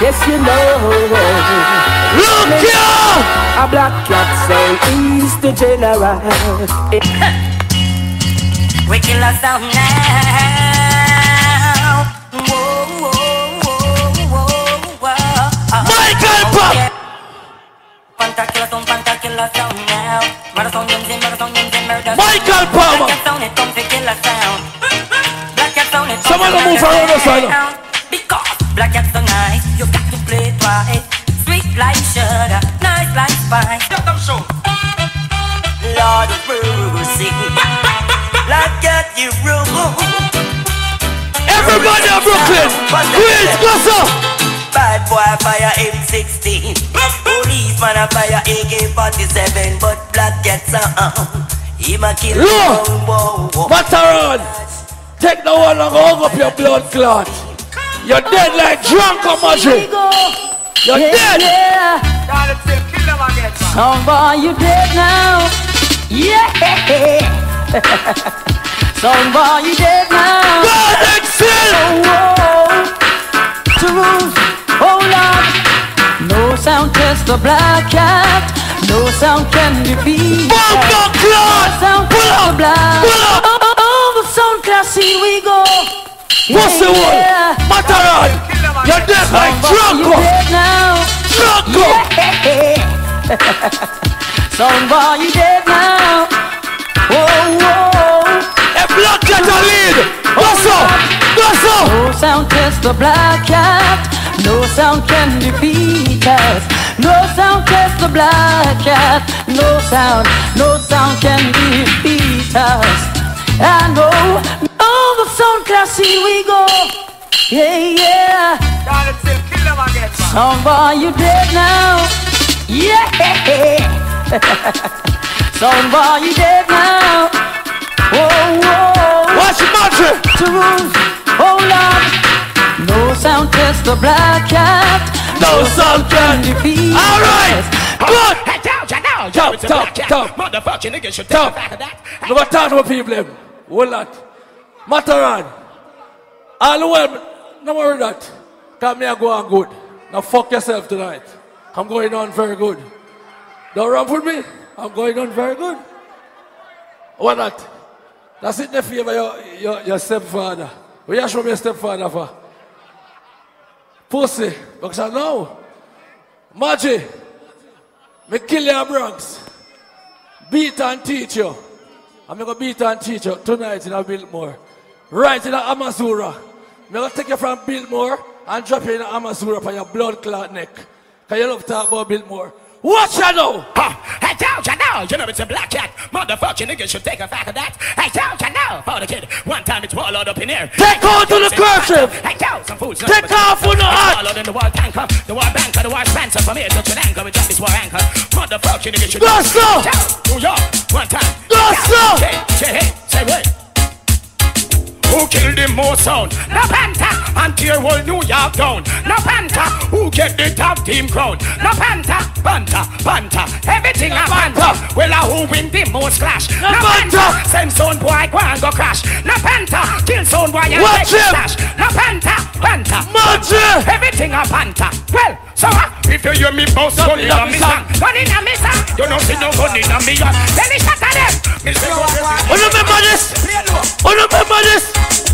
Yes, you know. Look here. A Black Kat say he's the general. We kill us down now. Whoa, whoa, whoa, whoa, whoa. Michael Pop. Panta kill us down, panta kill us down now. Murder sound, yums, and murder sound, yums, and murder. Michael Palmer. Sound, it come to kill us down. Someone to move kill us around the side. down. Because Black Kat's so nice, you got to play it right. Sweet like sugar, nice like spice. Lord of mercy, Black Kat you rule. Everybody in Brooklyn, Queens, Gossa. Bad boy fire M16 Policeman a fire AK-47 But black gets on uh-uh. Him a kill Look, whoa, whoa. Matterhorn, take the one and hug up your blood clot. You're dead like drunk on Maji. You're dead. Some boy, you dead now. Yeah. Some boy, you dead now. God, Excel. To rules, hold on. No sound test the Black Kat. No sound can defeat. No sound test the black. Oh, we go. What's the one? Matterhorn, you're dead like Some boy, you Drunko. dead now. Drunko. Some boy, you dead now. Whoa, whoa. A Black Kat a lead. What's up? What's up? No sound test the Black Kat. No sound can defeat us. No sound test the Black Kat. No sound, no sound can defeat us. I know, the sound class, here we go. Yeah, yeah. Soundboy, you dead now. Yeah. Soundboy, you dead now. Whoa, whoa. Watch your mantra. To rules. Oh on. No sound test the Black Kat. No, no sound test. All right. Good. Hey, down, down, down, down, down. Motherfucking niggas should take the back of that. We're talking about people. Hold on. Matterhorn. All way. No worry that. Come here, go on good. Now fuck yourself tonight. I'm going on very good. Don't run with me. I'm going on very good. What that? That's it favor your, your, your stepfather. What you show me your stepfather for? Pussy. Because I know. Maggie. Me kill your Bronx. Beat and teach you. I'm gonna beat and teach you tonight in a Biltmore. Right in the Amazura. I'm gonna take you from Biltmore and drop you in the Amazura for your blood clot neck. Cause you love to talk about Biltmore. Watch you now! I told you now, you know it's a Black Kat. Motherfucking niggas should take a back of that. I told you now, for the kid. One time it's swallowed up in here. Take on to the cursive! I told some fools. Take off on the heart! Swallowed in the war tanker, the war banker, the war spencer. From here to Lanka, we drop this war anchor. Motherfucking niggas should. Go, sir! New York, one time. Go, sir! Say, say, hey, say what? Who killed the most sound? No Panther, and tear whole New York down. No Panther, who get the top team crown? No Panther, Panther, Panther, everything a Panther. Well, a who win the most clash? No Panther, send sound boy go and go crash. No Panther, kill sound boy and Watch him. stash. No Panther, Panther, everything a Panther. Well, so if you hear me bounce up, in inna me sack, gun inna me sack. You don't see no gun inna me yacht. Let me shot at them. Me say, remember this? Remember this?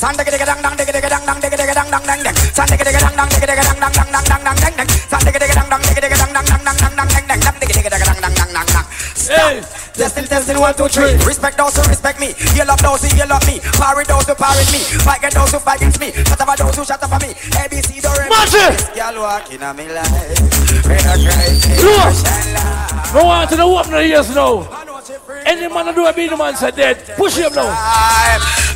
San digga digga dang dang digga digga dang dang digga digga dang dang dang dang. San digga digga dang dang digga digga dang dang dang dang dang dang dang dang. San digga digga dang dang digga digga dang dang dang dang dang dang dang dang. Dam digga digga dang dang dang dang dang. Stop. Testing, testing, one, two, three. Respect those who respect me. You love those who you love me. Parry those who parry me. Fight against those who fight against me. Shut up those who shut up for me. ABC, do re. Magic. Girl walking on me I! No one to the open the ears now. Any man that do a beat the man said dead. Push him now.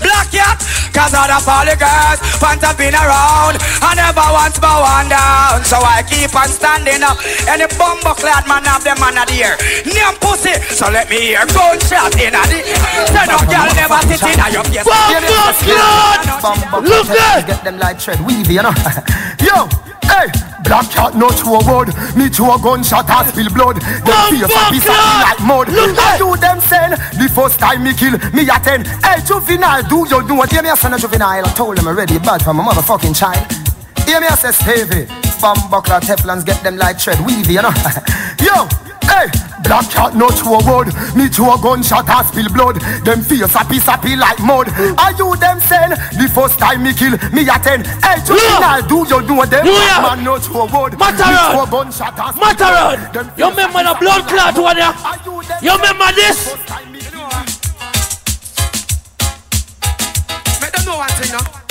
Black Kat, cause all the poly girls Fanta been around I never once bow one down So I keep on standing up Any bumbo clad man have them man of the year Name pussy, so let me hear gunshot in the Turn no girl never sit in a your face. Look there. Get them like tread weavy, you know. Yo, hey. Black Kat no true word. Me a gunshot and spill blood. Them a piece of me like mud I do them send. The first time me kill me attend. Hey juvenile do you do what? Hear me a son of juvenile. I told them already bad from a motherfucking child. Hear me a say Stevie Bomb buckler Teflons get them like tread weavy you know? Yo Hey, Black Kat no true word. Me throw a gunshot I spill blood. Them feel a piece of peel like mud. Are you them saying The first time me kill, me attend. Hey, juvenile, do you know them? Yeah. Man no true word. Me Matterhorn. throw a gunshot and spill Matterhorn, blood. You remember the blood clot one ya? You remember this? Make them know one thing now.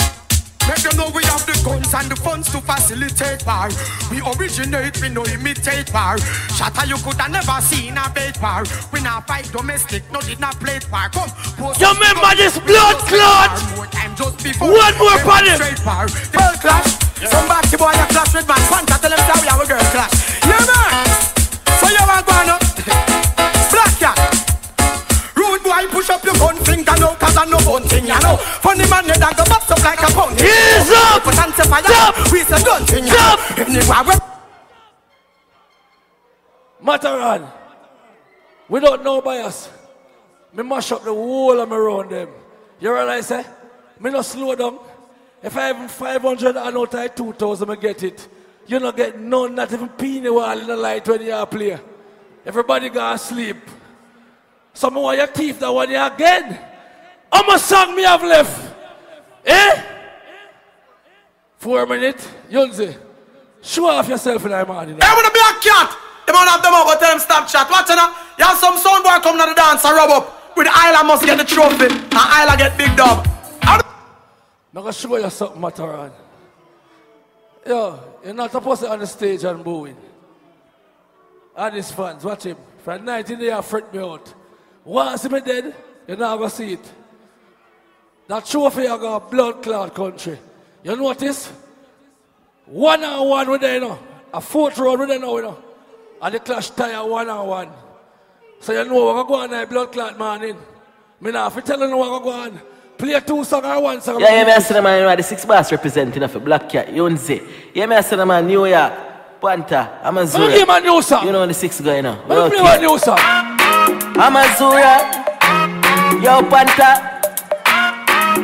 Make them know we have the guns and the funds to facilitate war. We originate, we no imitate war. Shatter you could have never seen a bait war. We not fight domestic, no did not play war. Come, You remember this blood clot? More time just before. One more them for him. straight war. Girl clash. Some batty boy a clash with man. Fanta tell them say we have a girl clash. Yeah man. So you want go on up? Black Kat. Rude boy, push up your gun finger now, cause I know one thing, you know. Funny man, you don't go bust up like a pound. Ease up! Put on to fire, Stop! we say gun thing, you know. Anywhere we Matterhorn, don't know bias. Me mash up the whole of me around them. You realize, eh? Me no slow down. If I have 500 I know I 2,000, me get it. You not get none, not even penny wall in the light when you are play. Everybody gonna sleep. Some of your teeth that one you again. How much song me have left? Eh? Four minutes. Yunzi, show off yourself in the morning. Hey, be a cat. Them on have them but tell them stop chat. Watch now. You have some sound boy coming to the dance and rub up. With the island must get the trophy. And island get big dub. I'm gonna show you something, Matterhorn. Yo, you're not supposed to on the stage and booing. And his fans, watch him. From 19 they have fret me out. Once him dead, you're not gonna see it. That trophy I got blood clot country. You notice? One on one with them, you know. A fourth road with them now, you know. And the clash tire one on one. So you know what go on that blood clot morning. Me not have to tell you what go on. Play two song or one song. Yeah, yeah, me say the man, you are the six bars representing of a Black Kat, Yunzi. Yeah, me I say the man, New York, Panther, give new song. You know the six guy now. Let me play one new song. Amazura, yo Panther,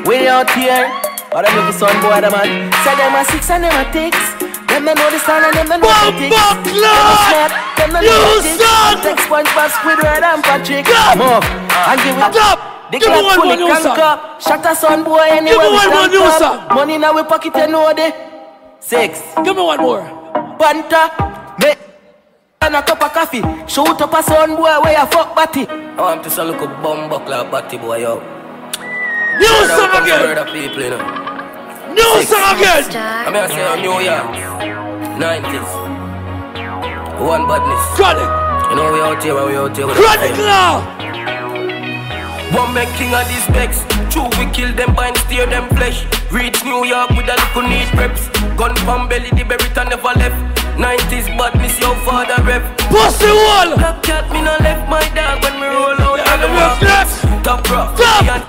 we out here. What I make son boy, the man. Say them a six and them a six. Them don't know the style and them don't know the tics. Them a smart, them don't know the tics. Take SpongeBob, Squidward and Patrick. Move, and give it up. The Give me one more new song. Shut a son boy anywhere Give me one more new song. Money in our pocket, you know the Six. Give me one more. Panther, make and a cup of coffee. Shoot up a son boy where you fuck batty. I want to look a bomb buckler batty boy yo. New song again. Murder people, you know. New Six. song again. I mean, I say on New York, 90s. One badness. Chronic. You know we out here, we out here with Chronic now. One make king of these specs. True, we kill them by and steer them flesh. Reach New York with a little neat reps. Gun from belly, the berry never left. 90s, but miss your father rep. Pussy wall. Black Kat, me no left my dog when me roll out. Yeah, and me walk. left. Top rough. Stop.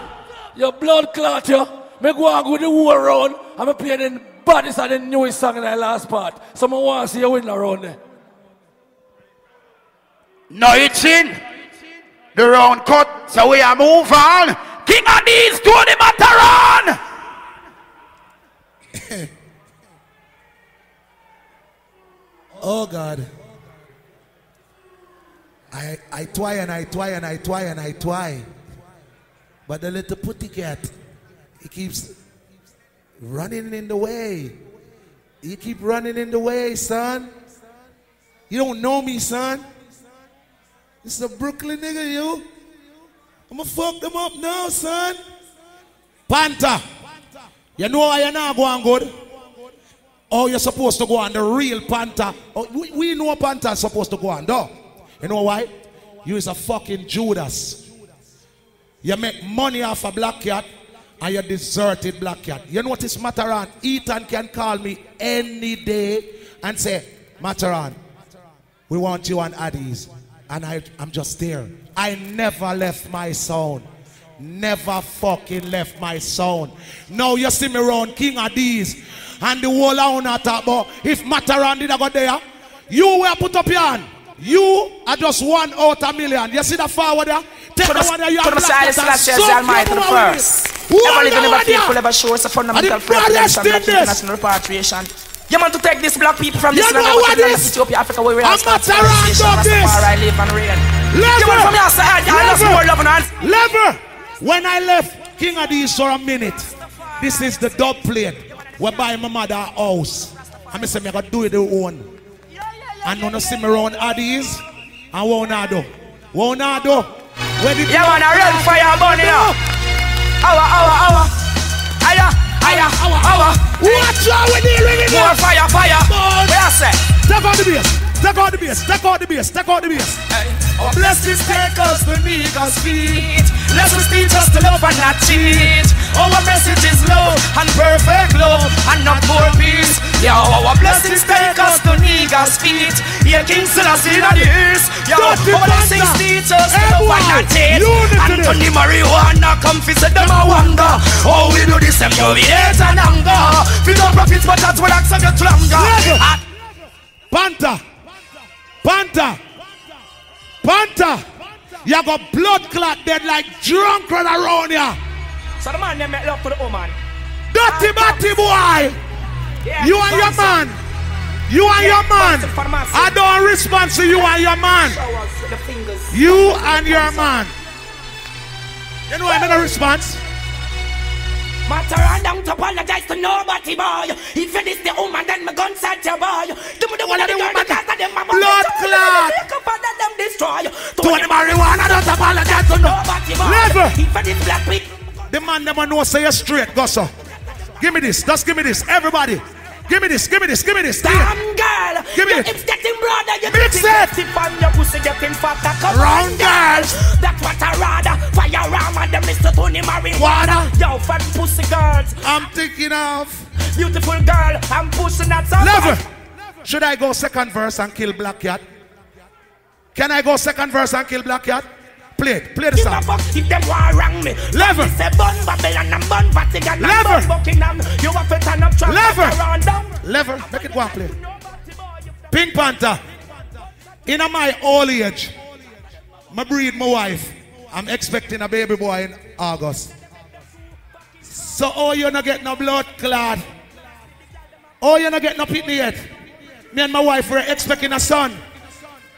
Your blood clot, yo. Me go and go the war round. I'm a play the baddest and the newest song in the last part. Someone want to see you win around there. No, it's in. The round cut, so we are move on. King Addies, Tony Matterhorn. Oh God. I I try and I try and I try and I try. But the little putty cat, he keeps running in the way. He keep running in the way, son. You don't know me, son. This is a Brooklyn nigga, you. I'ma fuck them up now, son. Panther. You know why you're not going good? Oh, you're supposed to go on the real Panther. Oh, we, we know Panther's supposed to go on, though. You know why? You is a fucking Judas. You make money off a Black Kat and you deserted Black Kat. You know what is Matterhorn? Ethan can call me any day and say, Matterhorn, we want you on Addies. And I, I'm just there. I never left my sound. never fucking left my sound. Now you see me around King Addies. And the whole I wanna talk about. If Matterhorn did I go there, you will put up your hand. You are just one out a million. You see that forward there? Take the one there, you have have said black Celestia and is the Almighty the suck your first. Who Never are live, you never over faithful, there? ever show us a fundamental And the preparation of international repatriation. You want to take these black people from You this know land what this? Ethiopia, Africa, where we are I'm not around this. Rastafari live and reign. Lever. You want from your side, I lost more love and hands. Lever. When I left King of for a minute, this is the dub plate whereby my mother house. And I say, I gotta do it own. And none of see me around Addies and what I do? What I do? Where did Yeah, man, I run fire burn here. Hour, hour, hour. Aya, aya, hour, hour. Watch out with the ring More fire, fire. What I say? Take out the bass. Take out the bass. Take out the bass. Take out the bass. Our blessings take us to niggas' feet. Lessons teach us to love and not cheat. Our message is love and perfect love and not more peace. Yeah, our blessings take us to niggas' feet. Yeah, King Selassie in the ears. Yeah, our blessings teach us to love and not. Unity Anthony Marijuana come fi say them a wonder. How we do this, them yo we hate and anger. We don't profit, but that's what I get longer. And Panther. Panther. Panther. You got blood clot dead like drunk run around here. So the man them make love to the woman. Dirty ah, batty boy. Yeah, You and your man. You and Yeah, your man. I don't respond to you and your man. You and your man. You know I'm in a response. Matter and don't apologize to nobody, boy. If you this the woman, then my gun set your boy. Give me the one of the the cast of them. Blood clot. Make up and let them destroy. To the marijuana, don't apologize to no. Nobody, boy. Never. If you this black pig, The man never know say you straight, go so. Give me this, just give me this, everybody. Give me this, give me this, give me this. Give damn girl. Give me your hips getting broader, your Mix it. tip and your pussy getting fatter. Come Round on, girls. That's what I rather. Fire around and them Mr. Tony marijuana. Yo, fat pussy girls. I'm thinking of Beautiful girl, I'm pushing that song. Level. Should I go second verse and kill Black Kat? Can I go second verse and kill Black Kat? Play it, play the song. if them war wrong me. Level. Say bun Babylon and bun Vatican and Level. bun Buckingham. You have to turn up track Level. around down. Level, make it go and play. Pink Panther. In my old age, my breed my wife. I'm expecting a baby boy in August. So oh you not get no blood clot. Oh you not get no pitney yet. Me and my wife were expecting a son.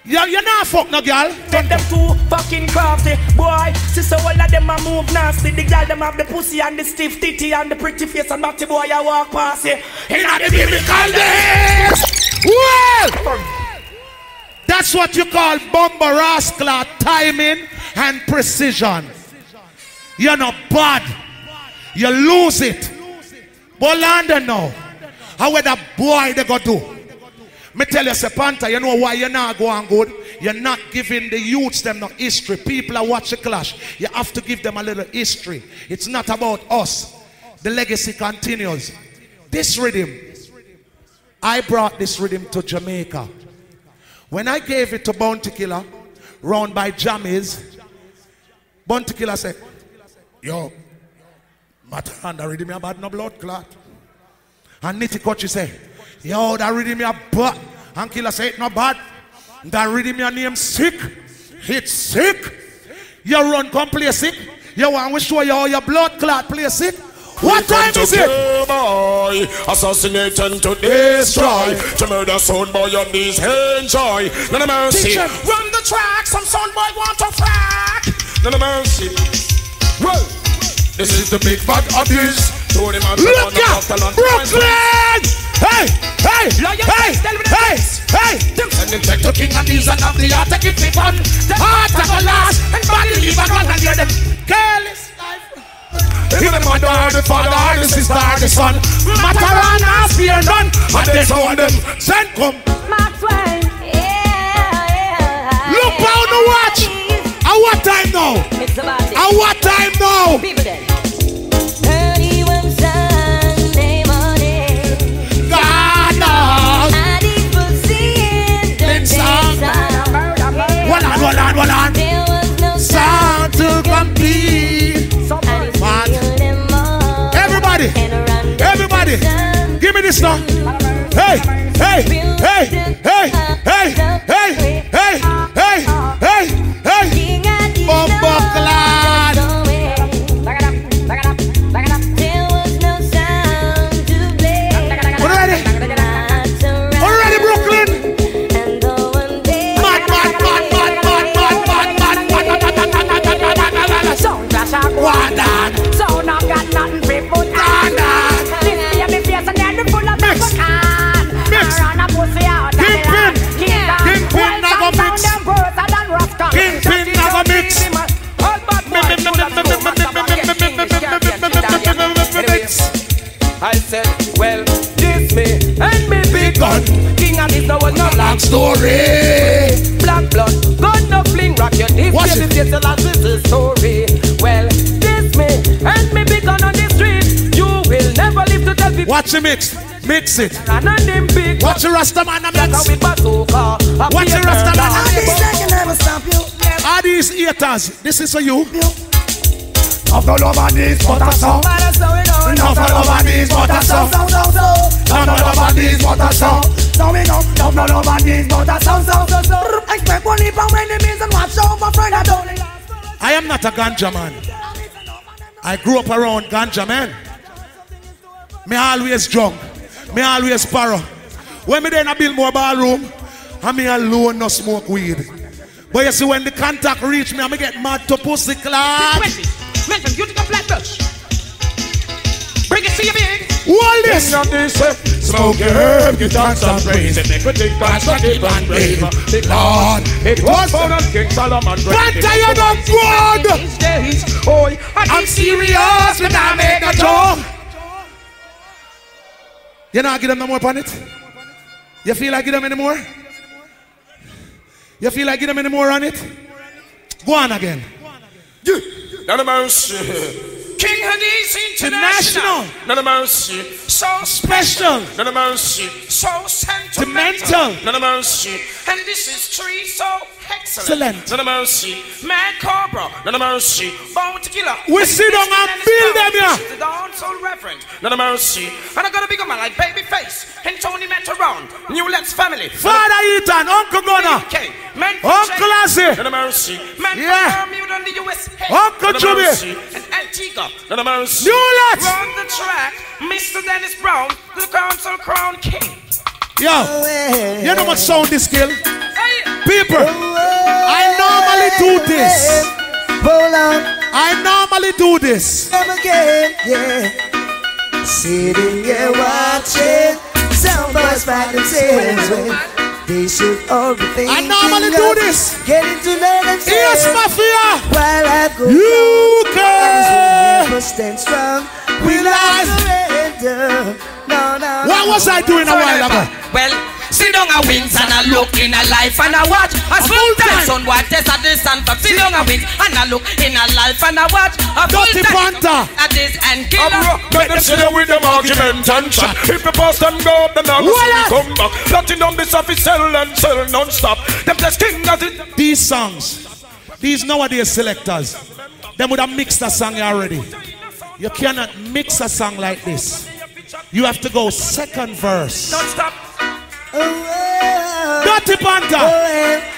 You, you not fuck no girl. Make them two fucking crafty, boy. Sister, all of them a move nasty. The girl them have the pussy and the stiff titty and the pretty face and batty boy I walk past you. In the biblical days. Well, that's what you call bomber rascal timing and precision. You're not bad. You lose it. But London now, how would that boy they go do? Me tell you, say Panther, you know why you're not going good? You're not giving the youths them no history. People are watching clash. You have to give them a little history. It's not about us. The legacy continues. This rhythm, I brought this rhythm to Jamaica. When I gave it to Bounty Killer, round by Jammies, Bounty Killer said, Yo, matter and that rhythm about no blood clot. And Nitty Kutchie say, Yo, that rhythm me a bad. And Killer say, it not bad. That rhythm me a name sick. It's sick. You run come play sick. You want to show you all your blood clot play sick. What We time is it? boy, assassinate and to destroy, to murder sound boy on these enjoy. None of mercy. Teach 'em. Run the track, some sound boy want to frack. None of mercy. Well, this is the big bad of this. Throw them out Look out! Brooklyn! Hey! Hey! Hey! Hey! Hey! And then take the king and these and of the heart, take it for fun. The heart of the last, and body leave a gun and hear them. Careless If the mother, or the father, or the sister, or the son, matter and ask fear none, and they found them. Send come. Maxwell, yeah, Look down the watch what time now? It's about. At what time now? People then. Early one Sunday morning. God knows. There was no sound to Everybody. Everybody. Give me this now. Hey, hey, hey, hey, hey, hey. So now got nothing to put and This year me face and then full of people can Mix Run a pussy out of the land Kingpin never mix Kingpin never mix I said, well, this me and me big gun. King and this no no black story. Black blood, gun no fling, rock your dick. This is the story. Well, this me and me big gun on the street. You will never live to tell people. Watch the mix. Mix it. And on them big Watch the Rasta man a mix. with bazooka. a Watch the paper Rasta man. gun. Are these haters? This is for you. Of the love and this but a song Enough of love and this but a song None of love and this but a song So we know Love no love and this but a song So so so Expect one leap of enemies and watch out my friend I don't I am not a ganja man. I grew up around ganja man. Me always drunk. Me always paro. When me then a build more ballroom, and me alone no smoke weed. But you see when the contact reach me, I me get mad to pussy bush. Bring it to your big. Hold this. King of this, eh, smoke your herb, get dance and praise it. Make we think fast, rock it and brave. Big Lord, it was found on King Solomon. Panta, you no good. These days, oh, I'm serious when I make a joke. You not give them no more on it? You feel like give them any more? You feel like give them any more on it? Go on again. None of mercy. King Addies International. International. So special. So sentimental. And this is tree so excellent. None of mercy. Mad Cobra. None of mercy. Bounty Killer. We sit down and build them here. The dancehall reverend. None of mercy. And I got a big man like Babyface and Tony Matterhorn. New Lex family. Father Ethan, Uncle Gunner, Uncle Lassie, None of mercy. Man Yeah. from Bermuda and the USA. Uncle Jimmy. And Antigua. None of mercy. Newlet. Run the track. Mr. Dennis Brown, the council crown king. Yo, you know what sound this kill? Hey. People, I normally do this. Hold on, I normally do this. come again, yeah. Sitting here watching some boys fight themselves when they should all be thinking I normally do this. Getting to know themselves. Yes, Mafia. While goes UK. on, never stand strong. We I live. surrender? No, no, What was I doing a while ago? Well, sit down and wings and I look in a life and I watch a full time son what test at this and from sit down and wings and I look in a life and I watch a full Dirty time Panther. at this and Abro, killer. make them sit there with them argument and chat. If the past them go up, then I will What see up? me come back. Platinum this office sell and sell non-stop. Them just king as it. These songs, these nowadays selectors, them would have mixed a song already. You cannot mix a song like this. You have to go second verse. Don't stop. Dirty Panther.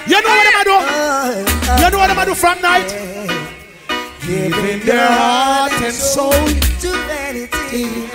You know what I'm going to do? You know what I'm going to do from night? Giving their heart and soul. to vanity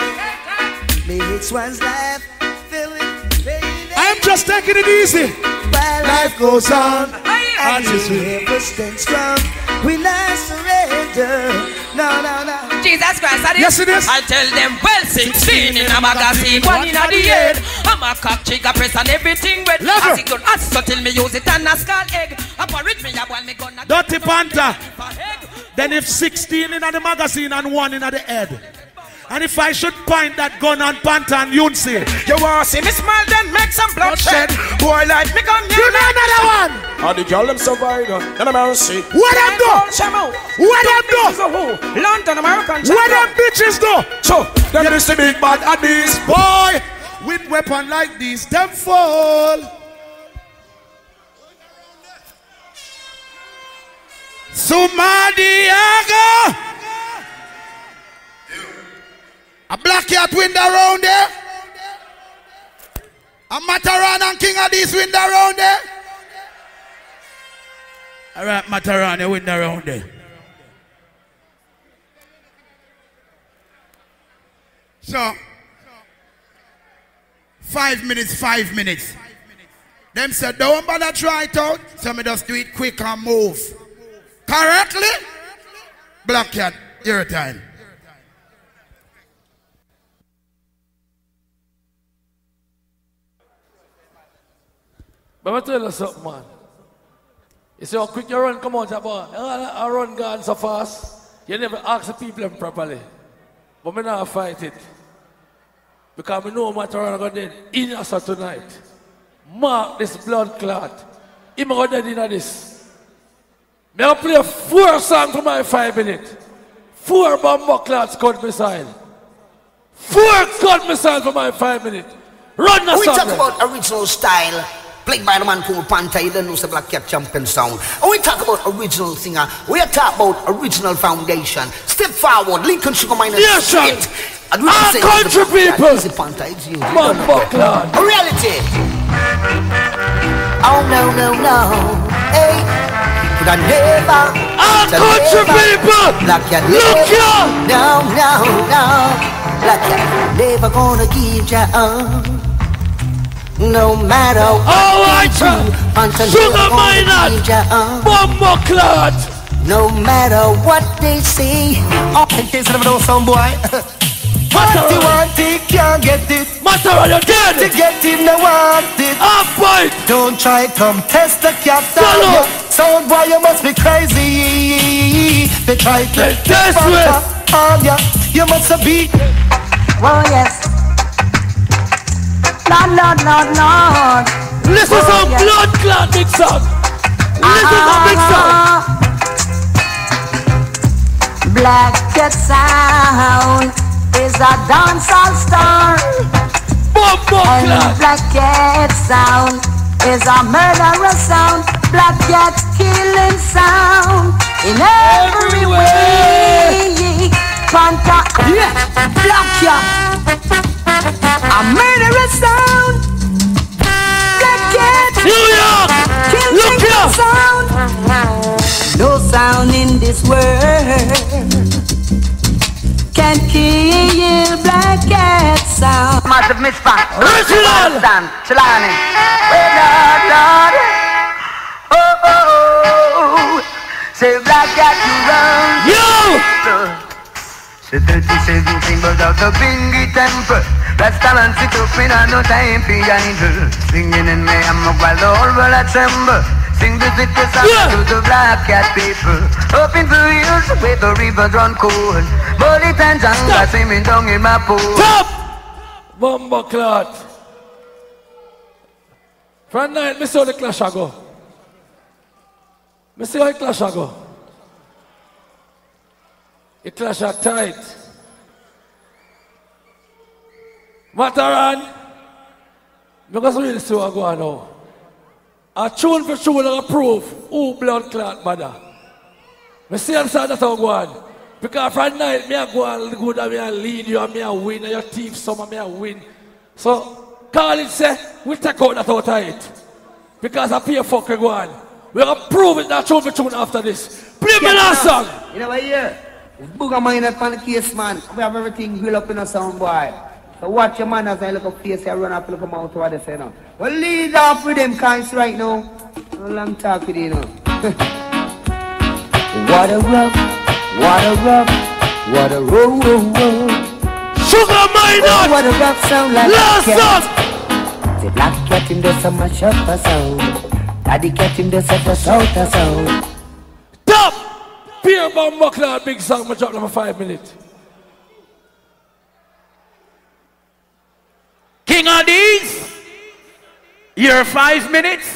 makes one's life filled with. I'm just taking it easy. While Life goes on. and we never stand strong. We not surrender. No, no, no. Jesus Christ, I Yes, it is. I tell them, well, 16 in a magazine, one in a the head. I'm a cock, trigger press, and everything red. Love As it done, as so till me use it and a skull egg. I porridge me, I boil me gun. Dirty Panther. Then if 16 in the magazine and one in the head. And if I should point that gun on Panther and Yunsi, You want to see me smile, then make some bloodshed. Boy, like me come you know another one. How the girl them survive? Uh, none of see. What them do? What them do? London, American. What them bitches do? So, them is the big bad at this. Boy, with weapon like this, them fall. Sumadiaga. A Black Kat window around there. And Matterhorn and King of win the around there. All right, Matterhorn, the round there. So, five minutes, five minutes. Them said, don't bother try it out. So me just do it quick and move. Correctly? Black Kat, your time. But I tell you something, man. You see how oh, quick you run, come on, boy. I run gone so fast. You never ask the people them properly. But me not fight it. Because I know what I'm going to do in us tonight. Mark this blood clot. He going to in this. Me I play four songs for my five minutes. Four bomb clots cut missile. Four cut missile for my five minutes. Run the We song. talk about original style. Played by the man called Panther, you don't know the Black Kat Champion sound. And we talk about original singer. We talk about original foundation. Step forward, Lincoln Sugar Minott. Yes, sir. And we Our say country the Black Kat, people. Easy Panther, it's you. you Man, don't know fuck, that. Lord. Reality. Oh no, no, no. Hey. Could I never Our could country never- people. Black Kat Look never- here. No, no, no. Black Kat never gonna give ya up. No matter what Oh, they I do, try. Panther Sugar never gonna Minott. give ya clot. No matter what they say. Oh, in case you never know some boy. What do you want it, can't get it. Matter you dead. To get it, no want it. Up, boy. Don't try come test the cat. Follow. Sound boy, you must be crazy. They try to Hey, this way. on ya. You must be. Oh yes. Lord, Lord, Lord, Lord. Listen Oh, some yes. blood clot big song. Listen some big song. Uh-huh. Black Kat Sound is a dancehall star. Bombo and clot. Black Kat Sound is a murderous sound. Black Kat killing sound in every way. Panther, yeah, Black Kat, a murderous sound. Black Kat, New York, killing look here. sound. No sound in this world can kill Black Kat sound. Massive misfire. Original. Stand, Chilani. Well, Lord, Lord. Oh, oh, oh. Say Black Kat to run. Yo! Say 37 symbols of the Bingy Temple. Restaurant sit up in a no time for idle. Singing in me, I'm a the whole world assemble. Sing the city song Yeah. to the Black Kat people. In the hills where the rivers run cold. Bullet and Janga swimming down in my pool. Stop! Bombo clot. From night, me how the clash a go. Me see how the clash a go. The clash are tight. Matterhorn, go really see what go on now. A tune for tune like a proof who blood clot mother. Me see and say that's how go on. Because from night, me a go and good and me a lead you and me a win and your thief some and me a win. So, call it say, we take out that out of it. Because I pay fuck go on. We're gonna prove it that tune for tune after this. Play me last song. You know what here? Booger mine up on the case, man. We have everything built up in a sound boy. So watch your man as I look up face, I run up, look up mouth, what they say now. Well, lead off with them kinds right now. No long talk with you now. what a rough, what a rough, what a row, row, row. Sugar Minott! Oh, what a rough sound like Last a cat. The Black Kat in the summer shop a sound. Daddy cat in the set a south a sound. Top! Pierre Bombo clot, big song, me drop number five minutes. King Addies, your five minutes.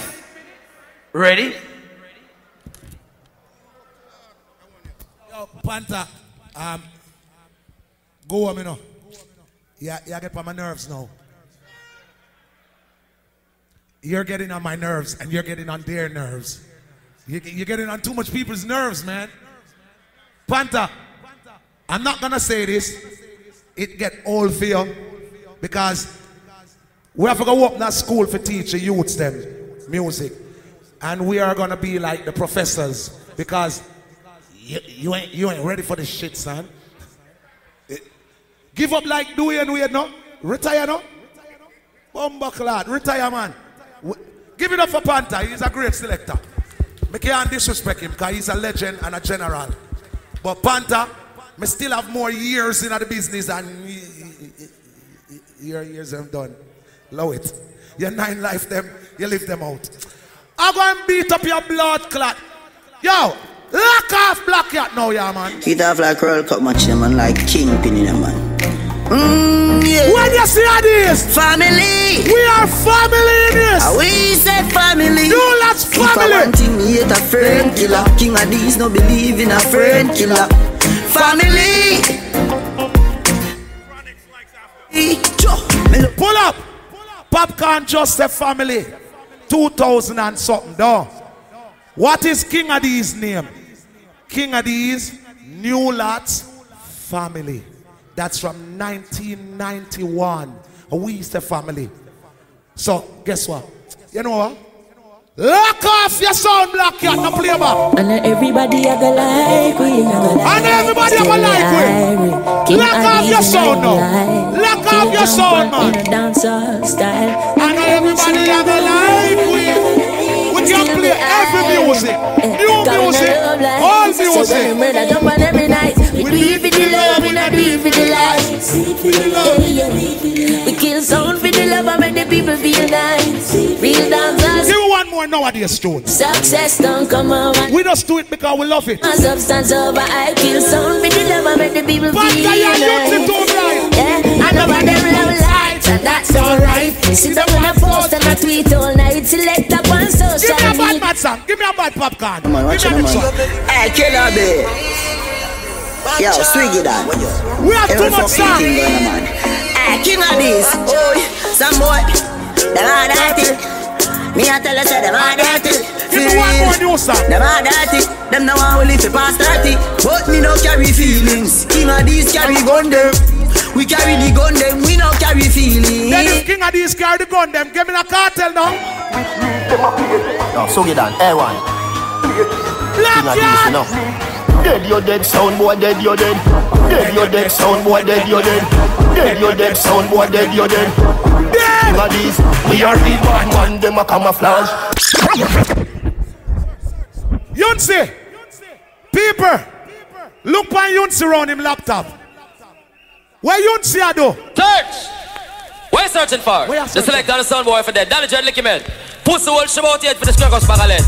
Ready? Yo, Panther, um, go on, me know. Yeah, yeah, get on my nerves now. You're getting on my nerves, and you're getting on their nerves. You- You're getting on too much people's nerves, man. Panther, I'm not gonna say this. It get old for you because We have to go up in that school for teach the youths them music. And we are gonna be like the professors because you, you ain't you ain't ready for this shit, son. Give up like Dwyane Wade, no? Retire, no? Bumbucklad, retire, man. Give it up for Panther. He's a great selector. Me can't disrespect him because he's a legend and a general. But Panther, me still have more years in the business y- your years I'm done. Love it. Your nine life them, you live them out. I go and beat up your blood clot. Yo, lock off Black Kat now, yeah, man. Hit off like World Cup match, them man, like kingpin in them, man. Mm, yeah. When you see how this? Family. We are family in this. Ah, we said family. You lot's If I family. thing, me hate a friend killer. King Addies no believe in a friend killer. Family. Pull up. Popcorn Joseph family. 2000 and something, though. What is King Addies name? King Addies New Lots family. That's from 1991. We is the family. So, guess what? You know what? Lock off your sound, Black Kat, no play back. And everybody a go like we, a go like And everybody a go like we. Lock off your sound I now. Lock off your sound, man. In a dancehall style. And everybody a go like we. We can play every music. New music, all So when music. murder jump on every night, we do it for the love, we not do it for the lies. Yeah, yeah. We kill sound for the love and make the people feel nice. Real dancers. Give me one more nowadays tune. Success don't come on. We just do it because we love it. My substance over, I kill sound for the love and make the people But feel I am nice. not too blind. Yeah, I know about them love lights, and that's alright. Sit down on a post and I tweet all night. Select up on social Give me a bad mad song. Give me a bad popcorn. Come on, watch Give it, me a man. song. Hey, killer babe. Yo, swiggy that. We have too much fucking song. thing going on. Hey, king of this. Oh, some boy. Them are dirty. Me I tell you, say them are dirty. Give me one more new song. Them are dirty. Them no want we live for past 30. But me no carry feelings. King Addies carry gun them. We carry the gun them. We no carry feelings. Then if King Addies carry the gun, them give me a cartel now. Yo, so get on, A1. Black King of this, you know. Dead you dead, sound boy, dead you dead. Dead you dead, sound boy, dead you dead. Dead you dead, sound boy, dead you dead. King Addies, we are the bad man, them a camouflage. Yunsi. People. Look on Yunsi around him laptop. Where Yunsi a do? Church! What are you searching for? The select on the soundboy for that. Danny Dread Licky Man. Pussy old shabout yet for the Scraggles Bagalet.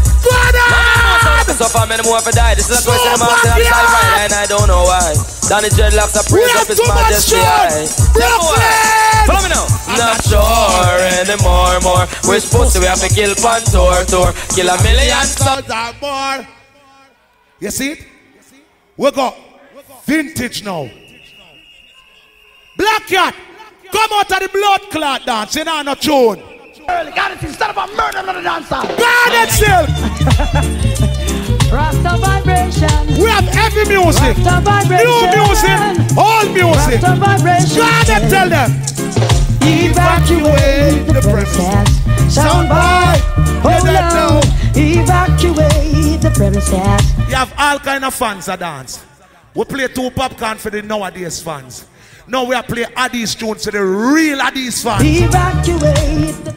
So far, many more for die. This is a question of mountain the side right, and I don't know why. Danny Dreadlocks are praise up his majesty high. Tell me why. Follow me now. Not sure anymore, more. We're supposed to we have to kill pan tour, tour. Kill a million Sons are more. You see it? We got vintage now. Black Kat, come out of the blood clot dance. You know, no tune. Got it instead of a murder on the dancer. God, it's. Rasta vibration. We have heavy music, new music, old music. Rasta. God, them tell them. Evacuate the premises. Sound boy, hold on. Evacuate the premises. You have all kind of fans that dance. We play two popcorn for the nowadays fans. Now we are playing Addies tunes to the real Addies fans. Evacuate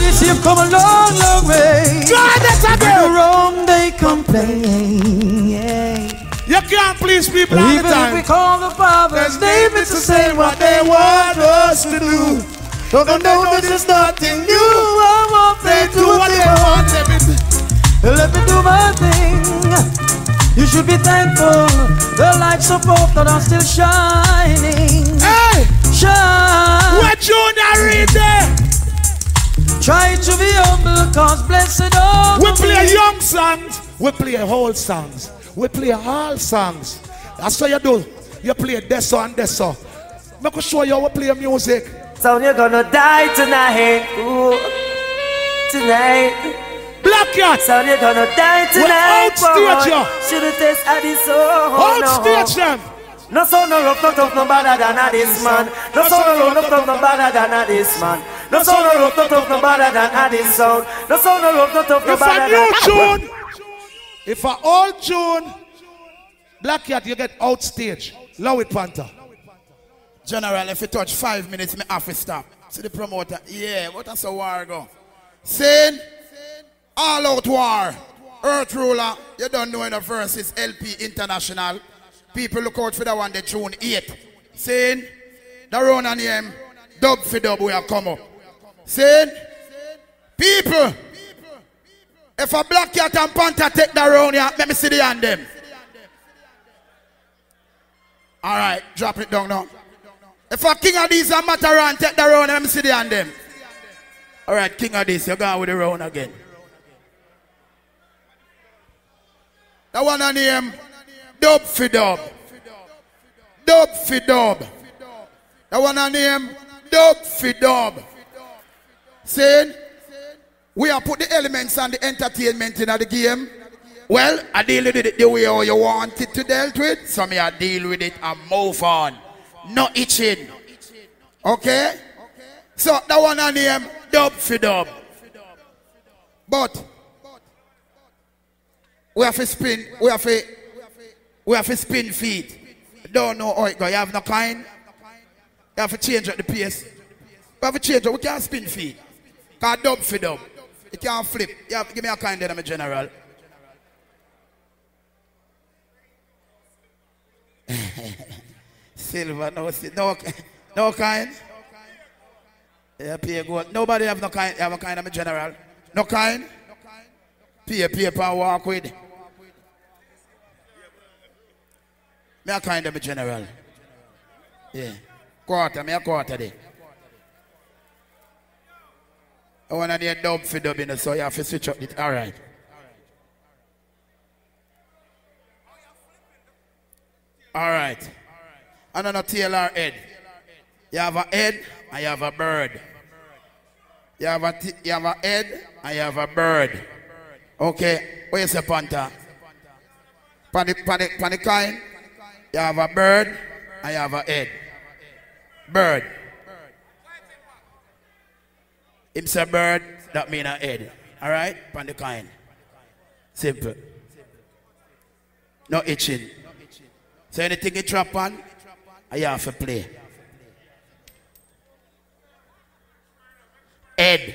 this you've come a long, long way. God, that's a With wrong they complain. You can't please people all the Even if we call the Father's name, it's the same what they want us to do. No, know this is nothing new. You should be thankful. The lights of hope that are still shining. Hey! Shine. What Junior read there? Try to be humble, cause blessed are We the play meek. young songs. We play old songs. We play all songs. That's what you do. You play this and this. Make me show you how we play music. So you're gonna die tonight. Ooh, tonight. Black Kat. So you're gonna die We tonight. outstage you. Should've test at this oh, Outstage no. them. No son no rough, no tough, no better than a this man. No son no rough, no tough, no better than a this man. No sound no rough, no tough, no better than Addies sound. No sound no rough, no tough, no If a better new than tune, if a old tune, Black Kat, you get outstage. Low it, Panther. General, if you touch five minutes, me have to stop. See the promoter, yeah, what a so war go. Saying, all out war. Earth ruler, you don't know in the verses LP International. People look out for the one, the June 8th. Saying, the run and name, dub for dub, we have come up. Saying, people, if a black cat and panther take the round here, let me see the hand them. All right, drop it down now. If a king of these and Matterhorn take the round, let me see the hand them. All right, king of this, you're going with the round again. That one on name, dub for dub. Dub for dub. That one on name, dub for dub. Saying, we have put the elements and the entertainment in the game. Well, I deal with it the way you want it to dealt with. So me I deal with it and move on. No itching. Okay? So that one on name, dub for dub. But we have to spin, we have to, we have to spin feet. Don't know how it go. You have no kind. You have to change up the pace. We have to change up. We can't spin feet. Cause dub for dub. You can't flip. Have give me a kind then I'm a general. Silver, no, no, no kind. Yeah, pay gold. Nobody have no kind. Have a kind of a general. No kind. Pay paper and walk with. Me a kind of a general. Yeah. Quarter, me a quarter there. I want to need a dub for dubbing, so you have to switch up it. All right. All right. On a tail or head. You have a head you have a bird. You have a, you have a head and you have a bird. Okay. Where's the panther? Pan the, pan the, kind, you have a bird and you have a head. Bird. It's a bird, that mean a head. All right? Pan the kind. Simple. No itching. So anything you trap on, you have to play. Head.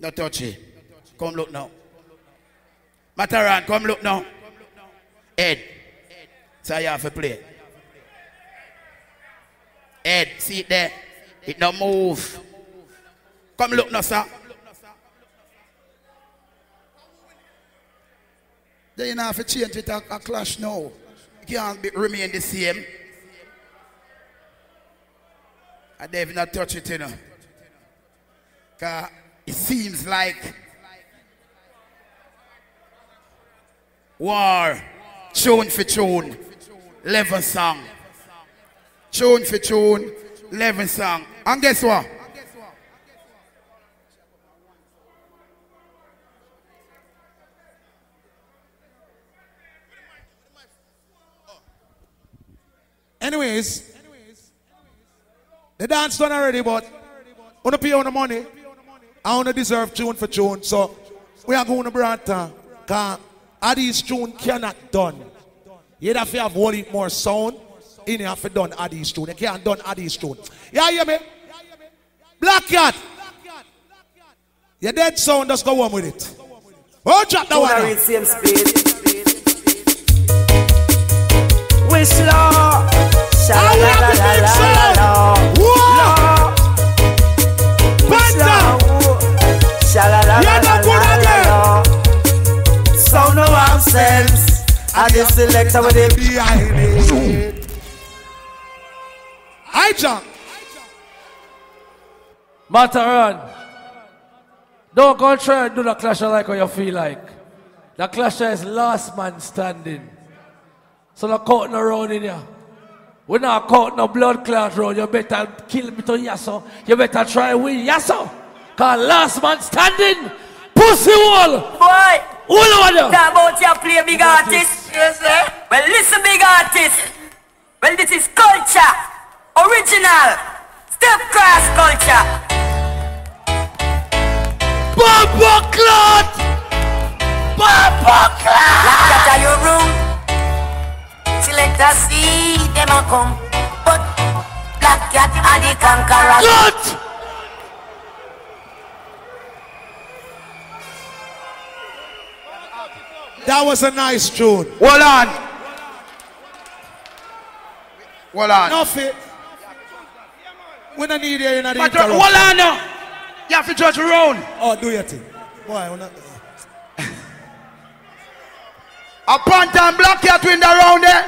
No touch it. Come look now. Matterhorn, come look now. Head. So you have to play. Head, see it there. It no move. Come look now, sir. Then you have to change it a, a clash now. Can't be, remain the same. And they've not touch it, you know. Cause it seems like war, tune for tune, level song. Tune for tune, level song. And guess what? Anyways, the dance done already, but wanna pay on the money. I wanna deserve tune for tune, so we are going to Branta. Cause all these tune cannot done. You have to have one more sound. You have to done all these tune. You can't done all these tune. Yeah, hear me? Black Kat. Your dead sound, just go on with it. Oh, drop that one. Tuna now. read same speed. We slow. Sha la la la la la Sound of ourselves. I just select our day behind it. Hi, John. Matterhorn. Don't go and try and do the clasher like how you feel like. The clasher is last man standing. So not cutting around in here. We're not cutting no blood clot round. You better kill me to yasso. You better try win yasso. Cause last man standing. Pussy wall. Boy. All over there. Talk about you play big artist. Yes, sir. Well, listen, big artist. Well, this is culture. Original. Step cross culture. Bumbo clot! Bumbo clot! Like that are your room. Select a see them a come. But Black Kat are the conquerors. Good! That was a nice tune. Hold on. Hold on. No fit. We don't need you in the But hold on now. You have to judge around. Oh, do your thing. Boy, I wanna... A Panther and Black Kat win the round there.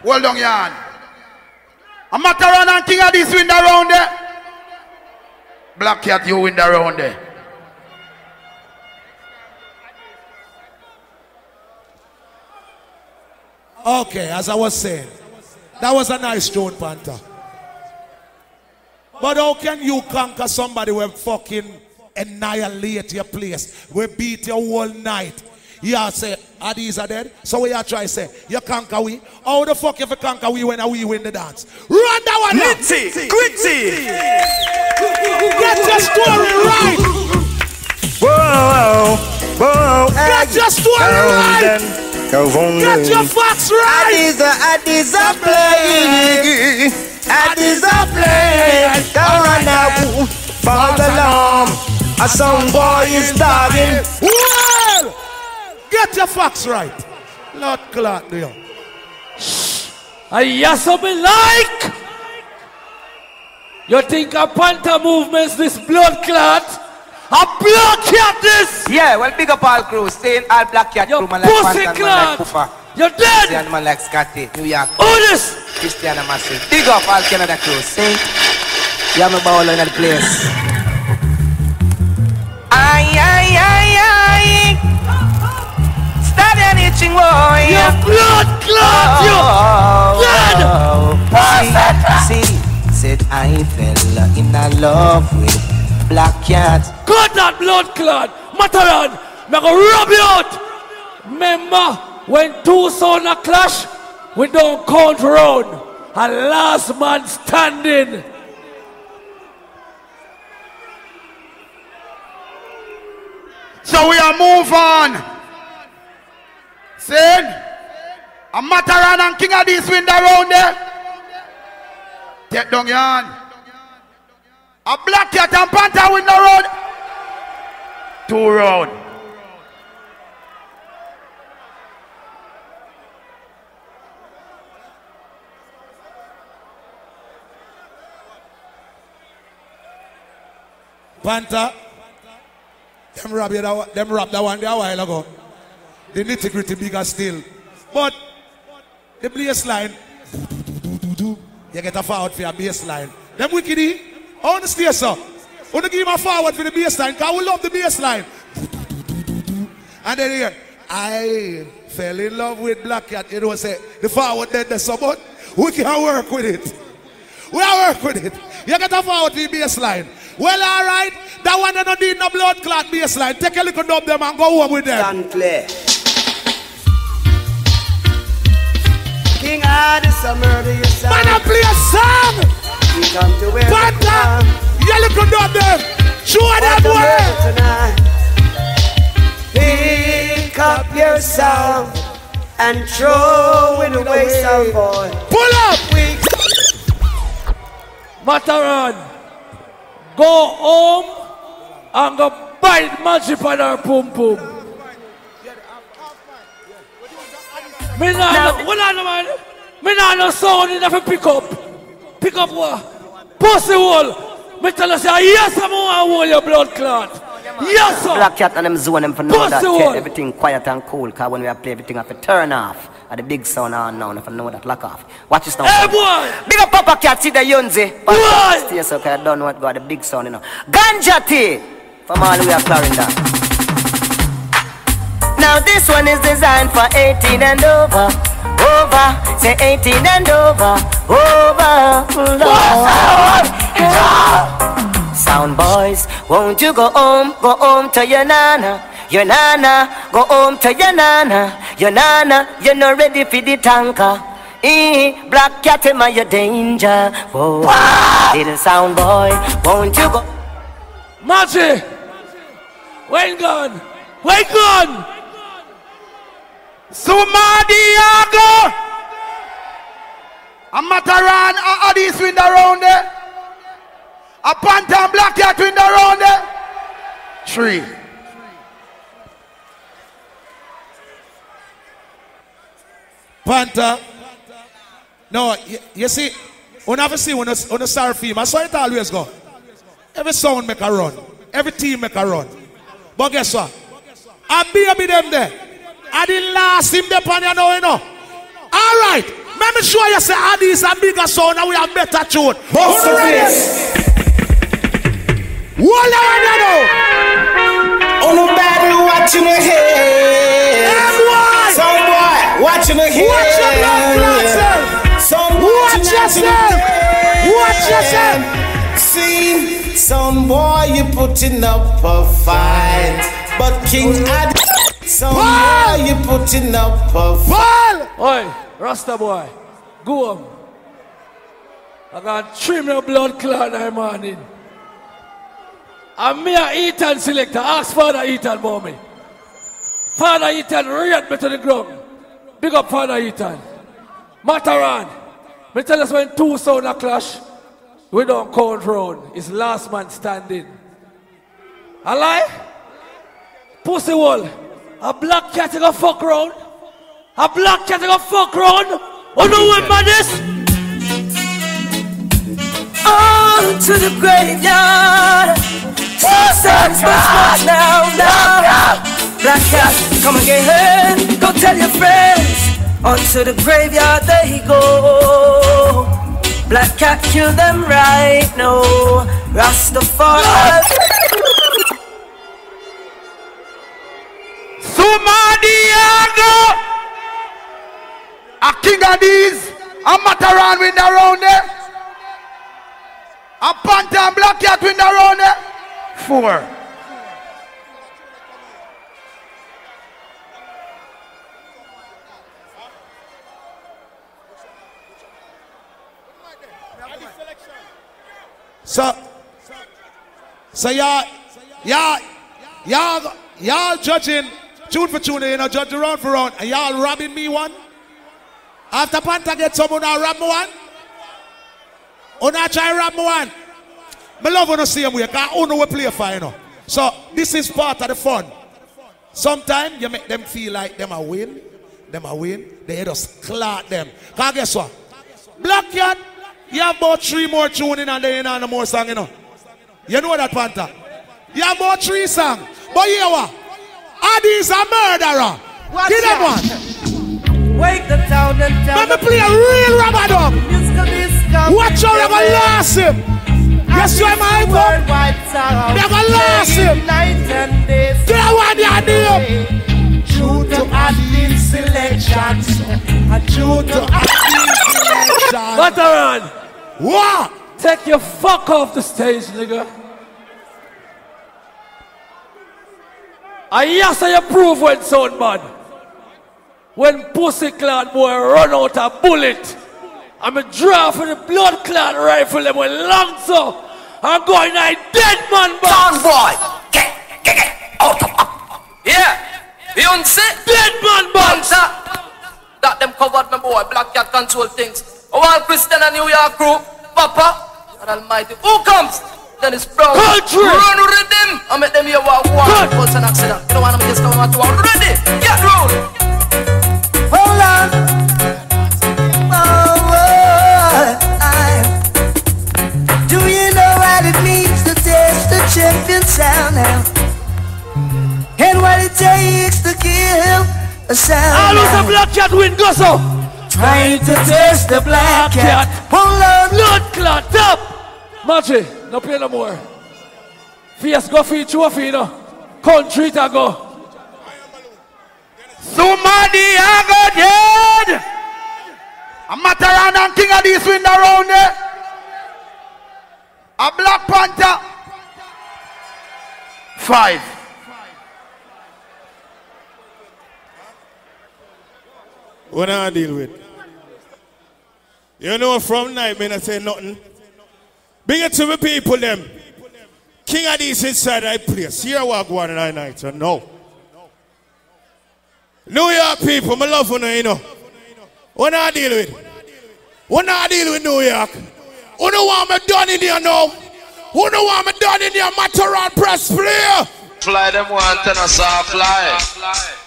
Hold on, yarn. A Mataran and King of this win the round there. Black Kat, you win the round there. Okay, as I was saying, that was a nice tune, Panther. But how can you conquer somebody who fucking annihilate your place? We beat you all night. You say, are these are dead? So we are trying to say, you conquer we? How the fuck if you conquer we when we win the dance? Run that one up! Litty, gritty. Get your story right! Whoa, whoa, Get your story right! Get your facts right! Are, addies are playing. Addies are playing. Don't run now. Fall alarm. A song boy is dogging. Well, get your facts right. Lord Clark, do you? I yes something like. You think a panther movements this blood clot? A blood clot this? Yeah, well, big up all crew. Stay in all black cat crew, man like pussy Panther, man like. Puffer. You're dead. Christian, man like Scotty, New York. Who this? Christian and Massive. Big up all Canada crew. See? You have me ball in the place. Ay, ay, ay, ay. Stop your itching, boy. Your blood clot, you oh, dead. Oh, oh. See, see, said I fell in love with Black Kat. Cut that blood clot. Matterhorn, me go rub you out. Remember, when two sons a clash, we don't count round. A last man standing. So we are move on. See? A Matterhorn and King of this wind around there. Take down yarn. A Black Kat and Panther with no road. Two round. Panther, them you that, them rob that one there a while ago. The nitty gritty bigger still. But the bass line, you get a forward for your bass line. Them wickedy, eh? I want to stay so. I want to give him a forward for the baseline because we love the baseline. And then here, I fell in love with Black Kat. You know, what say the forward dead there, so but we can work with it. We are work with it. You get a forward to the baseline. Well, all right. That one don't need no blood clot baseline. Take a look at them and go home with them. Stand clear. King I murder your son. Man, I play a song. We come to where Panther, you look at them. Show them where. tonight. Pick up yourself and throw it away, some boy. Pull up. Matterhorn, go home and go bite magic on her pum pum. Me nah, no, hold on, man. Me nah no sound enough to pick up. Pick up what? Pussy hole. Me tell you say, ah, yes, I'm gonna hold your blood clot. Yes, sir. Black Kat and them zone them for know that keep everything quiet and cool Cause when we play everything have to turn off At the big sound on now if I know that lock off Watch this now Hey, boy. Big up Papa Cat see the Yunzi Boy Stay so cause I don't know what got the big sound you know Ganja tea From all the way up Clarendon Now this one is designed for 18 and over Over Say 18 and over Over Lord. Sound boys, won't you go home, go home to your nana? your nana. Go home to your nana, your nana. You're not ready for the tanker. Eh, black cat in my danger. Whoa, little sound boy, won't you go? Magic! Wayne gone! Wayne gone! Sumadiago! A Matterhorn, a Addies wind around there. A Panther and Black Kat win around there. Three. Panther. No, you, you see, when I see when on a star film, I saw it always go. Every sound make a run. Every team make a run. But guess what? I be a be them there. I didn't last him there on you know, you know. All right. Let me show you say Adi is a bigger sound and we have better tune. Bust Who the ready? face. Hold on, you know. Oh, nobody watching the head. Some boy watching the head. Watch your blood clot, sir. Some Watch yourself. the Watch yourself. See, some boy you putting up a fight, but King Ad. Some boy you putting up a fight. Oi, Rasta boy, go on. I got trim your blood clot in the morning. And me a Ethan selector, ask Father Ethan about me. Father Ethan rate me to the ground. Big up Father Ethan. Matterhorn, me tell us when two sound a clash, we don't count round. It's last man standing. A lie? Pussy wall. A black cat a fuck round. A black cat a fuck round. Oh no, man this? On to the graveyard. Sun's much more now, now. Black Kat, come again. Go tell your friends. On to the graveyard they go. Black Kat, kill them right now. Rastafari. Sumadiago! A king of these, a Matterhorn win around there. A Panther and Black Kat win around there. Four. So, so y'all, y'all, y'all, y'all judging tune for tune, you know, judge round for round, and y'all robbing me one. After Panther get someone now rob me one. Una try rob me one. Me love you see them way, cause I know we play for, you know. So this is part of the fun. Sometimes you make them feel like them a win, them a win, they just clot them. Cause guess what? Black Kat, you have about three more tuning and then you know no more song, you know. You know that Panther? You have about three songs. But you know what? Addies a murderer. Watch Give them one. Wake the town and town. Let me play a real rubber dub. Watch out, you're gonna lose him. Yes, you're my Worldwide sound. You're gonna lose him. Night and day. Get one your name. True to Adam's selections. A true to Adam's selection. Matterhorn! What? Take your fuck off the stage, nigga. And yes, I approve when sound bad. When pussy clad boy run out a bullet. I'm a draw for the blood clot rifle them with long so. I'm going like dead man box. boy. Get, get, get out of Yeah. Beyonce. Dead man box. Got them covered, my boy. Black Kat control things. Oh, all Christian and New York crew. Papa. God Almighty. Who comes? Dennis Brown. Country. Run with them. I make them here walk one. Cause an accident. You don't want them to come out to one. Ready. Get roll. Hold on. Oh, oh, I- Do you know what it means to taste the champion sound now? And what it takes to kill a sound All of now? the black cat win, go so. Trying to taste the black cat. Hold on. Blood clot up. Matchy, no play no more. Fierce go feed two of you, know. Country to go. Somebody I got dead. A Matterhorn and King of this wind around there. A Black Panther. Five. What do I deal with? You know, from night, man, I say nothing. Bring it to the people, them. King Addies inside I place. Here what go on in night, so no. New York people, my love for you, you know. What I deal with? What I deal with New York? Who know what I'm done in here now? Who know what I'm done in here? Matterhorn press player. Fly them one ten a saw fly.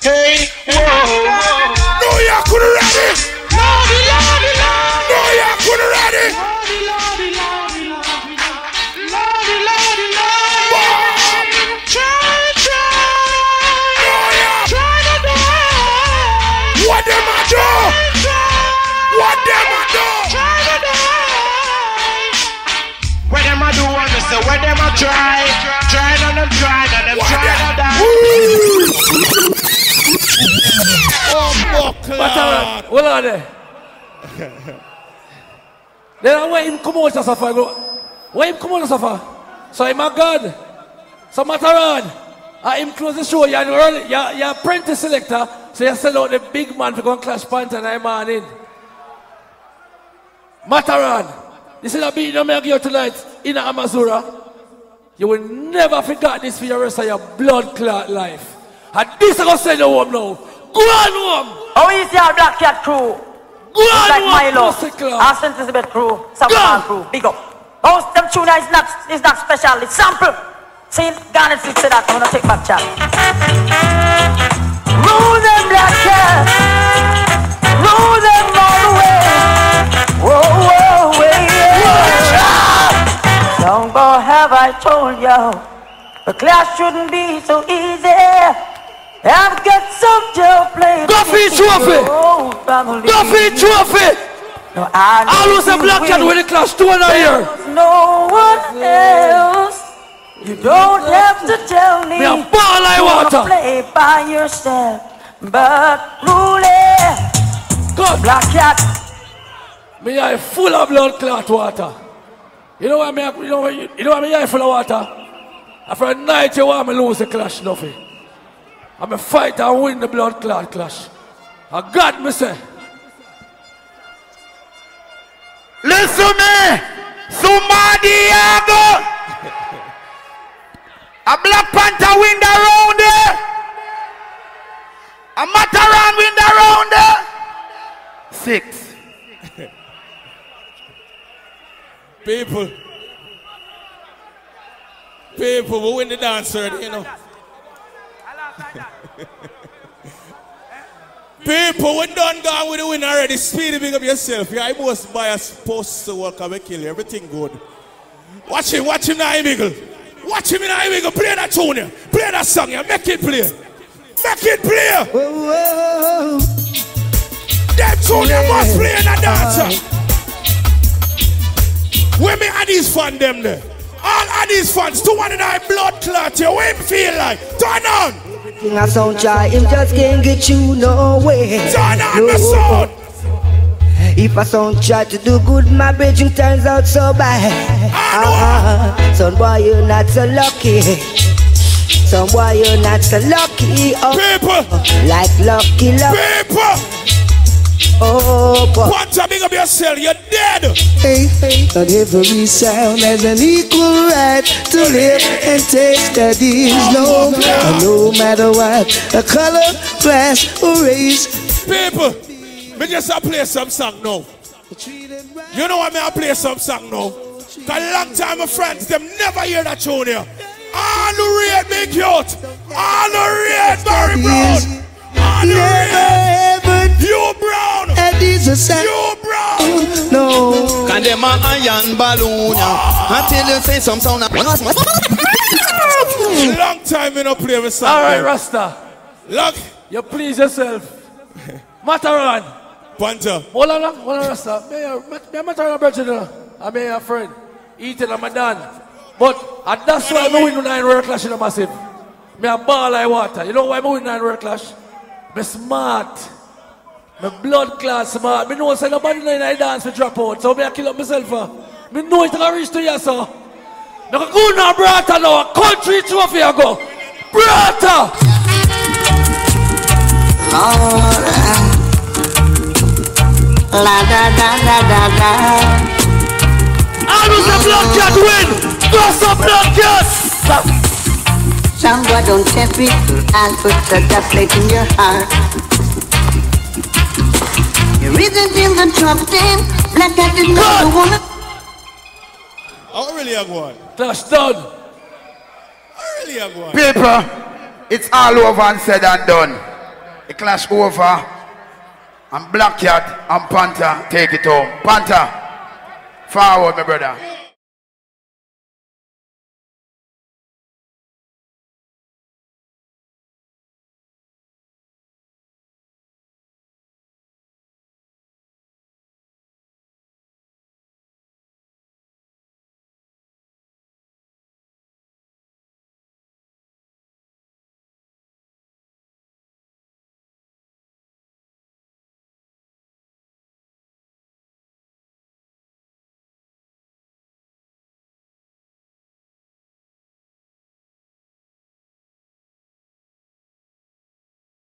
Hey, whoa, whoa. New York, who ready? Lordy, lordy, lordy. New York, who ready? Them a try. Try and them try, and them try and die. Oh, Matterhorn, hold on there. Then uh, when him come out of suffer, go. When him come out of suffer, so him a God. So Matterhorn, I him close the show, you're, early, you're, you're apprentice selector, so you sell out the big man for go and clash pants and I'm on in. Matterhorn, this is a beat you make you tonight in Amazura. You will never forget this for the rest of your blood clot life. And this is going to send you home now. Go on home. How is your Black Kat crew? Go on like home, Milo, our St. Elizabeth crew, Sampan crew, big up. Those them tuna is not is not special, it's sample. See, Garnet Six said that, I'm gonna take back chat. Rule them Black Kat, rule them all the way. Whoa, whoa, way, yeah. Ago have I told you, the class shouldn't be so easy. I've got some job playing. Duffy Trophy! Duffy Trophy! No, I I lose a black cat with the class two and a year. No one else. You don't have to tell me. A ball like to water. Play by yourself, but rule it. Black Kat. Me I full of blood clot water. You know why me, you know what, you know why me eye full of water? After a night you want me lose the clash, Duffy. I'm a fight and win the blood clot clash. I got me say. Listen me. Somebody. A Black Panther win the round. A Matterhorn win the round. Six. People. People, we win the dance already, you know. People, we done gone with the win already. Speedy, big up yourself. Yeah, I must buy a post to work and kill you. Everything good. Watch him, watch him now, Eagle. Watch him now, Eagle. Play that tune, yeah. Play that song, yeah. Make it play. Make it play. That tune, you must play in a dancer. Where me and these fans them there? All these fans, two one in our blood clot. What him feel like? Turn on! King of sound try, him just can't get you nowhere. Turn on no. the sound! If a sound try to do good, my bridging turns out so bad. Ah, son boy, you're not so lucky. Son boy, you're not so lucky. Oh, People! Like lucky luck. People! Oh, boy. A big up yourself, you're dead! Hey, hey. And every sound has an equal right to live and taste that is love. And no matter what, a color, class, or race. People! Me just a play some song now. You know what me I play some song now? Cause long time my friends, them never hear that tune here. All the red big youth. All the red Barry Brown. All the red. You Brown. That is a sound. You Brown. No. Can them a iron balloon yeah. Until you say some sound Long time me no play with song. All right. Rasta. Look. You please yourself. Matterhorn. Panta. Hold on, hold on, Rasta. Me, me, me Matterhorn brother. I mean, a friend. Eating, I'm a done. But and that's why I win nine world clash in a massive. Me a ball like water. You know why I win nine world clash? Me smart. Me blood class smart. Me know say nobody in I dance for drop out. So me I kill up myself. Uh. Me know it gonna reach to you, so. Go go now, brata now. Country trophy I go. Brata! Lord, La da da da da da. I was a blood cat win. Go some blood cat. Some boy don't tempt it and put a gas plate in your heart. You isn't in the top ten. Black Kat is not the woman. How really have one. on? That's done. How really have go Paper, it's all over and said and done. The clash over. And Black Kat and Panther take it home. Panther, forward, my brother.